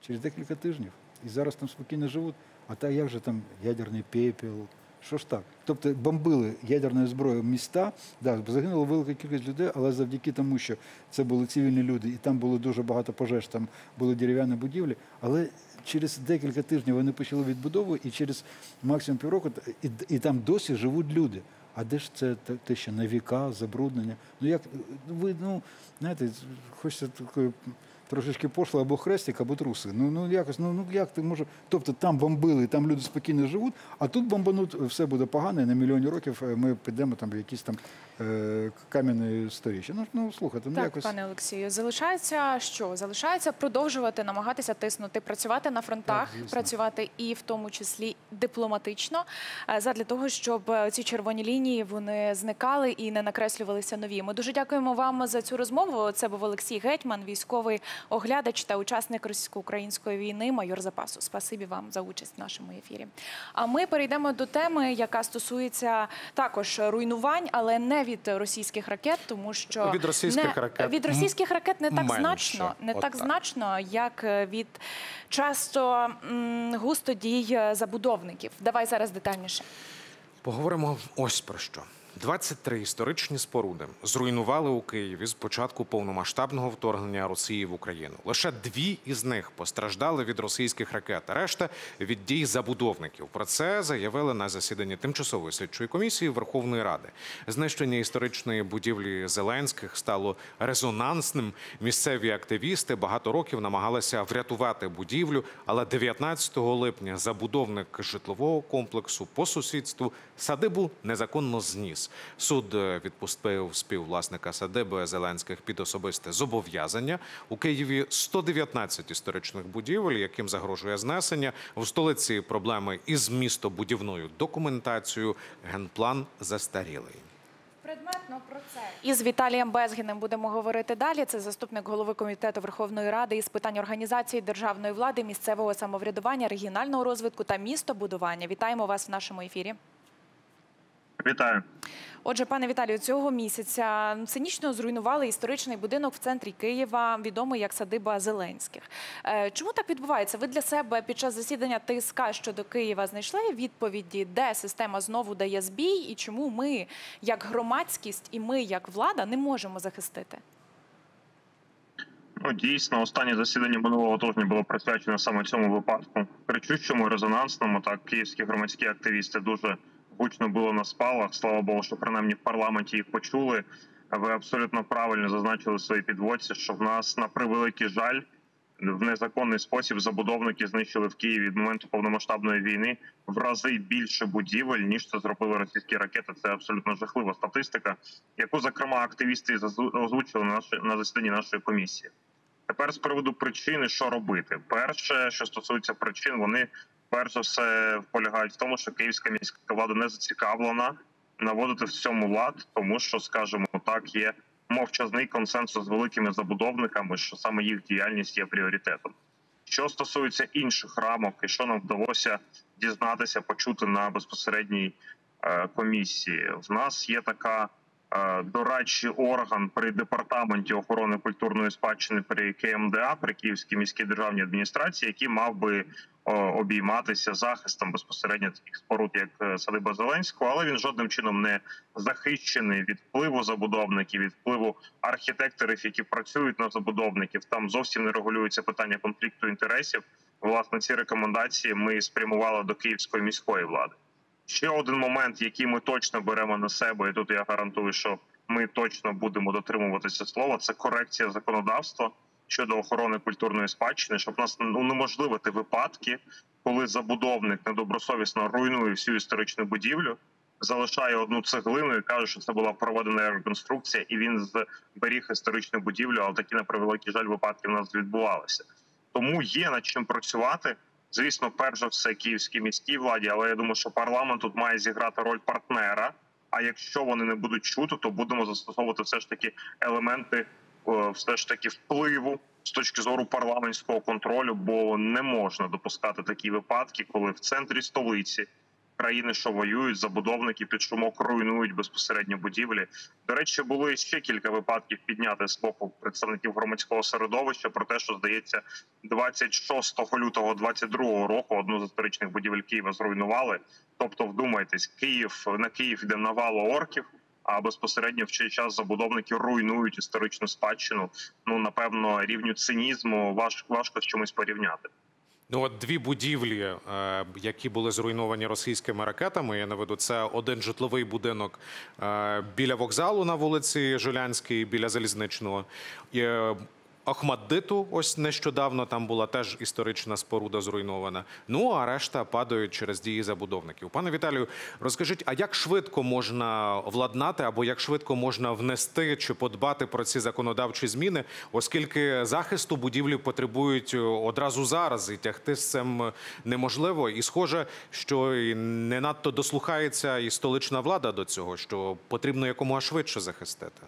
через декілька тижнів. І зараз там спокійно живуть. А так як же там ядерний пепел? Що ж так? Тобто бомбили ядерною зброєю міста, да, загинула велика кількість людей, але завдяки тому, що це були цивільні люди, і там було дуже багато пожеж, там були дерев'яні будівлі. Але через декілька тижнів вони почали відбудову, і через максимум півроку і, і там досі живуть люди. А де ж це те- що на віка, забруднення? Ну як ви ну знаєте, хочеться такої трошечки пошло або хрестик, або труси. Ну ну якось, ну ну як ти може. Тобто там бомбили, там люди спокійно живуть, а тут бомбануть, все буде погано, і на мільйоні років е, ми підемо там в якісь там е, кам'яні сторіччя. Ну, ну слухайте, ну Так, якось. пане Олексію, залишається що? Залишається продовжувати намагатися тиснути, працювати на фронтах, Так, працювати і в тому числі дипломатично, е, задля того, щоб е, ці червоні лінії вони зникали і не накреслювалися нові. Ми дуже дякуємо вам за цю розмову. Це був Олексій Гетьман, військовий оглядач та учасник російсько-української війни, майор запасу. Спасибі вам за участь в нашому ефірі. А ми перейдемо до теми, яка стосується також руйнувань, але не від російських ракет, тому що Від російських не, ракет від російських ракет не так менше. значно, не От так, так. значно, як е, від часто густо дій е, забудовників. Давай зараз детальніше. Поговоримо ось про що. 23 історичні споруди зруйнували у Києві з початку повномасштабного вторгнення Росії в Україну. Лише дві із них постраждали від російських ракет, а решта від дій забудовників. Про це заявили на засіданні тимчасової слідчої комісії Верховної Ради. Знищення історичної будівлі Зеленських стало резонансним. Місцеві активісти багато років намагалися врятувати будівлю, але 19 липня забудовник житлового комплексу по сусідству садибу незаконно зніс. Суд е, відпустив співвласника садиби Зеленських під особисте зобов'язання. У Києві 119 історичних будівель, яким загрожує знесення. В столиці проблеми із містобудівною документацією. Генплан застарілий. Предметно про це із Віталієм Безгіним будемо говорити далі. Це заступник голови комітету Верховної Ради із питань організації державної влади, місцевого самоврядування, регіонального розвитку та містобудування. Вітаємо вас в нашому ефірі. Вітаю. Отже, пане Віталію, цього місяця цинічно зруйнували історичний будинок в центрі Києва, відомий як садиба Зеленських. Е, Чому так відбувається? Ви для себе під час засідання ТСК щодо Києва знайшли відповіді, де система знову дає збій, і чому ми, як громадськість, і ми, як влада, не можемо захистити? Ну дійсно, останнє засідання минулого тижня було присвячено саме цьому випадку. Кричущому, резонансному. Так, київські громадські активісти дуже гучно були на спалах. Слава Богу, що принаймні в парламенті їх почули. Ви абсолютно правильно зазначили в своїй підводці, що в нас на превеликий жаль в незаконний спосіб забудовники знищили в Києві від моменту повномасштабної війни в рази більше будівель ніж це зробили російські ракети. Це абсолютно жахлива статистика, яку зокрема активісти озвучили на засіданні нашої комісії. Тепер з приводу причини, що робити. Перше, що стосується причин, вони перш за все полягають в тому, що київська міська влада не зацікавлена наводити в цьому лад, тому що, скажімо так, є мовчазний консенсус з великими забудовниками, що саме їх діяльність є пріоритетом. Що стосується інших рамок, і що нам вдалося дізнатися, почути на безпосередній е, комісії, в нас є така е, дорадчий орган при департаменті охорони культурної спадщини при КМДА при Київській міській державній адміністрації, який мав би обійматися захистом безпосередньо таких споруд, як е, садиба Зеленського, але він жодним чином не захищений від впливу забудовників, від впливу архітекторів, які працюють на забудовників. Там зовсім не регулюється питання конфлікту інтересів. Власне, ці рекомендації ми спрямували до київської міської влади. Ще один момент, який ми точно беремо на себе, і тут я гарантую, що ми точно будемо дотримуватися слова. Це корекція законодавства щодо охорони культурної спадщини, щоб нас унеможливити випадки, коли забудовник недобросовісно руйнує всю історичну будівлю, залишає одну цеглину і каже, що це була проведена реконструкція, і він зберіг історичну будівлю. Але такі на превеликий жаль випадки в нас відбувалися. Тому є над чим працювати. Звісно, перш за все київській міській владі, але я думаю, що парламент тут має зіграти роль партнера. А якщо вони не будуть чути, то будемо застосовувати все ж таки елементи, все ж таки впливу з точки зору парламентського контролю, бо не можна допускати такі випадки, коли в центрі столиці країни, що воюють, забудовники під шумок руйнують безпосередньо будівлі. До речі, було ще кілька випадків підняти з боку представників громадського середовища про те, що здається, 26 лютого 22 року одну з історичних будівель Києва зруйнували. Тобто, вдумайтесь, Київ на Київ йде навало орків. А безпосередньо в цей час забудовники руйнують історичну спадщину. Ну напевно, рівню цинізму важко важко з чимось порівняти. Ну, от дві будівлі, е, які були зруйновані російськими ракетами. Я наведу це один житловий будинок е, біля вокзалу на вулиці Жулянській, біля залізничного. Е, Ахмаддиту, ось нещодавно там була теж історична споруда зруйнована. Ну а решта падають через дії забудовників. Пане Віталію, розкажіть, а як швидко можна владнати або як швидко можна внести чи подбати про ці законодавчі зміни, оскільки захисту будівлі потребують одразу зараз, і тягти з цим неможливо. І схоже, що і не надто дослухається і столична влада до цього, що потрібно якомога швидше захистити.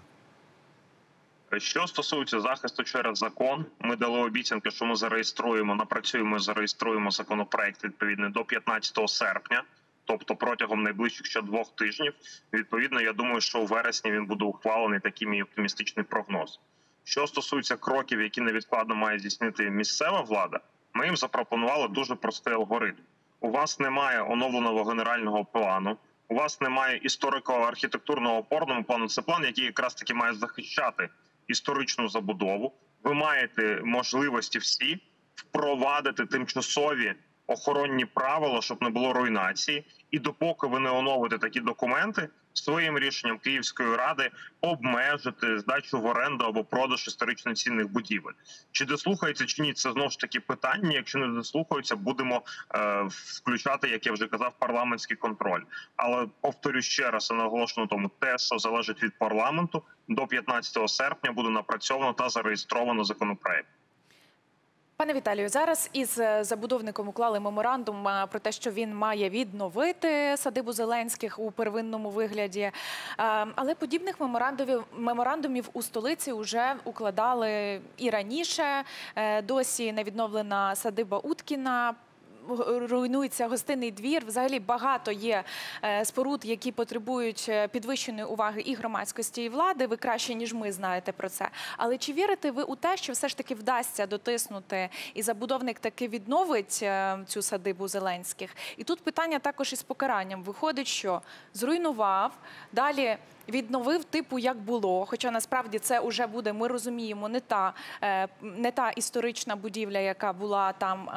Що стосується захисту через закон, ми дали обіцянки, що ми зареєструємо, напрацюємо, зареєструємо законопроект відповідний до 15 серпня, тобто протягом найближчих ще двох тижнів. Відповідно, я думаю, що у вересні він буде ухвалений такий мій оптимістичний прогноз. Що стосується кроків, які невідкладно має здійснити місцева влада, ми їм запропонували дуже простий алгоритм. У вас немає оновленого генерального плану. У вас немає історико-архітектурного опорного плану. Це план, який якраз таки має захищати історичну забудову. Ви маєте можливості всі впровадити тимчасові охоронні правила, щоб не було руйнації. І допоки ви не оновите такі документи, своїм рішенням Київської ради обмежити здачу в оренду або продаж історично цінних будівель. Чи дослухаються чи ні? Це знову ж таки питання. Якщо не дослухаються, будемо е, включати, як я вже казав, парламентський контроль. Але повторю ще раз і наголошую тому, те, що залежить від парламенту, до 15 серпня буде напрацьовано та зареєстровано законопроект. Пане Віталію, зараз із е, забудовником уклали меморандум е, про те, що він має відновити садибу Зеленських у первинному вигляді. Е, Але подібних меморандумів меморандумів у столиці вже укладали і раніше. Досі не відновлена садиба Уткіна. Руйнується гостинний двір. Взагалі багато є споруд, які потребують підвищеної уваги і громадськості, і влади. Ви краще ніж ми знаєте про це. Але чи вірите ви у те, що все ж таки вдасться дотиснути, і забудовник таки відновить цю садибу Зеленських? І тут питання також із покаранням. Виходить, що зруйнував далі. Відновив типу, як було. Хоча насправді це вже буде, ми розуміємо, не та не та історична будівля, яка була там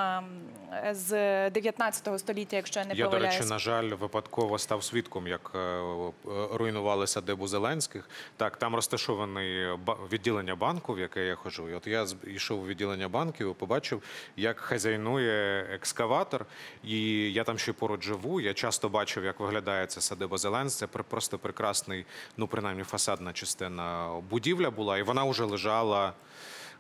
з 19 століття, якщо я не я, до речі, на жаль, випадково став свідком, як руйнували садибу Зеленських. Так, там розташований відділення банку, в яке я ходжу. І от я йшов у відділення банків, і побачив, як хазяйнує екскаватор. І я там ще поруч живу. Я часто бачив, як виглядає ця садиба Зеленських. Це просто прекрасний ну принаймні фасадна частина будівля була, і вона вже лежала.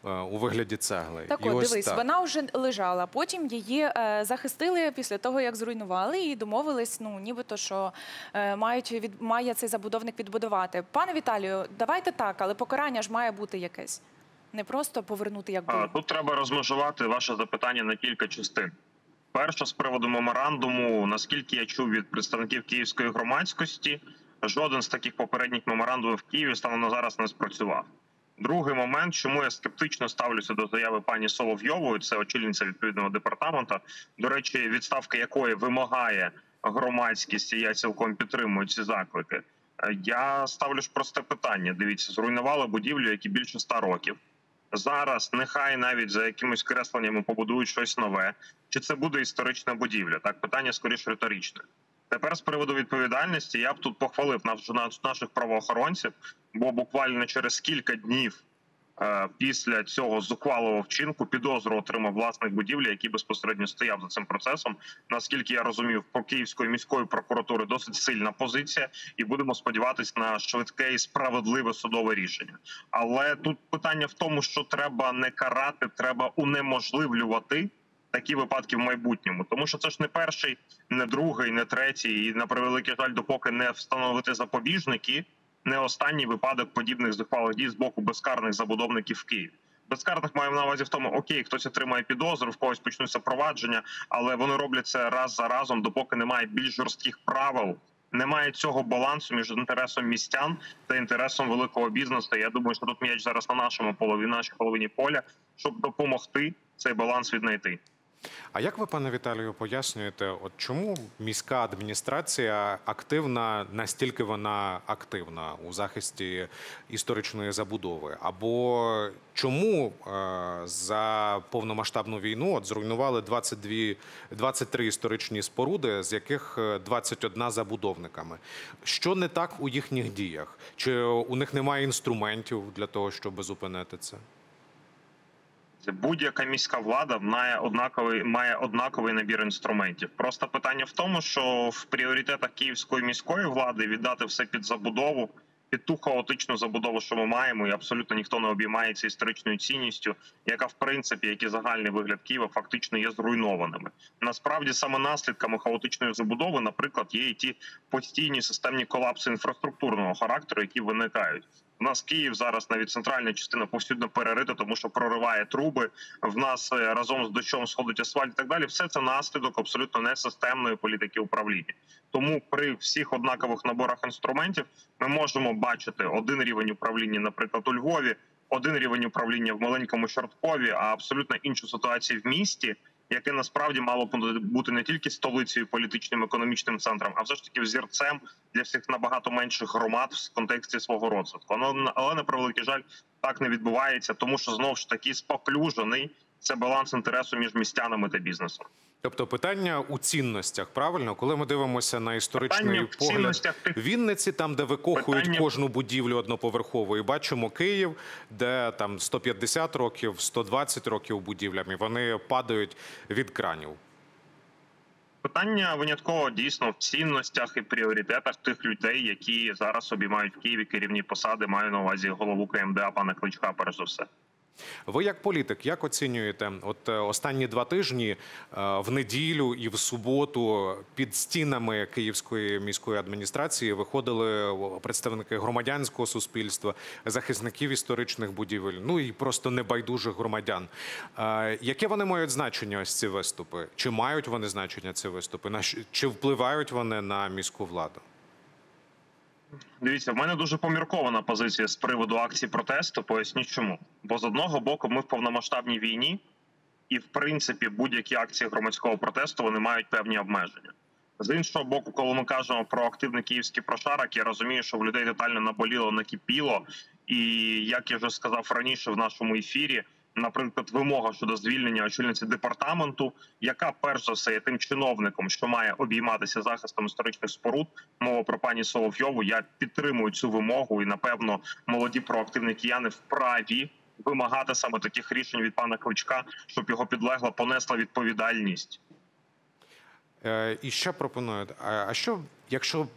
Е, у вигляді цегли. Так, от, дивись, так. вона вже лежала. Потім її е, захистили після того, як зруйнували, і домовились, ну нібито, що е, мають від має цей забудовник відбудувати. Пане Віталію, давайте так, але покарання ж має бути якесь. Не просто повернути як було. Тут треба розмежувати ваше запитання на кілька частин. Перше, з приводу меморандуму, наскільки я чув від представників київської громадськості, жоден з таких попередніх меморандумів в Києві станом на зараз не спрацював. Другий момент, чому я скептично ставлюся до заяви пані Соловйової, це очільниця відповідного департамента, до речі, відставка якої вимагає громадськість, і я цілком підтримую ці заклики. Е, Я ставлю ж просте питання: дивіться, зруйнували будівлю, які більше ста років. Зараз нехай навіть за якимись кресленнями побудують щось нове. Чи це буде історична будівля? Так, питання скоріш риторичне. Тепер з приводу відповідальності я б тут похвалив наш- наш- наших правоохоронців, бо буквально через кілька днів е, після цього зухвалого вчинку підозру отримав власник будівлі, який безпосередньо стояв за цим процесом. Наскільки я розумів, по Київської міської прокуратури досить сильна позиція, і будемо сподіватися на швидке і справедливе судове рішення. Але тут питання в тому, що треба не карати, треба унеможливлювати такі випадки в майбутньому, тому що це ж не перший, не другий, не третій, і на превеликий жаль, допоки не встановити запобіжники, не останній випадок подібних зухвалих дій з боку безкарних забудовників в Києві. Безкарних маю на увазі в тому, окей, хтось отримає підозру, в когось почнуться провадження, але вони роблять це раз за разом, допоки немає більш жорстких правил. Немає цього балансу між інтересом містян та інтересом великого бізнесу. Я думаю, що тут м'яч зараз на нашому половині, нашій половині поля, щоб допомогти цей баланс віднайти. А як ви, пане Віталію, пояснюєте, от чому міська адміністрація активна, настільки вона активна у захисті історичної забудови? Або чому е, за повномасштабну війну от зруйнували 22, 23 історичні споруди, з яких е, 21 забудовниками? Що не так у їхніх діях? Чи у них немає інструментів для того, щоб зупинити це? Будь-яка міська влада має однаковий має однаковий набір інструментів. Просто питання в тому, що в пріоритетах київської міської влади віддати все під забудову, під ту хаотичну забудову, що ми маємо, і абсолютно ніхто не обіймається історичною цінністю, яка в принципі, як і загальний вигляд Києва, фактично є зруйнованими. Насправді саме наслідками хаотичної забудови, наприклад, є і ті постійні системні колапси інфраструктурного характеру, які виникають. У нас Київ зараз навіть центральна частина повсюдно перерита, тому що прориває труби. В нас е, разом з дощом сходить асфальт і так далі. Все це наслідок абсолютно несистемної політики управління. Тому при всіх однакових наборах інструментів ми можемо бачити один рівень управління, наприклад, у Львові, один рівень управління в маленькому Чорткові, а абсолютно іншу ситуацію в місті, яке насправді мало б бути не тільки столицею політичним економічним центром, а все ж таки взірцем для всіх набагато менших громад в контексті свого розвитку. Але, але на превеликий жаль, так не відбувається, тому що знову ж таки споклюжений це баланс інтересу між містянами та бізнесом. Тобто питання у цінностях, правильно, коли ми дивимося на історичний Питання погляд цінностях Вінниці, там де викохують Питання- кожну будівлю одноповерхову, і бачимо Київ, де там 150 років, 120 років будівлями, вони падають від кранів. Питання винятково дійсно в цінностях і пріоритетах тих людей, які зараз обіймають в Києві керівні посади. Маю на увазі голову КМДА пана Кличка. Перш за все. Ви як політик, як оцінюєте от е, останні два тижні е, в неділю і в суботу під стінами Київської міської адміністрації виходили представники громадянського суспільства, захисників історичних будівель, ну і просто небайдужих громадян. Е, Яке вони мають значення? Ось ці виступи? Чи мають вони значення ці виступи? Чи впливають вони на міську владу? Дивіться, в мене дуже поміркована позиція з приводу акцій протесту. Поясню чому. Бо з одного боку, ми в повномасштабній війні, і в принципі будь-які акції громадського протесту вони мають певні обмеження. З іншого боку, коли ми кажемо про активний київський прошарок, я розумію, що в людей детально наболіло, накипіло. І як я вже сказав раніше в нашому ефірі, наприклад, вимога щодо звільнення очільниці департаменту, яка перш за все є тим чиновником, що має обійматися захистом історичних споруд. Мова про пані Соловйову. Я підтримую цю вимогу, і напевно молоді проактивні кияни вправі вимагати саме таких рішень від пана Кличка, щоб його підлегла понесла відповідальність. Е, І ще пропонують: а а що, якщо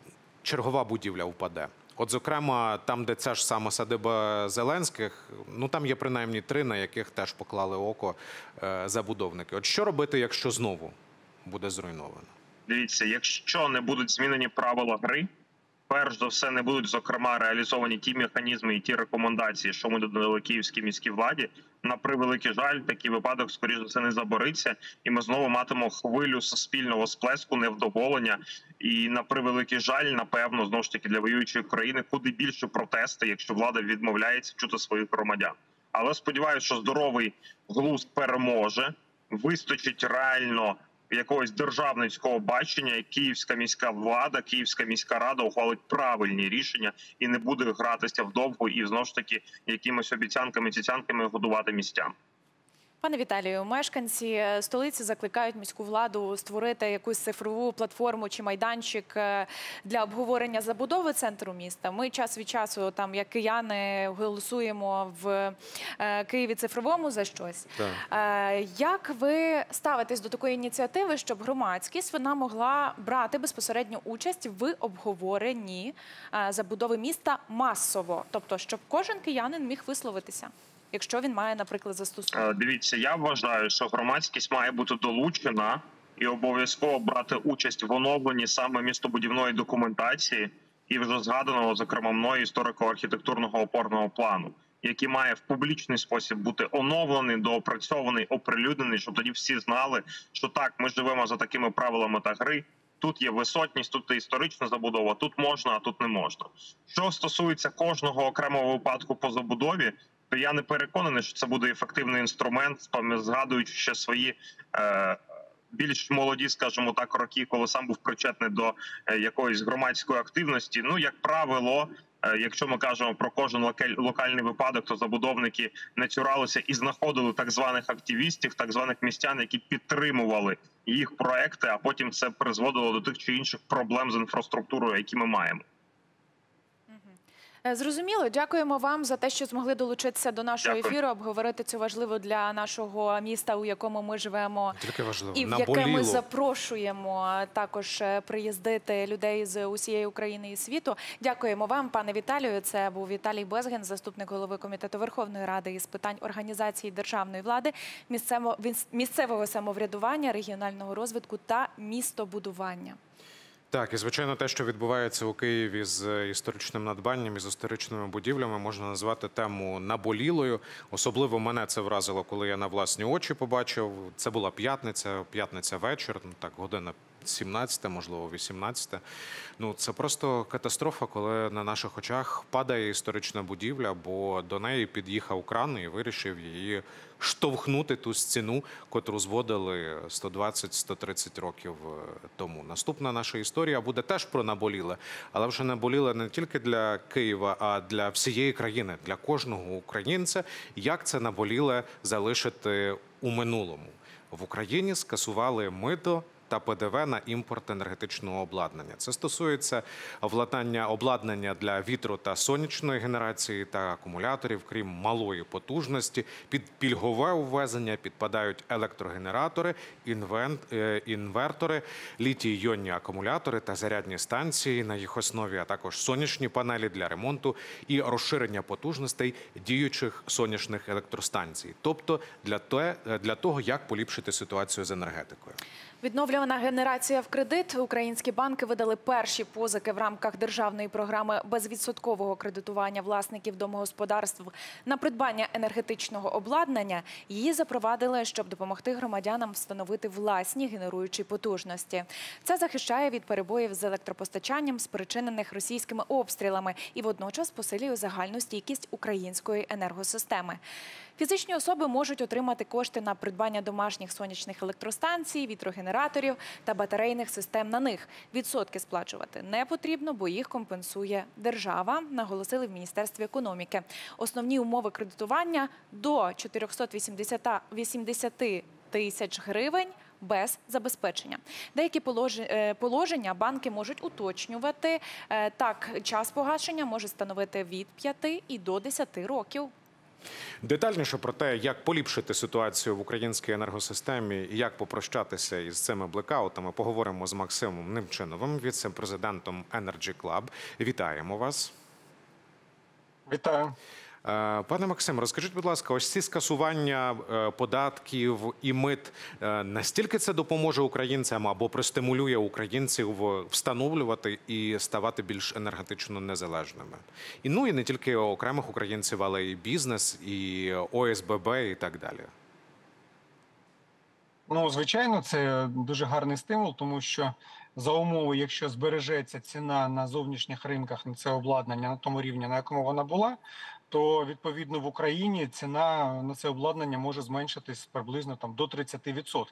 чергова будівля впаде? От, зокрема, там, де ця ж сама садиба Зеленських, ну там є принаймні три, на яких теж поклали око е, забудовники. От що робити, якщо знову буде зруйновано? Дивіться, якщо не будуть змінені правила гри, перш за все не будуть зокрема реалізовані ті механізми і ті рекомендації, що ми додали київській міській владі. На превеликий жаль, такий випадок скоріш за все не забориться, і ми знову матимемо хвилю суспільного сплеску, невдоволення. І на превеликий жаль, напевно, знову ж таки для воюючої країни куди більше протести, якщо влада відмовляється чути своїх громадян. Але сподіваюся, що здоровий глузд переможе, вистачить реально якогось державницького бачення, київська міська влада, київська міська рада ухвалить правильні рішення і не буде гратися вдовго і знову ж таки якимось обіцянками, ціцянками годувати містян. Пане Віталію, мешканці столиці закликають міську владу створити якусь цифрову платформу чи майданчик е, для обговорення забудови центру міста. Ми час від часу, там як кияни, голосуємо в е, Києві цифровому за щось. Так. Е, Як ви ставитесь до такої ініціативи, щоб громадськість вона могла брати безпосередню участь в обговоренні е, забудови міста масово, тобто щоб кожен киянин міг висловитися? Якщо він має, наприклад, застосунок. Е, Дивіться, я вважаю, що громадськість має бути долучена і обов'язково брати участь в оновленні саме містобудівної документації і вже згаданого, зокрема, мною історико-архітектурного опорного плану, який має в публічний спосіб бути оновлений, доопрацьований, оприлюднений, щоб тоді всі знали, що так, ми живемо за такими правилами та гри. Тут є висотність, тут історична забудова, тут можна, а тут не можна. Що стосується кожного окремого випадку по забудові, я не переконаний, що це буде ефективний інструмент, згадуючи ще свої е, більш молоді, скажімо так, роки, коли сам був причетний до е, якоїсь громадської активності. Ну, як правило, е, якщо ми кажемо про кожен локаль- локальний випадок, то забудовники не цюралися і знаходили так званих активістів, так званих містян, які підтримували їх проекти, а потім це призводило до тих чи інших проблем з інфраструктурою, які ми маємо. Е, Зрозуміло, дякуємо вам за те, що змогли долучитися до нашого Дякую. ефіру, обговорити цю важливу для нашого міста, у якому ми живемо. Тільки важливо, І в яке ми запрошуємо також е, приїздити людей з усієї України і світу. Дякуємо вам, пане Віталію. Це був Віталій Безген, заступник голови комітету Верховної Ради із питань організації державної влади, місцевого самоврядування, регіонального розвитку та містобудування. Так, і звичайно, те, що відбувається у Києві з історичним надбанням і з історичними будівлями, можна назвати тему наболілою. Особливо мене це вразило, коли я на власні очі побачив. Це була п'ятниця, п'ятниця вечір, ну так, година 17, можливо, 18. Ну це просто катастрофа, коли на наших очах падає історична будівля, бо до неї під'їхав кран і вирішив її штовхнути ту стіну, котру зводили 120-130 років е, тому. Наступна наша історія буде теж про наболіле, але вже наболіле не тільки для Києва, а для всієї країни, для кожного українця. Як це наболіле залишити у минулому? В Україні скасували мито та ПДВ на імпорт енергетичного обладнання. Це стосується владнання обладнання для вітру та сонячної генерації та акумуляторів, крім малої потужності. Під пільгове ввезення підпадають електрогенератори, інвент, е, інвертори, літій-іонні акумулятори та зарядні станції на їх основі, а також сонячні панелі для ремонту і розширення потужностей діючих сонячних електростанцій, тобто для, те, для того, як поліпшити ситуацію з енергетикою. Відновлювана генерація в кредит. Українські банки видали перші позики в рамках державної програми безвідсоткового кредитування власників домогосподарств на придбання енергетичного обладнання. Її запровадили, щоб допомогти громадянам встановити власні генеруючі потужності. Це захищає від перебоїв з електропостачанням, спричинених російськими обстрілами, і водночас посилює загальну стійкість української енергосистеми. Фізичні особи можуть отримати кошти на придбання домашніх сонячних електростанцій, вітрогенераторів та батарейних систем на них. Відсотки сплачувати не потрібно, бо їх компенсує держава, наголосили в Міністерстві економіки. Основні умови кредитування до 480 80 тисяч гривень. Без забезпечення деякі е, положення банки можуть уточнювати. Е, Так, час погашення може становити від 5 і до 10 років. Детальніше про те, як поліпшити ситуацію в українській енергосистемі і як попрощатися із цими блекаутами, поговоримо з Максимом Немчиновим, віце-президентом Energy Club. Вітаємо вас. Вітаю. Е, Пане Максим, розкажіть, будь ласка, ось ці скасування е, податків і мит е, настільки це допоможе українцям або простимулює українців встановлювати і ставати більш енергетично незалежними? І ну і не тільки окремих українців, але і бізнес, і ОСББ, і так далі. Ну, звичайно, це дуже гарний стимул, тому що за умови, якщо збережеться ціна на зовнішніх ринках на це обладнання на тому рівні, на якому вона була, то відповідно в Україні ціна на це обладнання може зменшитись приблизно там до 30%.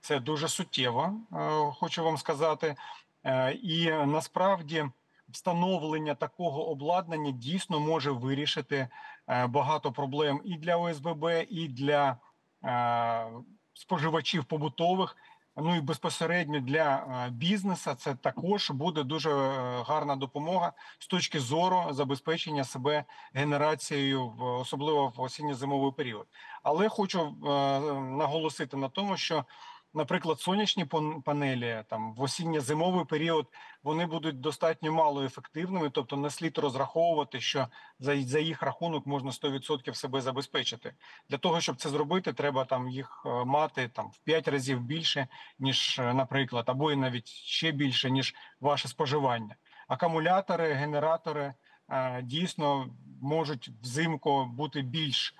Це дуже суттєво, е, хочу вам сказати. Е, І насправді встановлення такого обладнання дійсно може вирішити е, багато проблем і для ОСББ, і для споживачів побутових. Ну і безпосередньо для бізнеса бізнесу це також буде дуже е, гарна допомога з точки зору забезпечення себе генерацією, в особливо в осінньо-зимовий період. Але хочу е, наголосити на тому, що, наприклад, сонячні пан- панелі там в осінньо-зимовий період вони будуть достатньо мало ефективними, тобто не слід розраховувати, що за, за їх рахунок можна 100% себе забезпечити. Для того, щоб це зробити, треба там їх е, мати там в 5 разів більше, ніж, е, наприклад, або і навіть ще більше, ніж ваше споживання. Акумулятори, генератори е, дійсно можуть взимку бути більш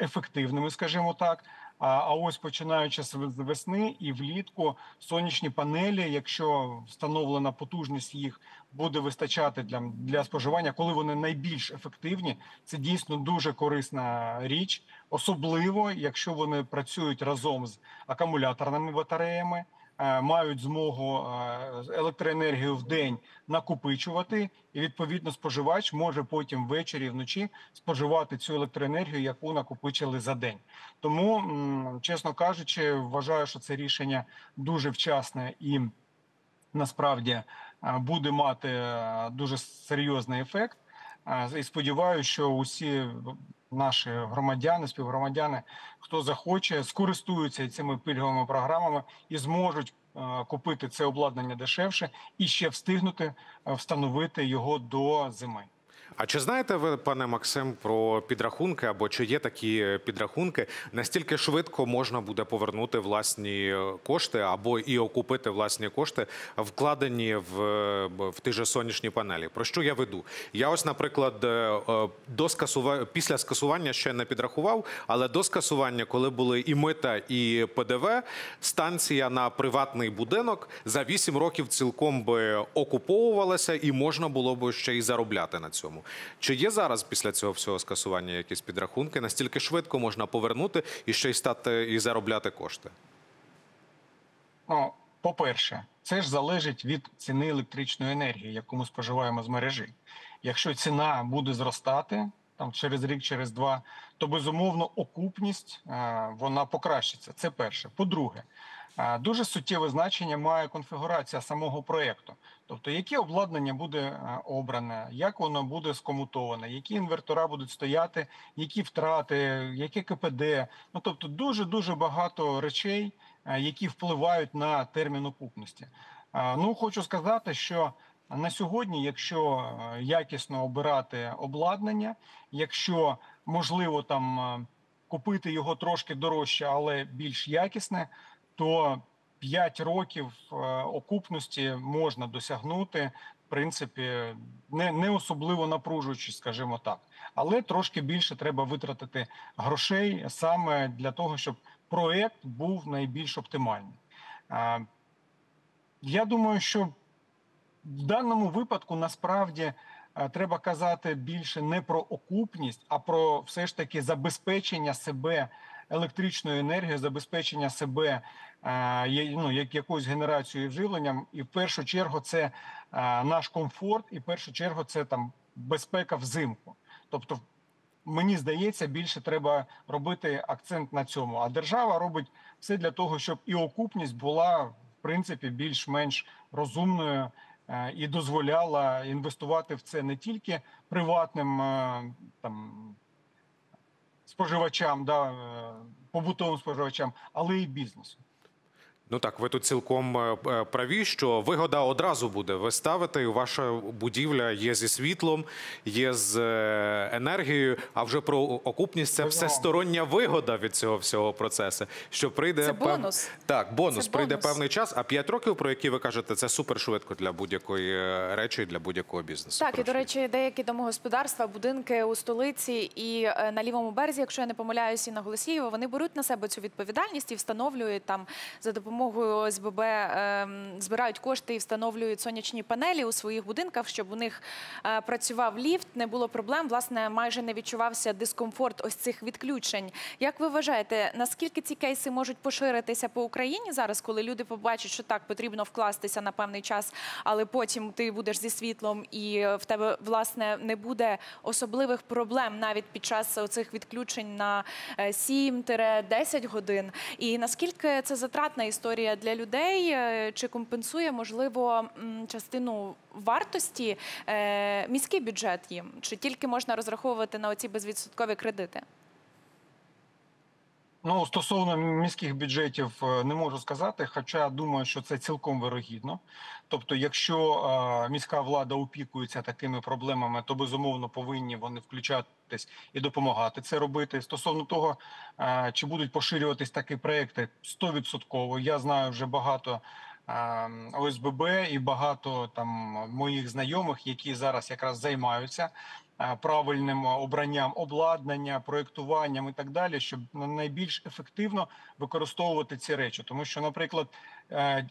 ефективними, скажімо так. А, ось починаючи з весни і влітку сонячні панелі, якщо встановлена потужність їх буде вистачати для, для споживання, коли вони найбільш ефективні, це дійсно дуже корисна річ, особливо якщо вони працюють разом з акумуляторними батареями, мають змогу е, електроенергію в день накопичувати, і відповідно споживач може потім ввечері вночі споживати цю електроенергію, яку накопичили за день. Тому, чесно кажучи, вважаю, що це рішення дуже вчасне і насправді е, буде мати е, дуже серйозний ефект. І сподіваюся, що усі наші громадяни, співгромадяни, хто захоче, скористуються цими пільговими програмами і зможуть е, купити це обладнання дешевше і ще встигнути е, встановити його до зими. А чи знаєте ви, пане Максим, про підрахунки або чи є такі підрахунки? Настільки швидко можна буде повернути власні е, кошти або і окупити власні кошти, вкладені в, в ті же сонячні панелі? Про що я веду? Я ось, наприклад, е, е, до скасува... після скасування ще не підрахував, але до скасування, коли були і мита, і ПДВ, станція на приватний будинок за 8 років цілком би окуповувалася, і можна було б ще й заробляти на цьому. Чи є зараз після цього всього скасування якісь підрахунки? Настільки швидко можна повернути і ще й стати і заробляти кошти? Ну, по-перше, це ж залежить від ціни електричної енергії, яку ми споживаємо з мережі. Якщо ціна буде зростати там через рік, через два, то безумовно окупність е, вона покращиться. Це перше. По-друге, е, дуже суттєве значення має конфігурація самого проєкту. Тобто, яке обладнання буде е, обране, як воно буде скомутоване, які інвертора будуть стояти, які втрати, яке КПД. Ну тобто, дуже дуже багато речей, е, які впливають на термін окупності. Е, Ну хочу сказати, що на сьогодні, якщо якісно обирати обладнання, якщо можливо там купити його трошки дорожче, але більш якісне, то 5 років е, окупності можна досягнути. В принципі, не, не особливо напружуючись, скажімо так, але трошки більше треба витратити грошей саме для того, щоб проект був найбільш оптимальний. Е, Я думаю, що в даному випадку насправді е, треба казати більше не про окупність, а про все ж таки забезпечення себе електричною енергією, забезпечення себе е, ну, як якоюсь генерацією і живленням. І в першу чергу це е, наш комфорт, і в першу чергу це там безпека взимку. Тобто, мені здається, більше треба робити акцент на цьому. А держава робить все для того, щоб і окупність була в принципі більш-менш розумною е, і дозволяла інвестувати в це не тільки приватним там споживачам, да, е, побутовим споживачам, але і бізнесу. Ну так, ви тут цілком е, е, праві, що вигода одразу буде. Ви ставите, і ваша будівля є зі світлом, є з е, енергією. А вже про окупність це всестороння вигода від цього всього процесу. Що прийде Це пев- бонус. Так, бонус Це прийде бонус. певний час. А 5 років, про які ви кажете, це супер швидко для будь-якої речі, і для будь-якого бізнесу. Так, і до речі, деякі домогосподарства, будинки у столиці і на лівому березі, якщо я не помиляюся, і на Голосіїво, вони беруть на себе цю відповідальність і встановлюють там за допомогою ОСББ, ем, збирають кошти і встановлюють сонячні панелі у своїх будинках, щоб у них е, працював ліфт, не було проблем. Власне, майже не відчувався дискомфорт ось цих відключень. Як ви вважаєте, наскільки ці кейси можуть поширитися по Україні зараз, коли люди побачать, що так потрібно вкластися на певний час, але потім ти будеш зі світлом, і е, в тебе власне не буде особливих проблем навіть під час цих відключень на е, 7-10 годин. І наскільки це затратна історія для людей? е, Чи компенсує можливо частину вартості е, міський бюджет їм? Чи тільки можна розраховувати на оці безвідсоткові кредити? Ну, стосовно міських бюджетів е, не можу сказати, хоча думаю, що це цілком вирогідно. Тобто, якщо міська влада опікується такими проблемами, то безумовно повинні вони включатись і допомагати це робити. Стосовно того, чи будуть поширюватись такі проекти, 100%. Я знаю вже багато. ОСББ і багато там моїх знайомих, які зараз якраз займаються правильним обранням обладнання, проєктуванням і так далі, щоб найбільш ефективно використовувати ці речі. Тому що, наприклад, е,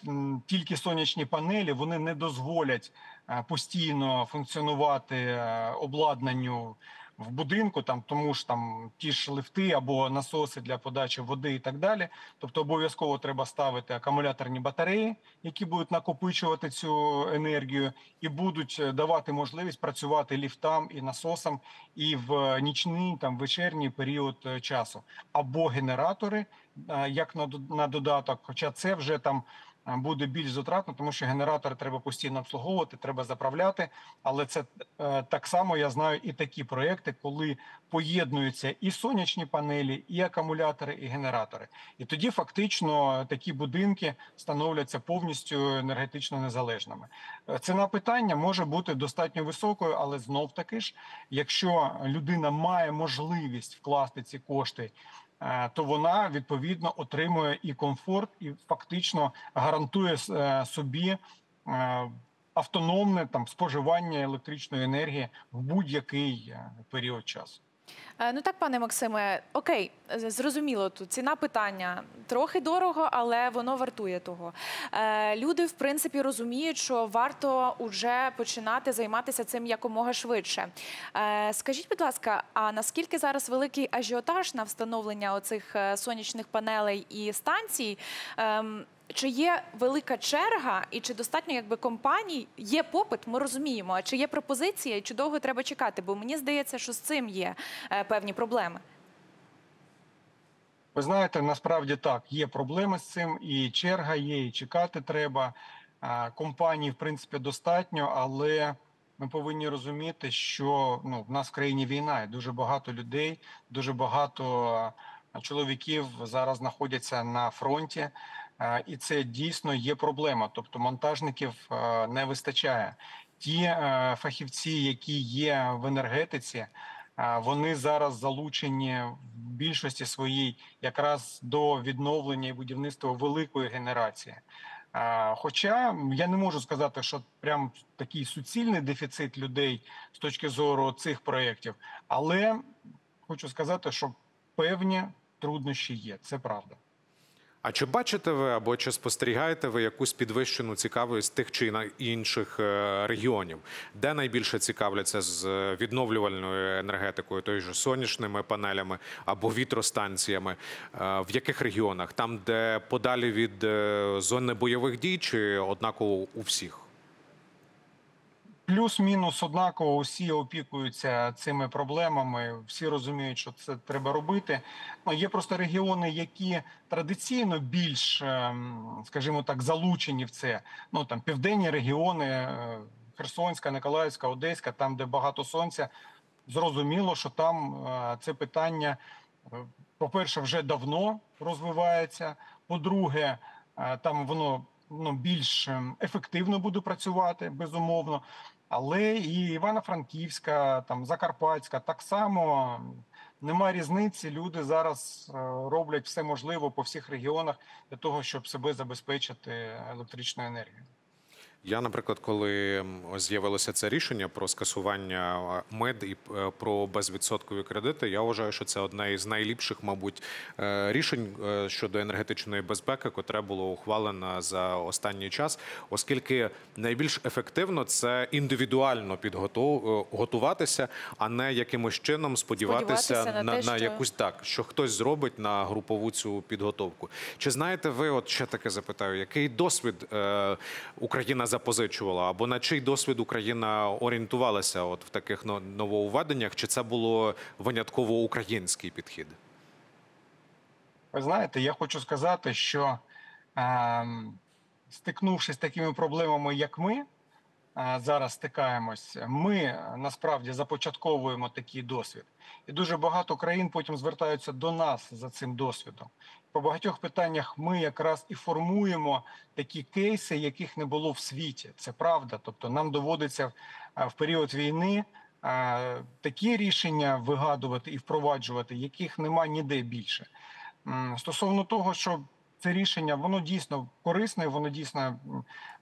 тільки сонячні панелі вони не дозволять е, постійно функціонувати е, обладнанню в будинку, там тому ж там ті ж лифти або насоси для подачі води і так далі. Тобто обов'язково треба ставити акумуляторні батареї, які будуть накопичувати цю енергію, і будуть е, давати можливість працювати ліфтам і насосам і в нічний там вечірній період е, часу, або генератори, е, як на дод- на додаток. Хоча це вже там е, буде більш затратно, тому що генератори треба постійно обслуговувати, треба заправляти. Але це е, так само я знаю і такі проекти, коли поєднуються і сонячні панелі, і акумулятори, і генератори. І тоді фактично такі будинки становляться повністю енергетично незалежними. Е, Ціна питання може бути достатньо високою, але знов таки ж, якщо людина має можливість вкласти ці кошти. Е, То вона відповідно отримує і комфорт, і фактично гарантує е, собі е, автономне там споживання електричної енергії в будь-який період часу. Е, Ну так, пане Максиме, окей, зрозуміло тут ціна питання трохи дорого, але воно вартує того. Е, Люди, в принципі, розуміють, що варто уже починати займатися цим якомога швидше. Е, Скажіть, будь ласка, а наскільки зараз великий ажіотаж на встановлення оцих сонячних панелей і станцій? Чи є велика черга, і чи достатньо якби компаній є попит? Ми розуміємо. А чи є пропозиція, і чи довго треба чекати? Бо мені здається, що з цим є е, певні проблеми. Ви знаєте, насправді так, є проблеми з цим, і черга є, і чекати треба. Компаній, в принципі, достатньо, але ми повинні розуміти, що ну, в нас в країні війна, і дуже багато людей, дуже багато чоловіків зараз знаходяться на фронті, і це дійсно є проблема. Тобто монтажників не вистачає. Ті е, фахівці, які є в енергетиці, вони зараз залучені в більшості своїй якраз до відновлення і будівництва великої генерації. Хоча я не можу сказати, що прям такий суцільний дефіцит людей з точки зору цих проєктів, але хочу сказати, що певні труднощі є. Це правда. А чи бачите ви або чи спостерігаєте ви якусь підвищену цікавість тих чи інших е, регіонів, де найбільше цікавляться з е, відновлювальною енергетикою, тою ж сонячними панелями або вітростанціями? Е, В яких регіонах? Там, де подалі від зони бойових дій, чи однаково у всіх? Плюс-мінус однаково усі опікуються цими проблемами. Всі розуміють, що це треба робити. Ну є просто регіони, які традиційно більш, ем, скажімо так, залучені в це. Ну там південні регіони, е, Херсонська, Николаївська, Одеська, там, де багато сонця. Зрозуміло, що там е, це питання, е, по-перше, вже давно розвивається. По-друге, Там воно ну, більш ем, ефективно буде працювати, безумовно. Але і Івано-Франківська, там Закарпатська так само немає різниці. Люди зараз е, роблять все можливе по всіх регіонах для того, щоб себе забезпечити електричною енергією. Я, наприклад, коли з'явилося це рішення про скасування мед і е, про безвідсоткові кредити, я вважаю, що це одне із найліпших, мабуть, е, рішень е, щодо енергетичної безпеки, котре було ухвалено за останній час, оскільки найбільш ефективно це індивідуально е, а не якимось чином сподіватися, Сподіватися на на, те, на що- якусь так, що хтось зробить на групову цю підготовку. Чи знаєте ви, от ще таке запитаю, який досвід Україна запозичувала, або на чий досвід Україна орієнтувалася от в таких но- нововведеннях? Чи це було винятково український підхід? Ви знаєте, я хочу сказати, що е, стикнувшись з такими проблемами, як ми зараз стикаємось, ми е, насправді започатковуємо такий досвід, і дуже багато країн потім звертаються до нас за цим досвідом. По багатьох питаннях ми якраз і формуємо такі кейси, яких не було в світі. Це правда. Тобто, нам доводиться е, в період війни. е, Такі рішення вигадувати і впроваджувати, яких нема ніде більше. Стосовно того, що це рішення воно дійсно корисне, воно дійсно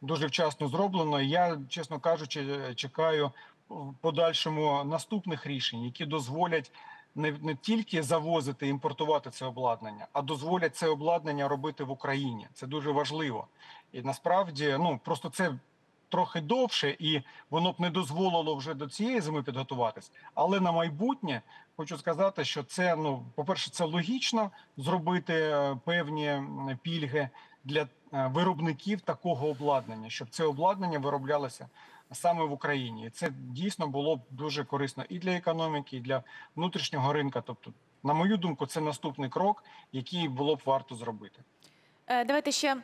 дуже вчасно зроблено. Я, чесно кажучи, чекаю в подальшому наступних рішень, які дозволять не, не тільки завозити імпортувати це обладнання, а дозволять це обладнання робити в Україні. Це дуже важливо. І насправді, ну просто це трохи довше, і воно б не дозволило вже до цієї зими підготуватись. Але на майбутнє хочу сказати, що це ну, по-перше, це логічно зробити е, певні пільги для е, виробників такого обладнання, щоб це обладнання вироблялося саме в Україні. І це дійсно було б дуже корисно і для економіки, і для внутрішнього ринка. Тобто, на мою думку, це наступний крок, який було б варто зробити. Е, Давайте ще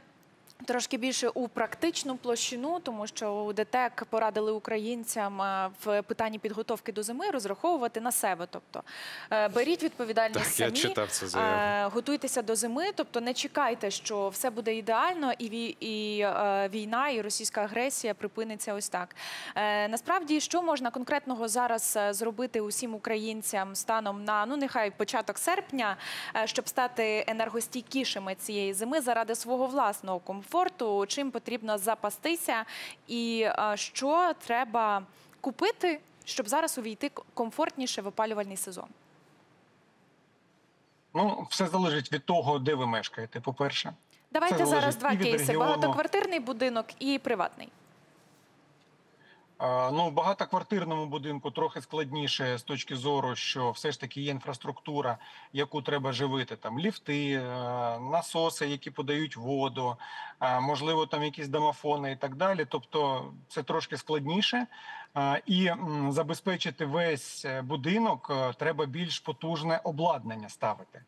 трошки більше у практичну площину, тому що у ДТЕК порадили українцям е, в питанні підготовки до зими розраховувати на себе. Тобто е, беріть відповідальність Так, я читав це заяву. Готуйтеся до зими, тобто не чекайте, що все буде ідеально, і, і е, війна, і російська агресія припиниться ось так. Насправді, що можна конкретного зараз зробити усім українцям станом на ну нехай початок серпня, щоб стати енергостійкішими цієї зими заради свого власного комфорту, чим потрібно запастися, і е, що треба купити, щоб зараз увійти комфортніше в опалювальний сезон. Ну, все залежить від того, де ви мешкаєте. По перше, Давайте зараз два кейси: регіону. багатоквартирний будинок і приватний. Ну, в багатоквартирному будинку трохи складніше з точки зору, що все ж таки є інфраструктура, яку треба живити. Там ліфти, е, насоси, які подають воду, е, можливо, там якісь домофони і так далі. Тобто це трошки складніше. Е, І забезпечити весь будинок треба більш потужне обладнання ставити.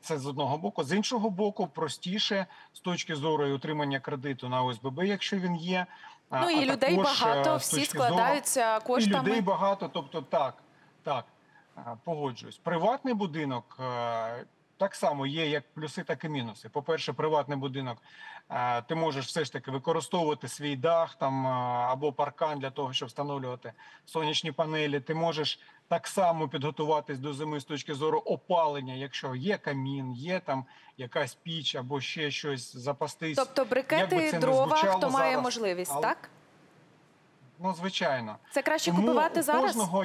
Це з одного боку, з іншого боку, простіше з точки зору і отримання кредиту на ОСББ, якщо він є. Ну і а людей також, е, багато, всі складаються коштами. і людей багато, тобто так, так, погоджуюсь. Приватний будинок е, так само є як плюси, так і мінуси. По-перше, приватний будинок е, ти можеш все ж таки використовувати свій дах там е, або паркан для того, щоб встановлювати сонячні панелі. Ти можеш так само підготуватись до зими з точки зору опалення, якщо є камін, є там якась піч або ще щось запастись. Тобто брикети, дрова, хто має зараз, можливість, але- так? Ну, звичайно. Це краще Тому купувати у зараз. Кожного...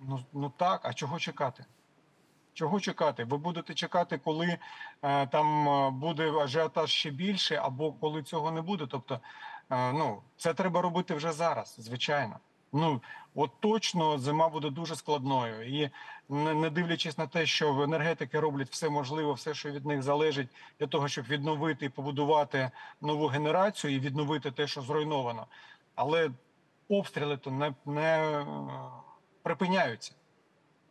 Ну, ну так, а чого чекати? Чого чекати? Ви будете чекати, коли е, там е, буде ажіотаж ще більше, або коли цього не буде. Тобто, е, ну, це треба робити вже зараз, звичайно. Ну, от точно зима буде дуже складною. І не, дивлячись на те, що енергетики роблять все можливе, все, що від них залежить, для того, щоб відновити і побудувати нову генерацію і відновити те, що зруйновано. Але обстріли то не, не е, припиняються.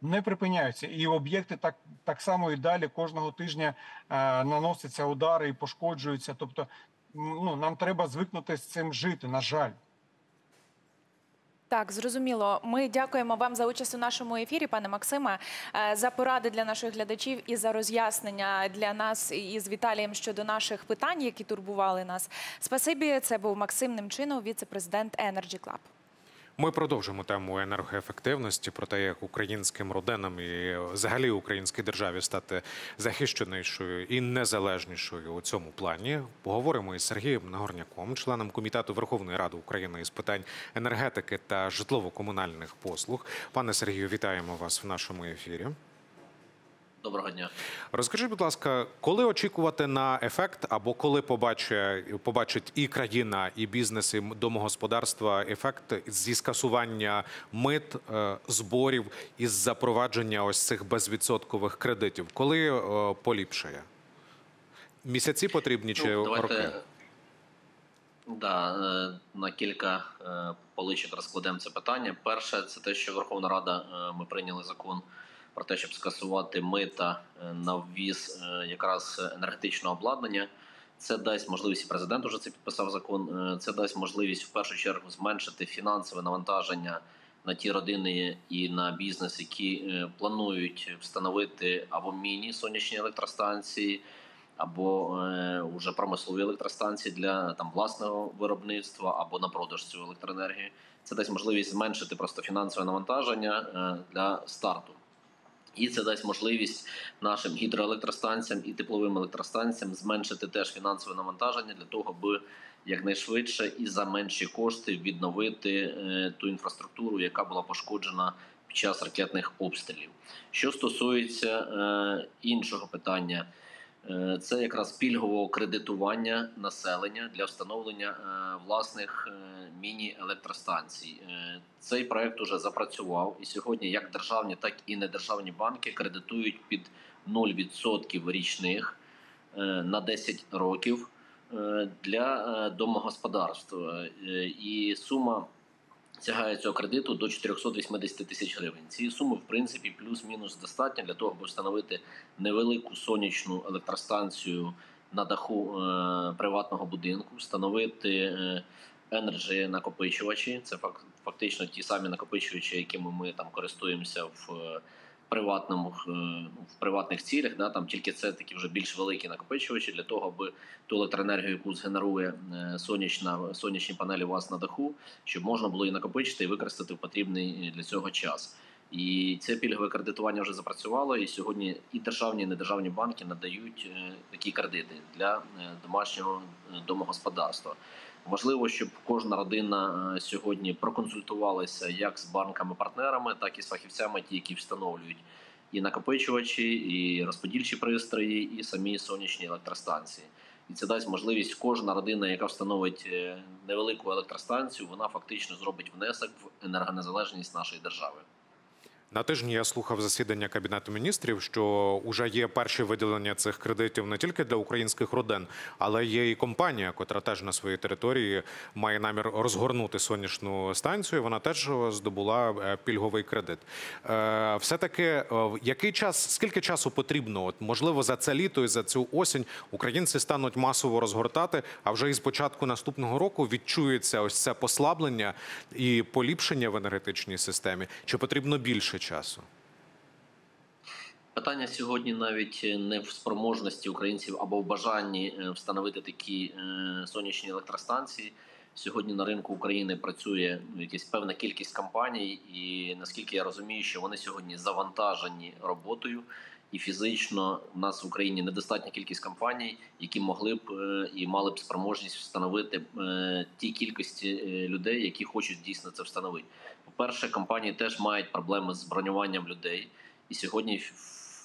Не припиняються, і об'єкти так так само і далі кожного тижня е, наносяться удари і пошкоджуються. Тобто, ну нам треба звикнути з цим жити. На жаль, Так, зрозуміло. Ми дякуємо вам за участь у нашому ефірі, пане Максиме, е, за поради для наших глядачів і за роз'яснення для нас із Віталієм щодо наших питань, які турбували нас. Спасибі, це був Максим Немчинов, віце-президент Energy Club. Ми продовжимо тему енергоефективності про те, як українським родинам і взагалі українській державі стати захищенішою і незалежнішою у цьому плані. Поговоримо із Сергієм Нагорняком, членом комітету Верховної Ради України із питань енергетики та житлово-комунальних послуг. Пане Сергію, вітаємо вас в нашому ефірі. Доброго дня. Розкажіть, будь ласка, коли очікувати на ефект, або коли побачить, побачить і країна, і бізнес, і домогосподарства ефект зі скасування мит, е, зборів із запровадження ось цих безвідсоткових кредитів? Коли е, поліпшає? Місяці потрібні чи Ну, роки? да, е, на кілька поличок розкладемо це питання. Перше, це те, що Верховна Рада ми прийняли закон про те, щоб скасувати мита е, на ввіз е, якраз енергетичного обладнання. Це дасть можливість і президент уже це підписав закон. е, Це дасть можливість в першу чергу зменшити фінансове навантаження на ті родини і на бізнес, які планують встановити або міні-сонячні електростанції, або вже промислові електростанції для там власного виробництва або на продаж цю електроенергію. Це дасть можливість зменшити просто фінансове навантаження для старту. І це дасть можливість нашим гідроелектростанціям і тепловим електростанціям зменшити теж фінансове навантаження для того, аби якнайшвидше і за менші кошти відновити е, ту інфраструктуру, яка була пошкоджена під час ракетних обстрілів. Що стосується е, іншого питання, це якраз пільгового кредитування населення для встановлення е, власних е, міні-електростанцій. Е, Цей проект уже запрацював, і сьогодні як державні, так і недержавні банки кредитують під 0% річних е, на 10 років е, для е, домогосподарств. Е, І сума сягає цього кредиту до 480 тисяч гривень. Цієї суми, в принципі, плюс-мінус достатньо для того, аби встановити невелику сонячну електростанцію на даху е, приватного будинку, встановити е, енерджі накопичувачі. Це фак- фактично ті самі накопичувачі, якими ми там користуємося в е, приватному е, в приватних цілях. Да, там тільки це такі вже більш великі накопичувачі для того, аби ту електроенергію, яку згенерує е, сонячна сонячні панелі у вас на даху, щоб можна було її накопичити і використати в потрібний для цього час. І це пільгове кредитування вже запрацювало. І сьогодні і державні, і недержавні банки надають е, такі кредити для е, домашнього е, домогосподарства. Важливо, щоб кожна родина е, сьогодні проконсультувалася як з банками-партнерами, так і з фахівцями, ті, які встановлюють і накопичувачі, і розподільчі пристрої, і самі сонячні електростанції. І це дасть можливість кожна родина, яка встановить е, невелику електростанцію, вона фактично зробить внесок в енергонезалежність нашої держави. На тижні я слухав засідання кабінету міністрів, що вже є перші виділення цих кредитів не тільки для українських родин, але є і компанія, котра теж на своїй території має намір розгорнути сонячну станцію. Вона теж здобула е, пільговий кредит. Е, Все-таки е, який час, скільки часу потрібно? От можливо, за це літо і за цю осінь українці стануть масово розгортати, а вже із початку наступного року відчується ось це послаблення і поліпшення в енергетичній системі. Чи потрібно більше часу? Питання сьогодні навіть не в спроможності українців або в бажанні е, встановити такі е, сонячні електростанції. Сьогодні на ринку України працює ну, якась певна кількість компаній, і наскільки я розумію, що вони сьогодні завантажені роботою, і фізично в нас в Україні недостатня кількість компаній, які могли б е, і мали б спроможність встановити е, ті кількості е, людей, які хочуть дійсно це встановити. По-перше, компанії теж мають проблеми з бронюванням людей, і сьогодні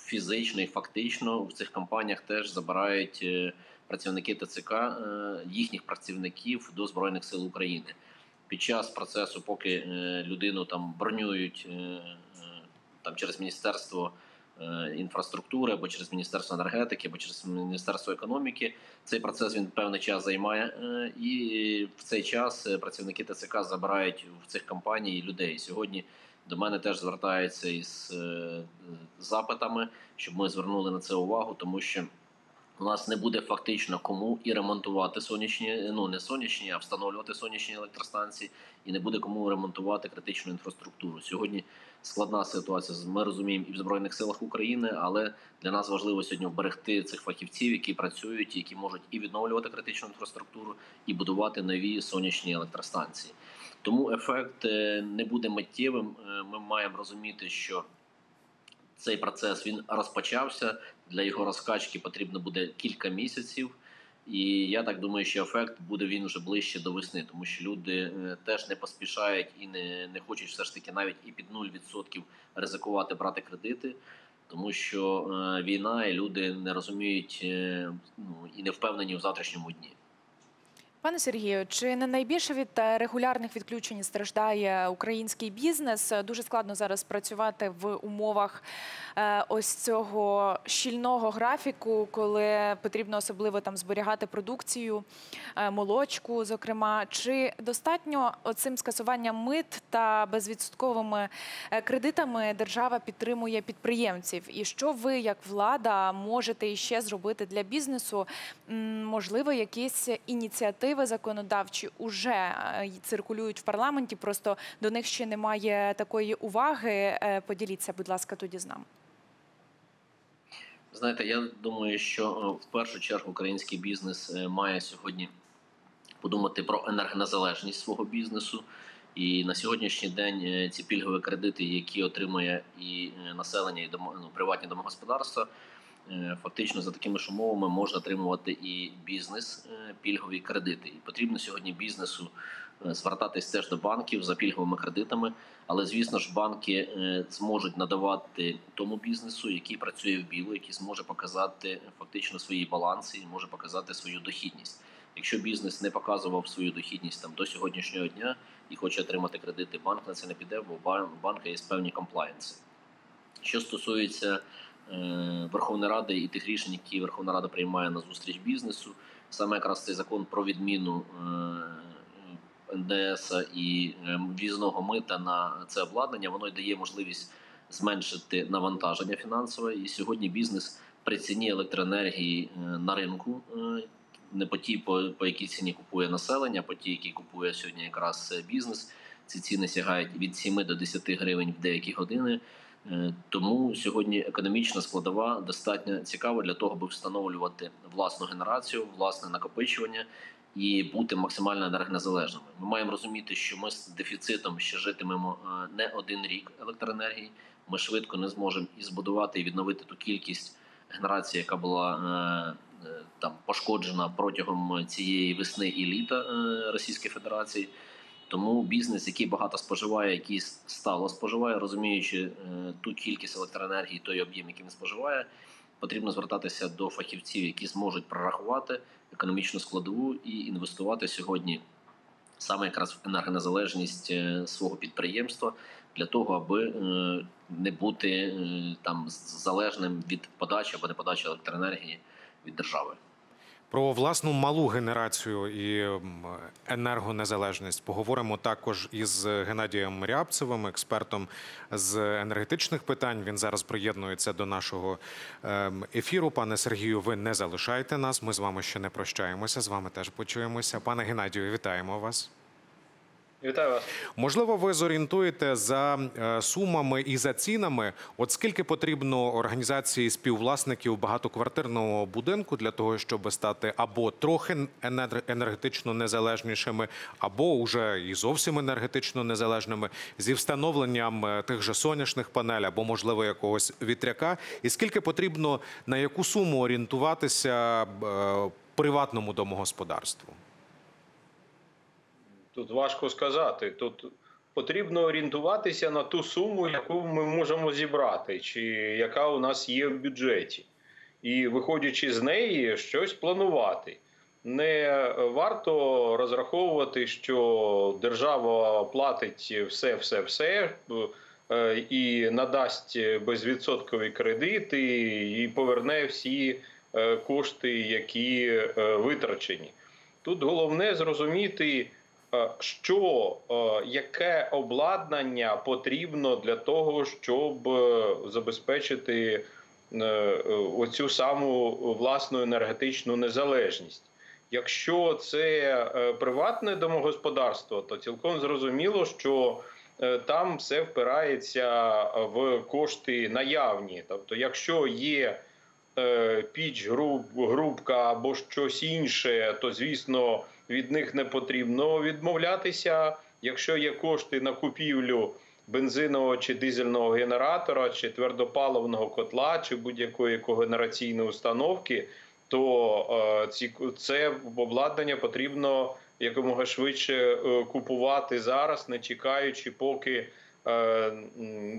фізично і фактично в цих компаніях теж забирають е, працівники ТЦК е, їхніх працівників до збройних сил України. Під час процесу, поки е, людину там бронюють там через міністерство інфраструктури або через міністерство енергетики, або через міністерство економіки, цей процес він певний час займає, е, і в цей час е, працівники ТЦК забирають в цих компаній людей. Сьогодні до мене теж звертаються із е, запитами, щоб ми звернули на це увагу, тому що у нас не буде фактично кому і ремонтувати сонячні, ну не сонячні, а встановлювати сонячні електростанції, і не буде кому ремонтувати критичну інфраструктуру. Сьогодні складна ситуація. Ми розуміємо і в збройних силах України, але для нас важливо сьогодні вберегти цих фахівців, які працюють, які можуть і відновлювати критичну інфраструктуру, і будувати нові сонячні електростанції. Тому ефект е, не буде миттєвим. Е, Ми маємо розуміти, що цей процес він розпочався. Для його розкачки потрібно буде кілька місяців. І я так думаю, що ефект буде він вже ближче до весни, тому що люди е, теж не поспішають і не, не хочуть все ж таки навіть і під 0% ризикувати брати кредити, тому що е, війна і люди не розуміють е, ну, і не впевнені в завтрашньому дні. Пане Сергію, чи не найбільше від е, регулярних відключень страждає український бізнес? Дуже складно зараз працювати в умовах е, ось цього щільного графіку, коли потрібно особливо там зберігати продукцію, е, молочку, зокрема. Чи достатньо оцим скасуванням мит та безвідсотковими кредитами держава підтримує підприємців? І що ви, як влада, можете іще зробити для бізнесу? Можливо, якісь ініціативи законодавчі уже е, циркулюють в парламенті, просто до них ще немає такої уваги. Е, Поділіться, будь ласка, тоді з нами. Знаєте, я думаю, що е, в першу чергу український бізнес має сьогодні подумати про енергонезалежність свого бізнесу. І на сьогоднішній день ці пільгові кредити, які отримує і населення, і домо, ну, приватні домогосподарства, фактично за такими ж умовами може отримувати і бізнес е, пільгові кредити. І потрібно сьогодні бізнесу е, звертатись теж до банків за пільговими кредитами. Але звісно ж, банки е, зможуть надавати тому бізнесу, який працює в білу, який зможе показати е, фактично свої баланси і може показати свою дохідність. Якщо бізнес не показував свою дохідність там до сьогоднішнього дня і хоче отримати кредити, банк на це не піде, бо бан- у банка є певні комплаєнси. Що стосується е, Верховної Ради і тих рішень, які Верховна Рада приймає на зустріч бізнесу, саме якраз цей закон про відміну е, НДС і е, в'їзного мита на це обладнання, воно й дає можливість зменшити навантаження фінансове. І сьогодні бізнес при ціні електроенергії е, на ринку. е, Не по тій, по, по якій ціні купує населення, по тій, якій купує сьогодні якраз е, бізнес. Ці ціни сягають від 7 до 10 гривень в деякі години. Е, Тому сьогодні економічна складова достатньо цікава для того, аби встановлювати власну генерацію, власне накопичування і бути максимально енергонезалежними. Ми маємо розуміти, що ми з дефіцитом ще житимемо е, не один рік електроенергії. Ми швидко не зможемо і збудувати і відновити ту кількість генерації, яка була е, там пошкоджена протягом цієї весни і літа Російської Федерації. Тому бізнес, який багато споживає, який стало споживає, розуміючи е, ту кількість електроенергії, той об'єм, який він споживає, потрібно звертатися до фахівців, які зможуть прорахувати економічну складову і інвестувати сьогодні саме якраз в енергонезалежність е, свого підприємства для того, аби е, не бути там залежним від подачі або не подачі електроенергії від держави. Про власну малу генерацію і енергонезалежність поговоримо також із Геннадієм Рябцевим, експертом з енергетичних питань. Він зараз приєднується до нашого ем, ефіру. Пане Сергію, ви не залишайте нас. Ми з вами ще не прощаємося. З вами теж почуємося. Пане Геннадію, вітаємо вас. Вітаю вас. Можливо, ви зорієнтуєте за е, сумами і за цінами, от скільки потрібно організації співвласників багатоквартирного будинку для того, щоб стати або трохи енергетично незалежнішими, або вже і зовсім енергетично незалежними зі встановленням е, тих же сонячних панелей або можливо якогось вітряка, і скільки потрібно на яку суму орієнтуватися е, приватному домогосподарству? Тут важко сказати. Тут потрібно орієнтуватися на ту суму, яку ми можемо зібрати, чи яка у нас є в бюджеті. І виходячи з неї, щось планувати. Не варто розраховувати, що держава платить все, все, все е, і надасть безвідсоткові кредити, і поверне всі е, кошти, які е, витрачені. Тут головне зрозуміти, що е, яке обладнання потрібно для того, щоб е, забезпечити е, е, оцю саму власну енергетичну незалежність. Якщо це е, приватне домогосподарство, то цілком зрозуміло, що е, там все впирається в кошти наявні. Тобто, якщо є е, піч, груб, грубка або щось інше, то звісно від них не потрібно відмовлятися. Якщо є кошти на купівлю бензинового чи дизельного генератора, чи твердопаливного котла, чи будь-якої когенераційної установки, то е, ці це обладнання потрібно якомога швидше е, купувати зараз, не чекаючи, поки е,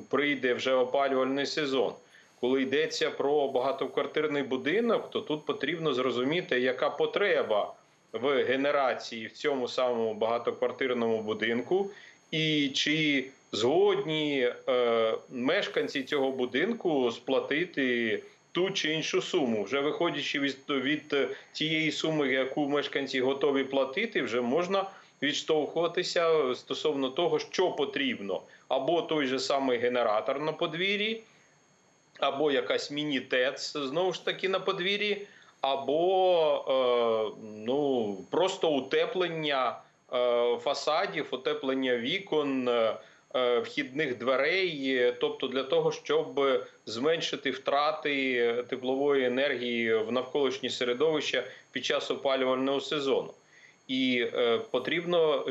прийде вже опалювальний сезон. Коли йдеться про багатоквартирний будинок, то тут потрібно зрозуміти, яка потреба в генерації в цьому самому багатоквартирному будинку, і чи згодні е, мешканці цього будинку сплатити ту чи іншу суму, вже виходячи від, від тієї суми, яку мешканці готові платити, вже можна відштовхуватися стосовно того, що потрібно, або той же самий генератор на подвір'ї, або якась міні-ТЕЦ знову ж таки на подвір'ї, або е, ну, просто утеплення е, фасадів, утеплення вікон. Е, Вхідних дверей, тобто для того, щоб зменшити втрати теплової енергії в навколишнє середовище під час опалювального сезону, і е, потрібно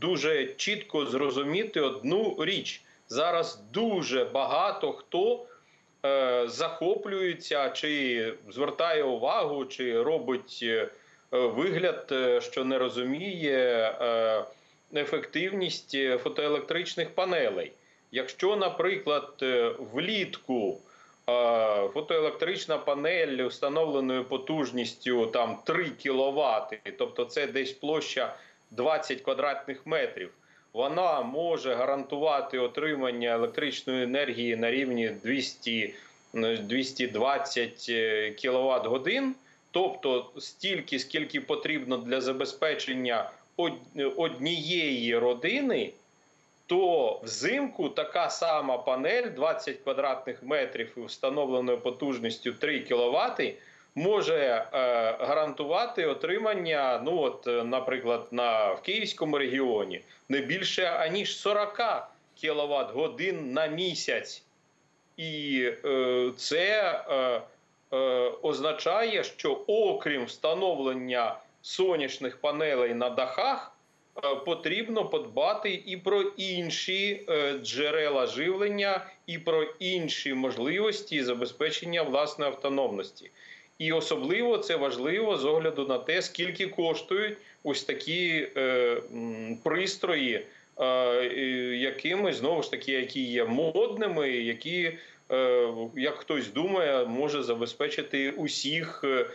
дуже чітко зрозуміти одну річ: зараз дуже багато хто захоплюється, чи звертає увагу, чи робить е, вигляд, е, що не розуміє е, ефективність е, фотоелектричних панелей. Якщо, наприклад, е, влітку е, фотоелектрична панель встановленою потужністю там 3 кВт, тобто це десь площа 20 квадратних метрів, вона може гарантувати отримання електричної енергії на рівні 200, е, 220 кВт годин, тобто стільки, скільки потрібно для забезпечення однієї родини, то взимку така сама панель 20 квадратних метрів і встановленою потужністю 3 кВт може е, гарантувати отримання, ну от, е, наприклад, на в Київському регіоні не більше аніж 40 кВт годин на місяць. І е, це е, е, означає, що окрім встановлення сонячних панелей на дахах, е, потрібно подбати і про інші е, джерела живлення, і про інші можливості забезпечення власної автономності. І особливо це важливо з огляду на те, скільки коштують ось такі е, пристрої, е, якими знову ж таки, які є модними, які, е, як хтось думає, може забезпечити усіх е,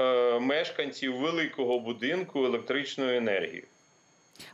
е, мешканців великого будинку електричною енергією.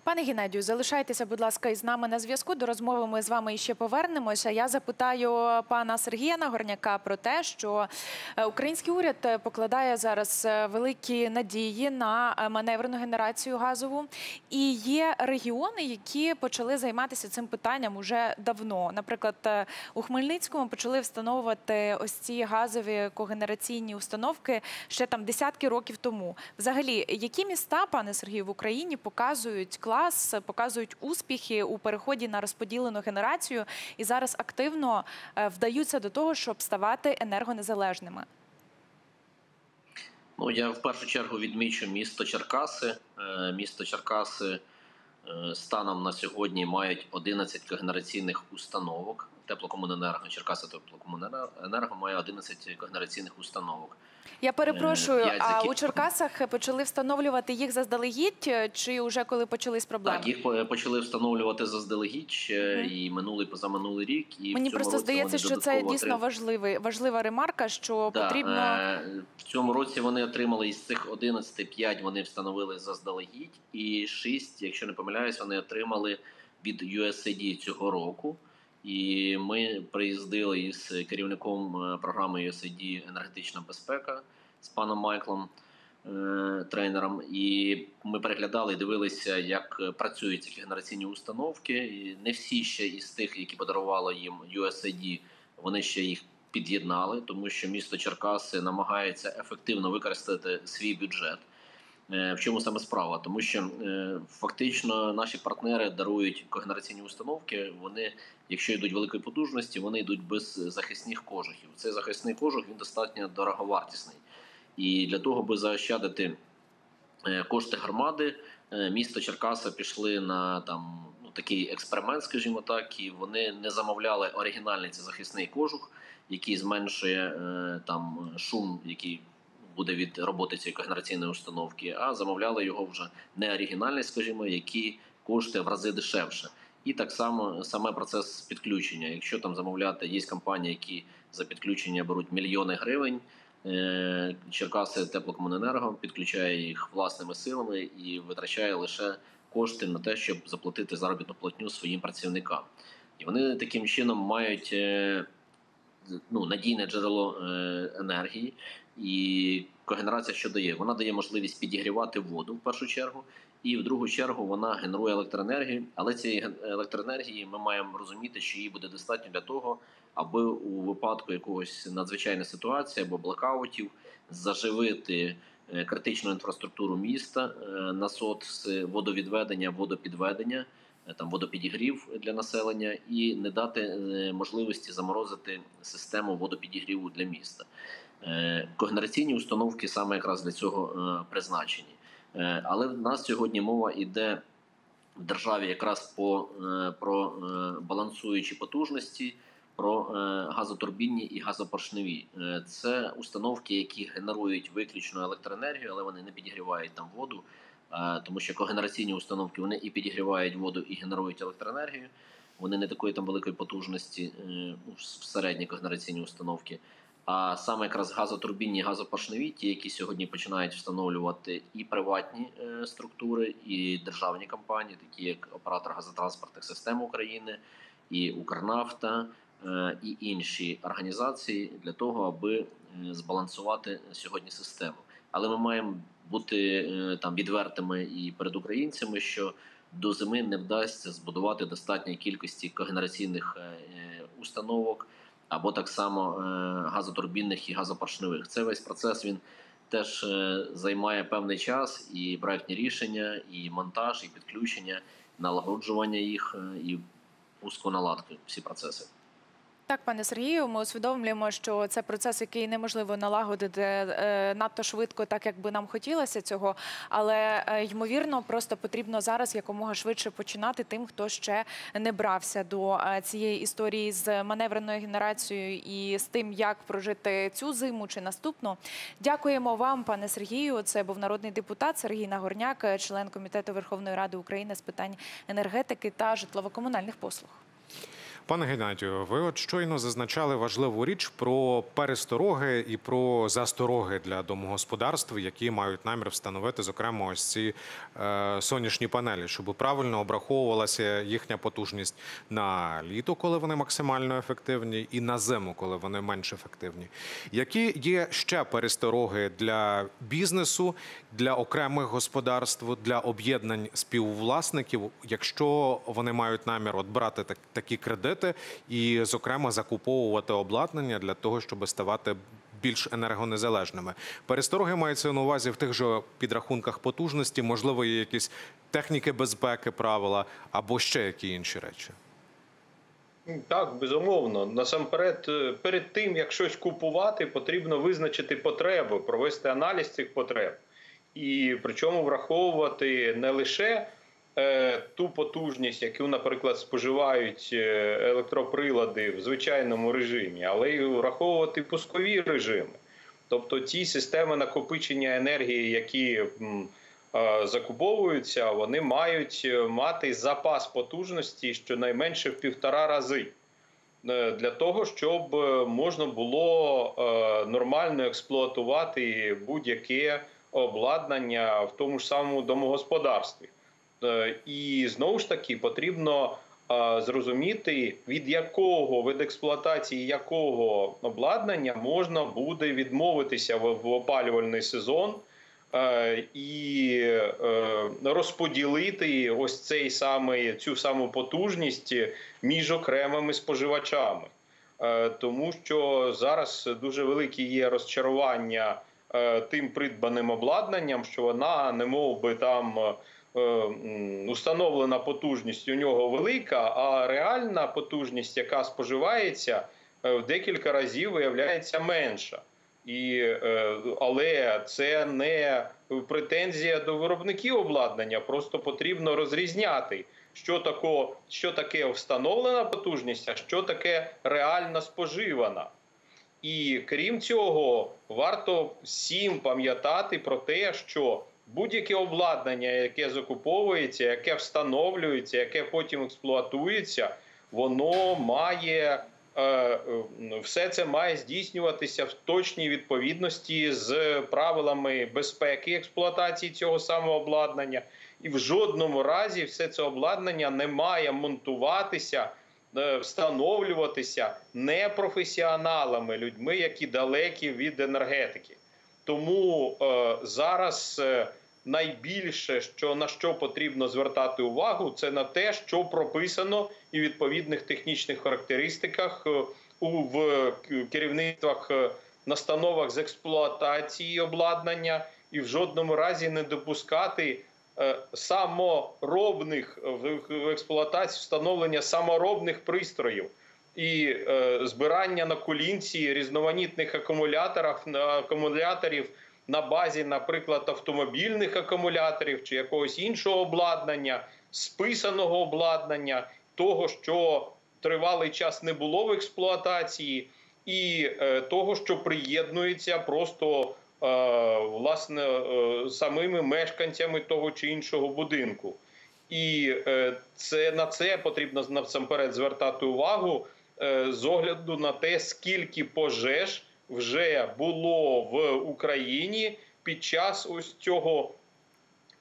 Пане Геннадію, залишайтеся, будь ласка, із нами на зв'язку. До розмови ми з вами ще повернемося. Я запитаю пана Сергія Нагорняка про те, що е, український уряд е, покладає зараз е, великі надії на маневрену генерацію газову. І є регіони, які почали займатися цим питанням уже давно. Наприклад, у Хмельницькому почали встановувати ось ці газові когенераційні установки ще там десятки років тому. Взагалі, які міста, пане Сергію, в Україні показують клас, показують успіхи у переході на розподілену генерацію і зараз активно е, вдаються до того, щоб ставати енергонезалежними? Ну, я в першу чергу відмічу місто Черкаси. Е, Місто Черкаси е, станом на сьогодні мають 11 когенераційних установок. Теплокомуненерго, Черкаси Теплокомуненерго має 11 когенераційних установок. Я перепрошую, п'ять а у Черкасах почали встановлювати їх заздалегідь, е, чи вже коли почались проблеми? Так, їх по- почали встановлювати заздалегідь ще Мгм. і минулий позаминулий рік. І в Мені цьому просто році здається, вони що це додатково дійсно важливий, важлива ремарка, що Да, потрібно. е, в цьому році вони отримали із цих 11, 5 вони встановили заздалегідь, і 6, якщо не помиляюсь, вони отримали від USAID цього року. І ми приїздили із керівником е, програми USAID енергетична безпека з паном Майклом. е, Тренером, і ми переглядали дивилися, як е, працюють ці генераційні установки. І не всі ще із тих, які подарувало їм USAID, вони ще їх під'єднали, тому що місто Черкаси намагається ефективно використати свій бюджет. Е, В чому саме справа? Тому що е, фактично наші партнери дарують когенераційні установки. Вони, якщо йдуть великої потужності, вони йдуть без захисних кожухів. Цей захисний кожух він достатньо дороговартісний. І для того, аби заощадити е, кошти громади, місто Черкаса пішли на там ну такий експеримент, скажімо так, і вони не замовляли оригінальний цей захисний кожух, який зменшує там шум, який буде від роботи цієї когенераційної установки, а замовляли його вже не оригінальний, скажімо, який коштує в рази дешевше. І так само саме процес підключення. Якщо там замовляти, є компанії, які за підключення беруть мільйони гривень. Е, Черкаси теплокомуненерго підключає їх власними силами і витрачає лише кошти на те, щоб заплатити заробітну платню своїм працівникам. І вони таким чином мають е, ну, надійне джерело е, енергії. І когенерація що дає? Вона дає можливість підігрівати воду в першу чергу, і в другу чергу вона генерує електроенергію. Але цієї електроенергії ми маємо розуміти, що її буде достатньо для того, аби у випадку якогось надзвичайної ситуації або блокаутів заживити е, критичну інфраструктуру міста, е, насот з водовідведення, водопідведення, е, там водопідігрів для населення, і не дати е, можливості заморозити систему водопідігріву для міста. Е, Когенераційні установки саме якраз для цього е, призначені. Е, Але в нас сьогодні мова йде в державі якраз по, про балансуючі потужності, про газотурбінні і газопоршневі. Це установки, які генерують виключно електроенергію, але вони не підігрівають там воду, тому що когенераційні установки вони і підігрівають воду, і генерують електроенергію. Вони не такої там великої потужності, ну, середні когенераційні установки. А саме якраз газотурбінні, газопоршневі, ті, які сьогодні починають встановлювати і приватні е, структури, і державні компанії, такі як оператор газотранспортних систем України, і Укрнафта, е, і інші організації для того, аби е, збалансувати сьогодні систему. Але ми маємо бути там відвертими і перед українцями, що до зими не вдасться збудувати достатньої кількості когенераційних установок або так само е, газотурбінних і газопоршневих. Це весь процес він теж е, займає певний час і проектні рішення, і монтаж, і підключення, налагоджування їх е, і пусконаладки. Всі процеси. Так, пане Сергію, ми усвідомлюємо, що це процес, який неможливо налагодити е, надто швидко, так як би нам хотілося цього. Але е, ймовірно, просто потрібно зараз якомога швидше починати тим, хто ще не брався до е, цієї історії з маневреною генерацією і з тим, як прожити цю зиму чи наступну. Дякуємо вам, пане Сергію. Це був народний депутат Сергій Нагорняк, член комітету Верховної Ради України з питань енергетики та житлово-комунальних послуг. Пане Геннадію, ви от щойно зазначали важливу річ про перестороги і про застороги для домогосподарств, які мають намір встановити, зокрема, ось ці е, сонячні панелі, щоб правильно обраховувалася їхня потужність на літо, коли вони максимально ефективні, і на зиму, коли вони менш ефективні. Які є ще перестороги для бізнесу, для окремих господарств, для об'єднань співвласників, якщо вони мають намір от брати так, такі кредити і, зокрема, закуповувати обладнання для того, щоб ставати більш енергонезалежними. Перестороги маються на увазі в тих же підрахунках потужності, можливо, є якісь техніки безпеки, правила або ще які інші речі. Так, безумовно. Насамперед, е, перед тим як щось купувати, потрібно визначити потреби, провести аналіз цих потреб. І причому враховувати не лише ту потужність, яку, наприклад, споживають е, електроприлади в звичайному режимі, але й враховувати пускові режими. Тобто ті системи накопичення енергії, які е, закуповуються, вони мають е, мати запас потужності щонайменше в півтора рази. Е, Для того щоб е, можна було е, нормально експлуатувати будь-яке обладнання в тому ж самому домогосподарстві. Е, І знову ж таки потрібно е, зрозуміти, від якого від експлуатації якого обладнання можна буде відмовитися в, опалювальний сезон. е, І розподілити ось цей самий цю саму потужність між окремими споживачами. тому що зараз дуже велике є розчарування тим придбаним обладнанням, що вона не мов би там. Е, Установлена потужність у нього велика, а реальна потужність, яка споживається, е, в декілька разів виявляється менша. І, е, але це не претензія до виробників обладнання, просто потрібно розрізняти, що тако, що таке встановлена потужність, а що таке реально споживана. І крім цього, варто всім пам'ятати про те, що будь-яке обладнання, яке закуповується, яке встановлюється, яке потім експлуатується, воно має е, все це має здійснюватися в точній відповідності з правилами безпеки експлуатації цього самого обладнання, і в жодному разі все це обладнання не має монтуватися. е, Встановлюватися непрофесіоналами, людьми, які далекі від енергетики. Тому е, зараз е, найбільше, що на що потрібно звертати увагу, це на те, що прописано і відповідних технічних характеристиках е, у в керівництвах е, настановах з експлуатації обладнання, і в жодному разі не допускати е, саморобних в експлуатацію встановлення саморобних пристроїв. І е, збирання на колінці різноманітних акумуляторів акумуляторів на базі, наприклад, автомобільних акумуляторів чи якогось іншого обладнання, списаного обладнання, того, що тривалий час не було в експлуатації, і е, того, що приєднується просто е, власне е, самими мешканцями того чи іншого будинку. І е, це на це потрібно насамперед звертати увагу е, з огляду на те, скільки пожеж вже було в Україні під час ось цього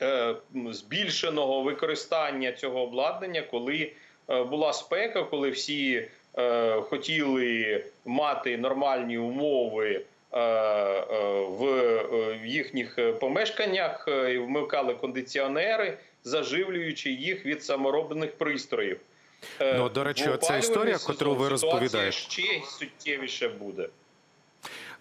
е, збільшеного використання цього обладнання, коли е, була спека, коли всі е, хотіли мати нормальні умови. е, е, В е, їхніх помешканнях і вмикали кондиціонери, заживлюючи їх від саморобних пристроїв. Ну, до речі, в оця історія, котру ви розповідаєте. ще суттєвіше буде.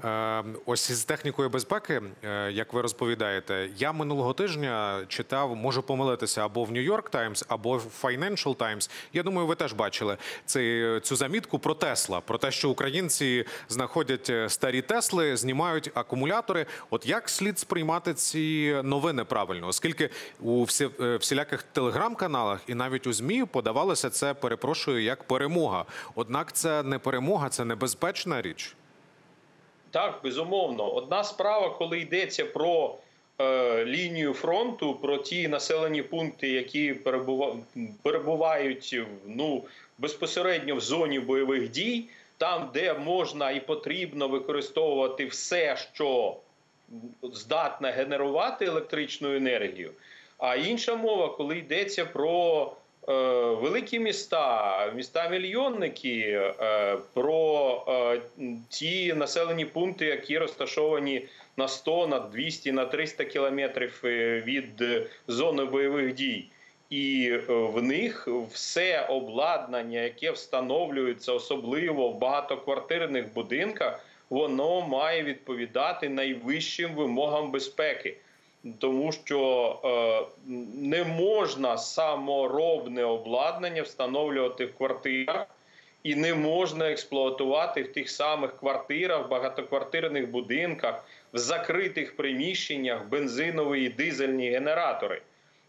Е, Ось із технікою безпеки, е, як ви розповідаєте, я минулого тижня читав, можу помилитися або в Нью-Йорк Таймс, або в Financial Times. Я думаю, ви теж бачили цей, цю замітку про Тесла, про те, що українці знаходять е, старі Тесли, знімають акумулятори. От як слід сприймати ці новини правильно, оскільки у всі, е, всіляких телеграм-каналах і навіть у змі подавалося це, перепрошую, як перемога. Однак це не перемога, це небезпечна річ. Так, безумовно. Одна справа, коли йдеться про е, лінію фронту, про ті населені пункти, які перебува... перебувають ну, безпосередньо в зоні бойових дій, там, де можна і потрібно використовувати все, що здатне генерувати електричну енергію. А інша мова, коли йдеться про великі міста, міста мільйонники, е, про е, ті населені пункти, які розташовані на 100, на 200, на 300 кілометрів е, від е, зони бойових дій. І е, в них все обладнання, яке встановлюється особливо в багатоквартирних будинках, воно має відповідати найвищим вимогам безпеки тому що е, не можна саморобне обладнання встановлювати в квартирах, і не можна експлуатувати в тих самих квартирах, багатоквартирних будинках, в закритих приміщеннях бензинові і дизельні генератори.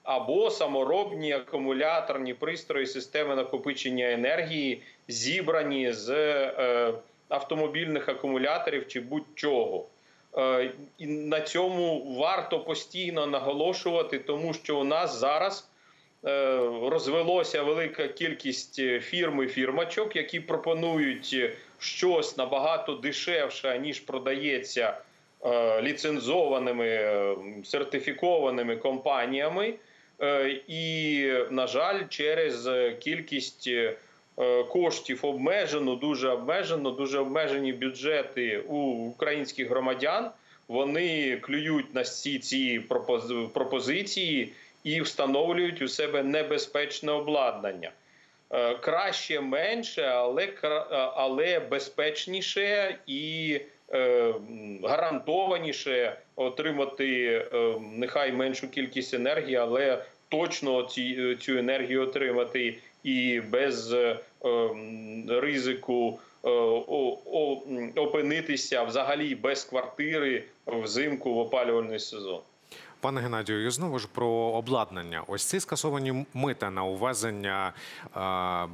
Або саморобні акумуляторні пристрої системи накопичення енергії, зібрані з е, автомобільних акумуляторів чи будь-чого. Е, І на цьому варто постійно наголошувати, тому що у нас зараз е, розвелося велика кількість фірм і фірмачок, які пропонують щось набагато дешевше, ніж продається е, ліцензованими сертифікованими компаніями. І, на жаль, через кількість коштів обмежено, дуже обмежено, дуже обмежені бюджети у українських громадян. Вони клюють на всі ці пропозиції і встановлюють у себе небезпечне обладнання. е, краще менше, але е, але безпечніше і е, гарантованіше отримати е, нехай меншу кількість енергії, але точно ці, цю енергію отримати і без е, ризику е, опинитися взагалі без квартири взимку в опалювальний сезон. Пане Геннадію, і знову ж про обладнання. Ось ці скасовані мита на увезення е,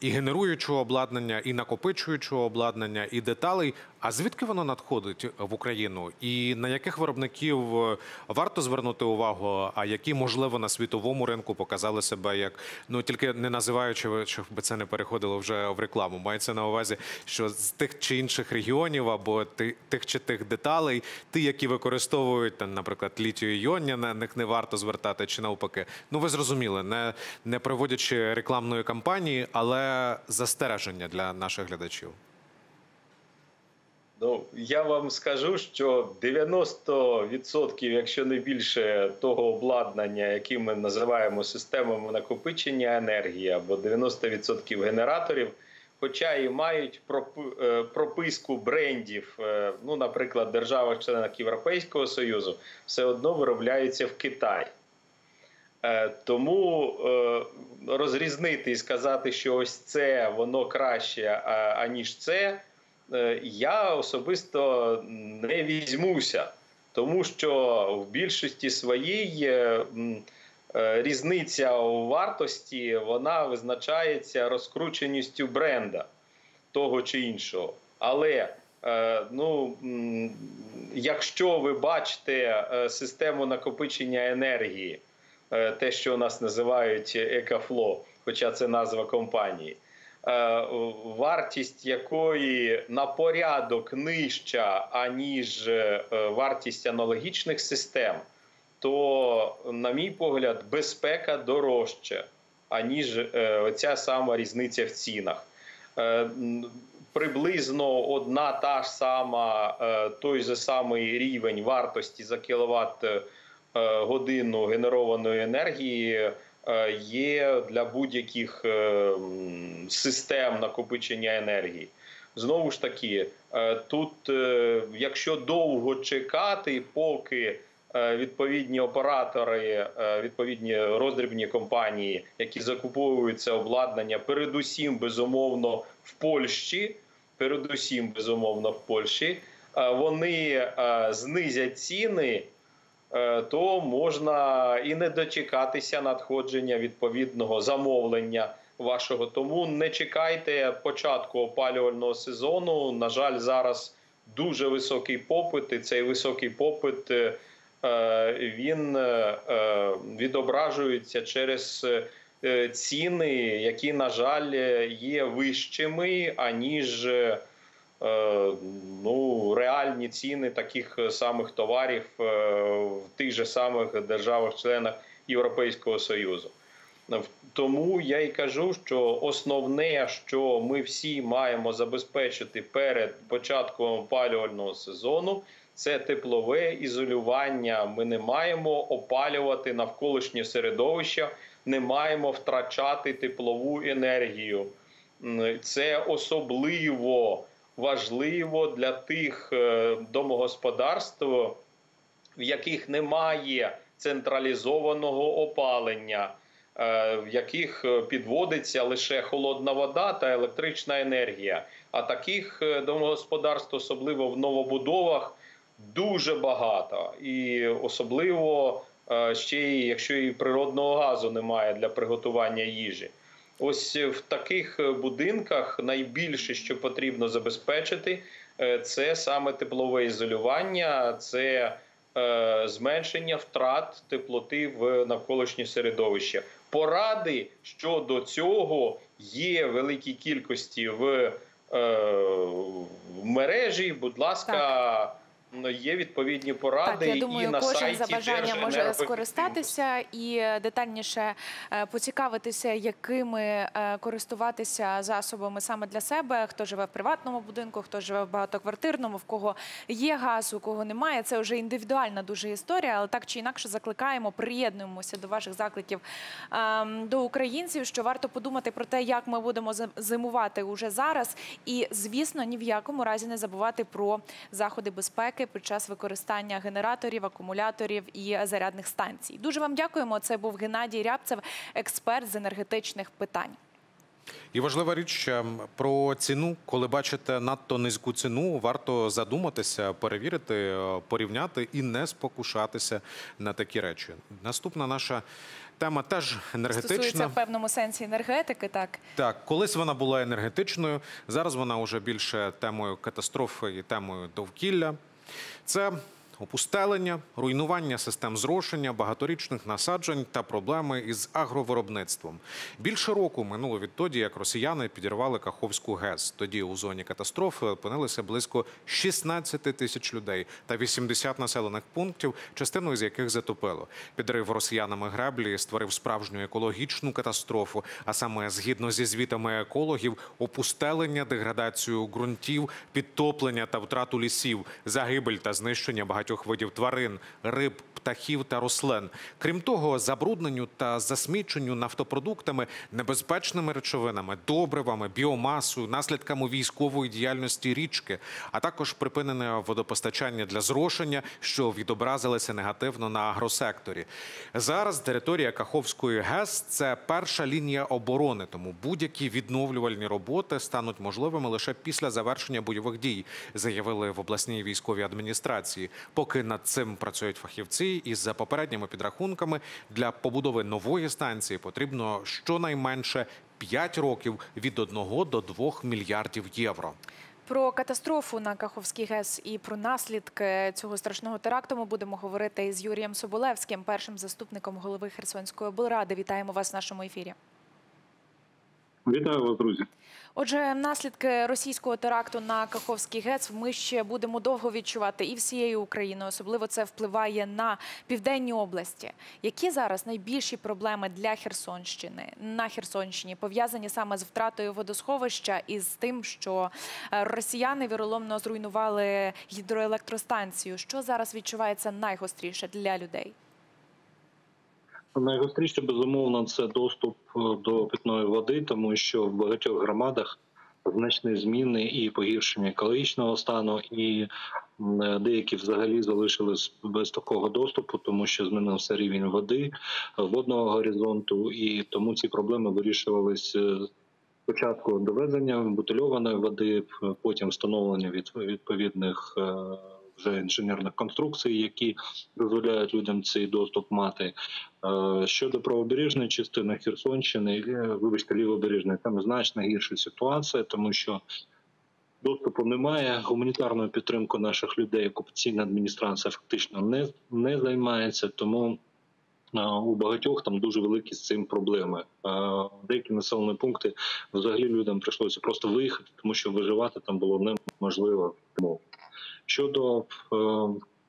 і генеруючого обладнання, і накопичуючого обладнання, і деталей. А звідки воно надходить в Україну? І на яких виробників е, варто звернути увагу, а які можливо на світовому ринку показали себе як ну тільки не називаючи, щоб це не переходило вже в рекламу. Мається на увазі, що з тих чи інших регіонів або тих чи тих деталей, ті, які використовують там, наприклад, літію іонні на них не варто звертати, чи навпаки. Ну ви зрозуміли, не проводячи рекламної кампанії, але застереження для наших глядачів. Ну, я вам скажу, що 90%, якщо не більше того обладнання, яке ми називаємо системами накопичення енергії, або 90% генераторів, хоча і мають е, прописку брендів, е, ну, наприклад, державах-членах Європейського Союзу, все одно виробляються в Китаї. Е, Тому розрізнити і сказати, що ось це воно краще, аніж це, я особисто не візьмуся, тому що в більшості своїй е, е, різниця у вартості вона визначається розкрученістю бренда того чи іншого. Але е, ну, якщо ви бачите е, систему накопичення енергії, е, те, що у нас називають Екафло, хоча це назва компанії, е, вартість якої на порядок нижча, аніж е, вартість аналогічних систем, то, на мій погляд, безпека дорожча, аніж е, оця сама різниця в цінах. Е, Приблизно одна та ж сама, е, той же самий рівень вартості за кіловат е, годину генерованої енергії е, є для будь-яких е, систем накопичення енергії. Знову ж таки, е, тут, е, якщо довго чекати, поки е, відповідні оператори, е, відповідні роздрібні компанії, які закуповують це обладнання, передусім безумовно в Польщі, передусім безумовно в Польщі, е, вони е, знизять ціни е, то можна і не дочекатися надходження відповідного замовлення вашого. Тому не чекайте початку опалювального сезону. На жаль, зараз дуже високий попит, і цей високий попит е, е, він е, е, відображується через е, ціни, які, на жаль, е, є вищими, аніж. Е, е, ну, реальні ціни таких самих товарів е, в тих же самих державах-членах Європейського Союзу. Тому я і кажу, що основне, що ми всі маємо забезпечити перед початком опалювального сезону, це теплове ізолювання. Ми не маємо опалювати навколишнє середовище, не маємо втрачати теплову енергію. Це особливо важливо для тих е, домогосподарств, в яких немає централізованого опалення, е, в яких е, підводиться лише холодна вода та електрична енергія. А таких домогосподарств, особливо в новобудовах, дуже багато, і особливо ще й якщо і природного газу немає для приготування їжі. Ось в таких е, будинках найбільше, що потрібно забезпечити, е, це саме теплове ізолювання, це е, зменшення втрат теплоти в навколишнє середовище. Поради щодо цього є в великій кількості в, е, в мережі. Будь ласка, м, є відповідні поради Так, я думаю, і на кожен сайті за бажанням може скористатися і е, детальніше е, поцікавитися, якими е, користуватися засобами саме для себе. Хто живе в приватному будинку, хто живе в багатоквартирному, в кого є газ, у кого немає. Це вже індивідуальна дуже історія, але так чи інакше закликаємо, приєднуємося до ваших закликів ем, до українців, що варто подумати про те, як ми будемо зимувати уже зараз. І звісно, ні в якому разі не забувати про заходи безпеки під час використання генераторів, акумуляторів і зарядних станцій. Дуже вам дякуємо. Це був Геннадій Рябцев, експерт з енергетичних питань. І важлива річ про ціну. Коли бачите надто низьку ціну, варто задуматися, перевірити, порівняти і не спокушатися на такі речі. Наступна наша тема теж енергетична. Стосується в певному сенсі енергетики, так. Так, колись вона була енергетичною, зараз вона вже більше темою катастрофи і темою довкілля. Це опустелення, руйнування систем зрошення, багаторічних насаджень та проблеми із агровиробництвом. Більше року минуло відтоді, як росіяни підірвали Каховську ГЕС. Тоді у зоні катастрофи опинилися близько 16 тисяч людей та 80 населених пунктів, частину з яких затопило. Підрив росіянами греблі створив справжню екологічну катастрофу. А саме згідно зі звітами екологів, опустелення, деградацію ґрунтів, підтоплення та втрату лісів, загибель та знищення багатьох видів тварин, риб, птахів та рослин. Крім того, забрудненню та засміченню нафтопродуктами, небезпечними речовинами, добривами, біомасою, наслідками військової діяльності річки, а також припинене водопостачання для зрошення, що відобразилися негативно на агросекторі. Зараз територія Каховської ГЕС це перша лінія оборони, тому будь-які відновлювальні роботи стануть можливими лише після завершення бойових дій, заявили в обласній військовій адміністрації. Поки над цим працюють фахівці, і за попередніми підрахунками для побудови нової станції потрібно щонайменше 5 років від 1 до 2 мільярдів євро. Про катастрофу на Каховській ГЕС і про наслідки цього страшного теракту ми будемо говорити із Юрієм Соболевським, першим заступником голови Херсонської облради. Вітаємо вас в нашому ефірі. Вітаю вас, друзі. Отже, наслідки російського теракту на Каховський ГЕЦ ми ще будемо довго відчувати і всією Україною. Особливо це впливає на південні області. Які зараз найбільші проблеми для Херсонщини на Херсонщині пов'язані саме з втратою водосховища і з тим, що е, росіяни віроломно зруйнували гідроелектростанцію? Що зараз відчувається найгостріше для людей? Найгостріше, безумовно, це доступ е, до питної води, тому що в багатьох громадах значні зміни і погіршення екологічного стану, і е, деякі взагалі залишились без такого доступу, тому що змінився рівень води, е, водного горизонту, і тому ці проблеми вирішувалися спочатку довезення бутильованої води, потім встановлення від відповідних вже інженерних конструкцій, які дозволяють людям цей доступ мати. Е, Щодо правобережної частини Херсонщини, е, вибачте, лівобережної, там значно гірша ситуація, тому що доступу немає. Гуманітарною підтримкою наших людей окупаційна адміністрація фактично не, не займається, тому е, у багатьох там дуже великі з цим проблеми. Деякі населені пункти взагалі людям прийшлося просто виїхати, тому що виживати там було неможливо. Щодо е,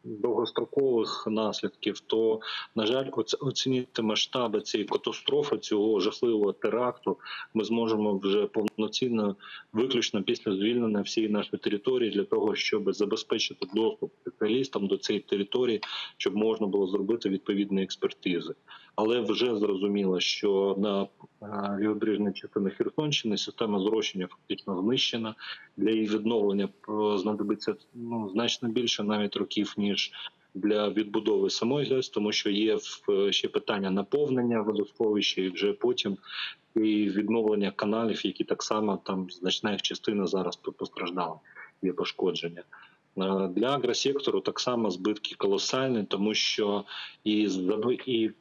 довгострокових наслідків, то на жаль, оц- оцінити масштаби цієї катастрофи, цього жахливого теракту, ми зможемо вже повноцінно, виключно після звільнення всієї нашої території для того, щоб забезпечити доступ спеціалістам до цієї території, щоб можна було зробити відповідні експертизи. Але вже зрозуміло, що на е, лівобережній частині Херсонщини система зрощення фактично знищена. Для її відновлення е, знадобиться ну значно більше навіть років ніж для відбудови самої ГЕС, тому що є в- ще питання наповнення водосховища, і вже потім і відновлення каналів, які так само там значна їх частина зараз постраждала, є пошкодження. Для агросектору так само збитки колосальні, тому що і і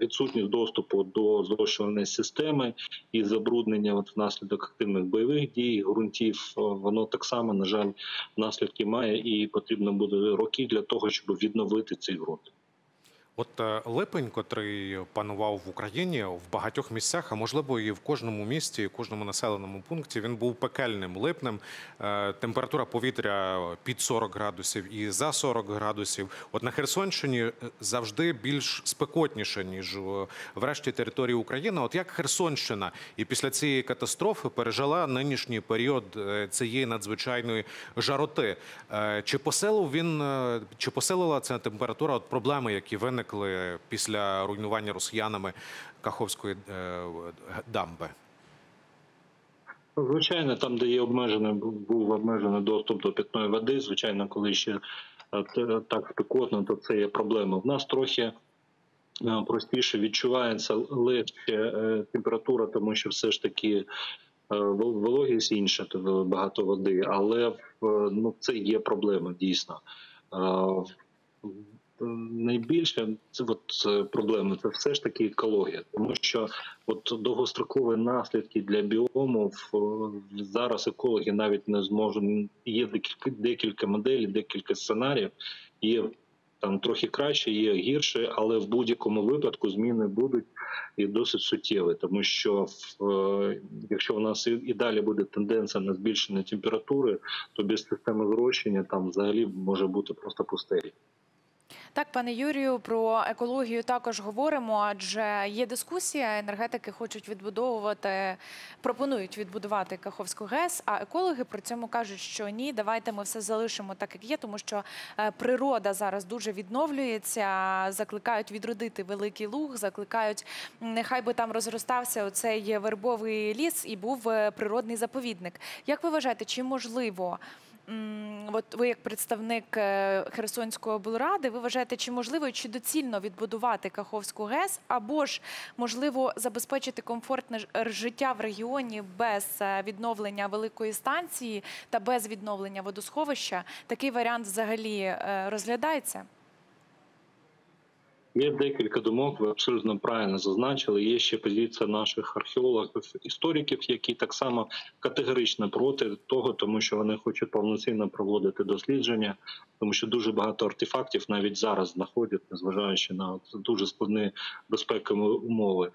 відсутність доступу до зрошувальної системи і забруднення от внаслідок активних бойових дій ґрунтів, е, воно так само на жаль наслідки має, і потрібно буде роки для того, щоб відновити цей ґрунт. От е, липень, котрий панував в Україні в багатьох місцях, а можливо і в кожному місті, і в кожному населеному пункті, він був пекельним липнем. Е, Температура повітря під 40 градусів і за 40 градусів. От на Херсонщині е, завжди більш спекотніше ніж в решті території України. От як Херсонщина і після цієї катастрофи пережила нинішній період цієї надзвичайної жароти? Чи посилив він чи посилила ця температура от проблеми, які виникли після руйнування росіянами Каховської е, дамби? Звичайно, там, де є обмежений, був обмежений доступ до питної води. Звичайно, коли ще е, так спекотно, то це є проблема. В нас трохи е, простіше відчувається легше температура, тому що все ж таки вологість інша, то багато води, але ну, це є проблема дійсно. Е, Найбільше це от е, проблема це все ж таки екологія, тому що от довгострокові наслідки для біому в- зараз екологи навіть не зможуть. Є декілька моделей, декілька сценаріїв. Є там трохи краще, є гірше, але в будь-якому випадку зміни будуть і досить суттєві, тому що е, якщо у нас і, далі буде тенденція на збільшення температури, то без системи зрощення там взагалі може бути просто пустелі. Так, пане Юрію, про екологію також говоримо, адже є дискусія. Енергетики хочуть відбудовувати, пропонують відбудувати Каховську ГЕС. А екологи при цьому кажуть, що ні, давайте ми все залишимо так, як є, тому що е, природа зараз дуже відновлюється. Закликають відродити великий луг, закликають, нехай би там розростався оцей вербовий ліс і був е, природний заповідник. Як ви вважаєте, чи можливо? От ви, як представник е, Херсонської облради, ви вважаєте, чи можливо чи доцільно відбудувати Каховську ГЕС, або ж можливо забезпечити комфортне ж- життя в регіоні без е, відновлення великої станції та без відновлення водосховища? Такий варіант взагалі е, розглядається? Є декілька думок, ви абсолютно правильно зазначили. Є ще позиція наших археологів, істориків, які так само категорично проти того, тому що вони хочуть повноцінно проводити дослідження, тому що дуже багато артефактів навіть зараз знаходять, незважаючи на дуже складні безпекові умови.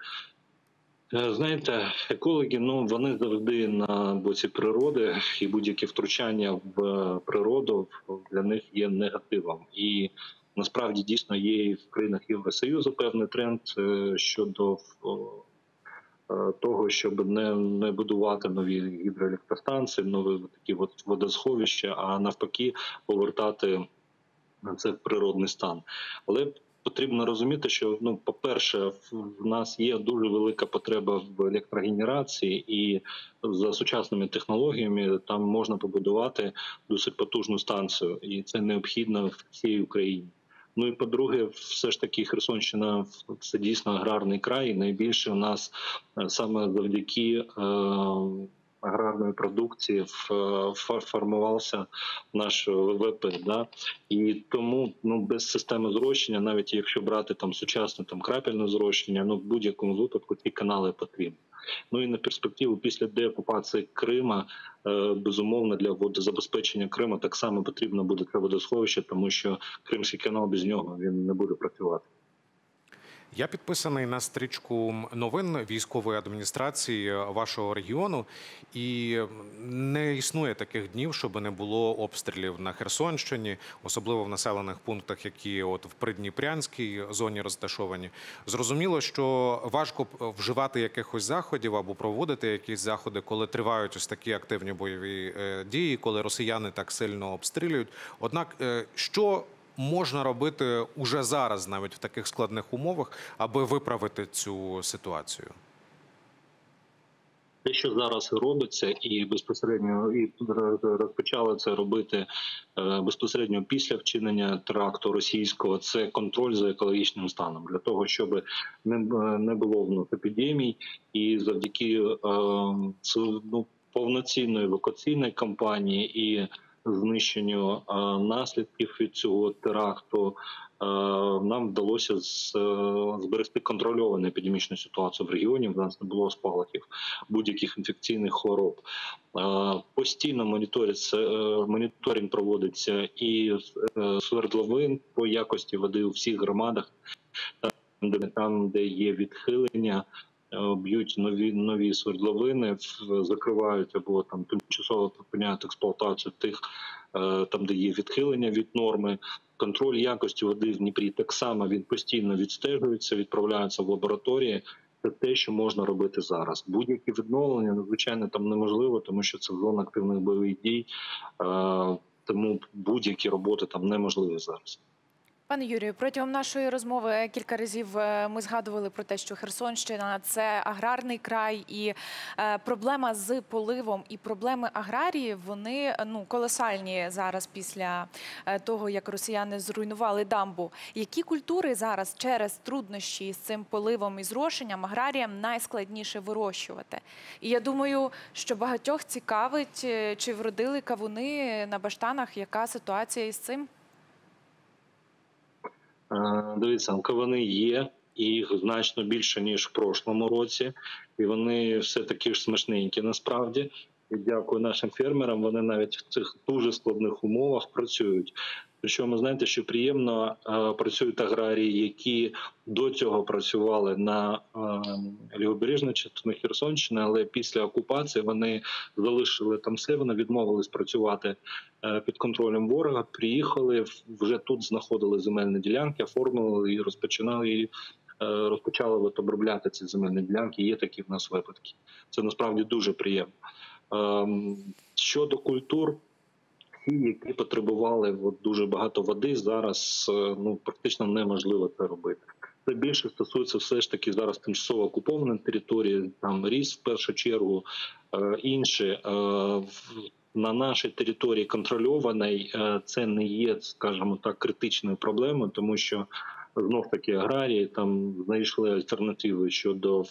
Е, Знаєте, екологи ну вони завжди на боці природи, і будь-які втручання в е, природу для них є негативом. І насправді дійсно є і в країнах Євросоюзу певний тренд е, щодо е, того, щоб не, не будувати нові гідроелектростанції, нові такі от водосховища, а навпаки повертати це в природний стан. Але потрібно розуміти, що ну, по-перше, в нас є дуже велика потреба в електрогенерації, і за сучасними технологіями там можна побудувати досить потужну станцію, і це необхідно в всій Україні. Ну і по-друге, все ж таки Херсонщина це дійсно аграрний край. Найбільше у нас е, саме завдяки е, аграрної продукції в- формувався наш ВВП. Да? І тому ну без системи зрощення, навіть якщо брати там сучасне там крапельне зрощення, ну в будь-якому випадку ці канали потрібні. Ну і на перспективу після деокупації Крима е, безумовно для водозабезпечення Криму так само потрібно буде це водосховище, тому що Кримський канал без нього він не буде працювати. Я підписаний на стрічку новин військової адміністрації вашого регіону, і не існує таких днів, щоб не було обстрілів на Херсонщині, особливо в населених пунктах, які от в Придніпрянській зоні розташовані. Зрозуміло, що важко вживати якихось заходів або проводити якісь заходи, коли тривають ось такі активні бойові е, дії, коли росіяни так сильно обстрілюють. Однак, е, що можна робити уже зараз, навіть в таких складних умовах, аби виправити цю ситуацію? Те, що зараз робиться, і безпосередньо і розпочали це робити е, безпосередньо після вчинення теракту російського, це контроль за екологічним станом для того, щоб не, не було в нас епідемій, і завдяки е, ну, повноцінної евакуаційної кампанії і знищенню наслідків від цього теракту. Нам вдалося е, зберегти контрольовану епідемічну ситуацію в регіоні. В нас не було спалахів будь-яких інфекційних хвороб. Постійно е, моніторинг проводиться і е, свердловин по якості води у всіх громадах, там, де є відхилення. Е, Б'ють нові нові свердловини, закривають або там тимчасово припиняють експлуатацію тих, е, там де є відхилення від норми. Контроль якості води в Дніпрі так само він постійно відстежується, відправляється в лабораторії. Це те, що можна робити зараз. Будь-які відновлення надзвичайно там неможливо, тому що це зона активних бойових дій. Е, Тому будь-які роботи там неможливі зараз. Пане Юрію, протягом нашої розмови кілька разів е, ми згадували про те, що Херсонщина це аграрний край, і е, проблема з поливом і проблеми аграріїв вони ну колосальні зараз після е, того, як росіяни зруйнували дамбу. Які культури зараз через труднощі з цим поливом і зрошенням аграріям найскладніше вирощувати? І я думаю, що багатьох цікавить, чи вродили кавуни на баштанах, яка ситуація із цим? Е, Дивіться, вони є, і їх значно більше ніж в прошлому році, і вони все такі ж смачненькі насправді. І дякую нашим фермерам. Вони навіть в цих дуже складних умовах працюють. Причому знаєте, що приємно е, працюють аграрії, які до цього працювали на е, лівобережній частині Херсонщини, але після окупації вони залишили там все, вони відмовились працювати е, під контролем ворога. Приїхали вже тут, знаходили земельні ділянки, оформили і розпочинали е, розпочали от обробляти ці земельні ділянки. Є такі в нас випадки. Це насправді дуже приємно. Ем, Щодо культур, ті, які потребували от, дуже багато води, зараз е, ну практично неможливо це робити. Це більше стосується все ж таки зараз тимчасово окупованої території, там ріс в першу чергу, е, інші. Е, на нашій території контрольованій е, це не є, скажімо так, критичною проблемою, тому що знов таки аграрії там знайшли альтернативи щодо е,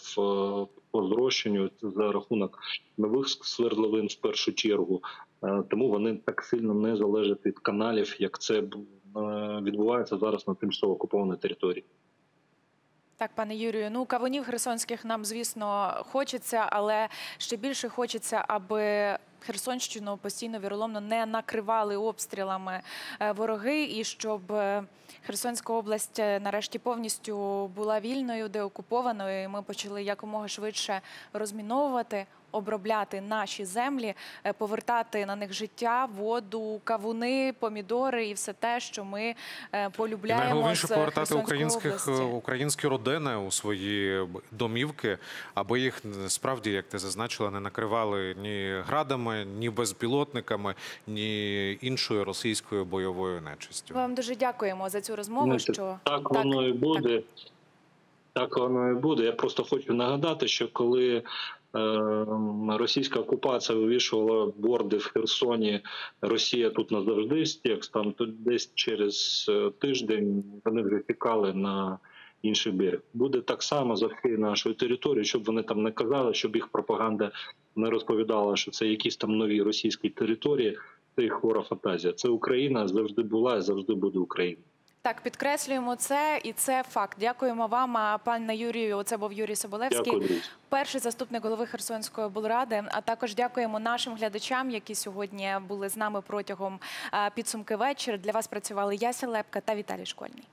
по зрощенню за рахунок нових свердловин в першу чергу. Е, Тому вони так сильно не залежать від каналів, як це е, відбувається зараз на тимчасово окупованій території. Так, пане Юрію, ну кавунів херсонських нам, звісно, хочеться, але ще більше хочеться, аби Херсонщину постійно віроломно не накривали обстрілами е, вороги, і щоб Херсонська область нарешті повністю була вільною, деокупованою. і Ми почали якомога швидше розміновувати. Обробляти наші землі, е, повертати на них життя, воду, кавуни, помідори і все те, що ми е, І полюбляємо. найголовніше повертати українських українські родини у свої домівки, аби їх справді, як ти зазначила, не накривали ні градами, ні безпілотниками, ні іншою російською бойовою нечистю. Ми вам дуже дякуємо за цю розмову. Знаєте, що так воно і буде. Так воно і буде. Я просто хочу нагадати, що коли е, російська окупація вивішувала борди в Херсоні, Росія тут назавжди з текстом, то десь через е, тиждень вони вже тікали на інший берег. Буде так само за всією нашою територією, щоб вони там не казали, щоб їх пропаганда не розповідала, що це якісь там нові російські території. Це хвора фантазія. Це Україна завжди була і завжди буде Україна. Так підкреслюємо це, і це факт. Дякуємо вам, пане Юрію. Це був Юрій Соболевський, Дякую, перший заступник голови Херсонської облради. А також дякуємо нашим глядачам, які сьогодні були з нами протягом підсумки вечора. Для вас працювали Яся Лепка та Віталій Школьний.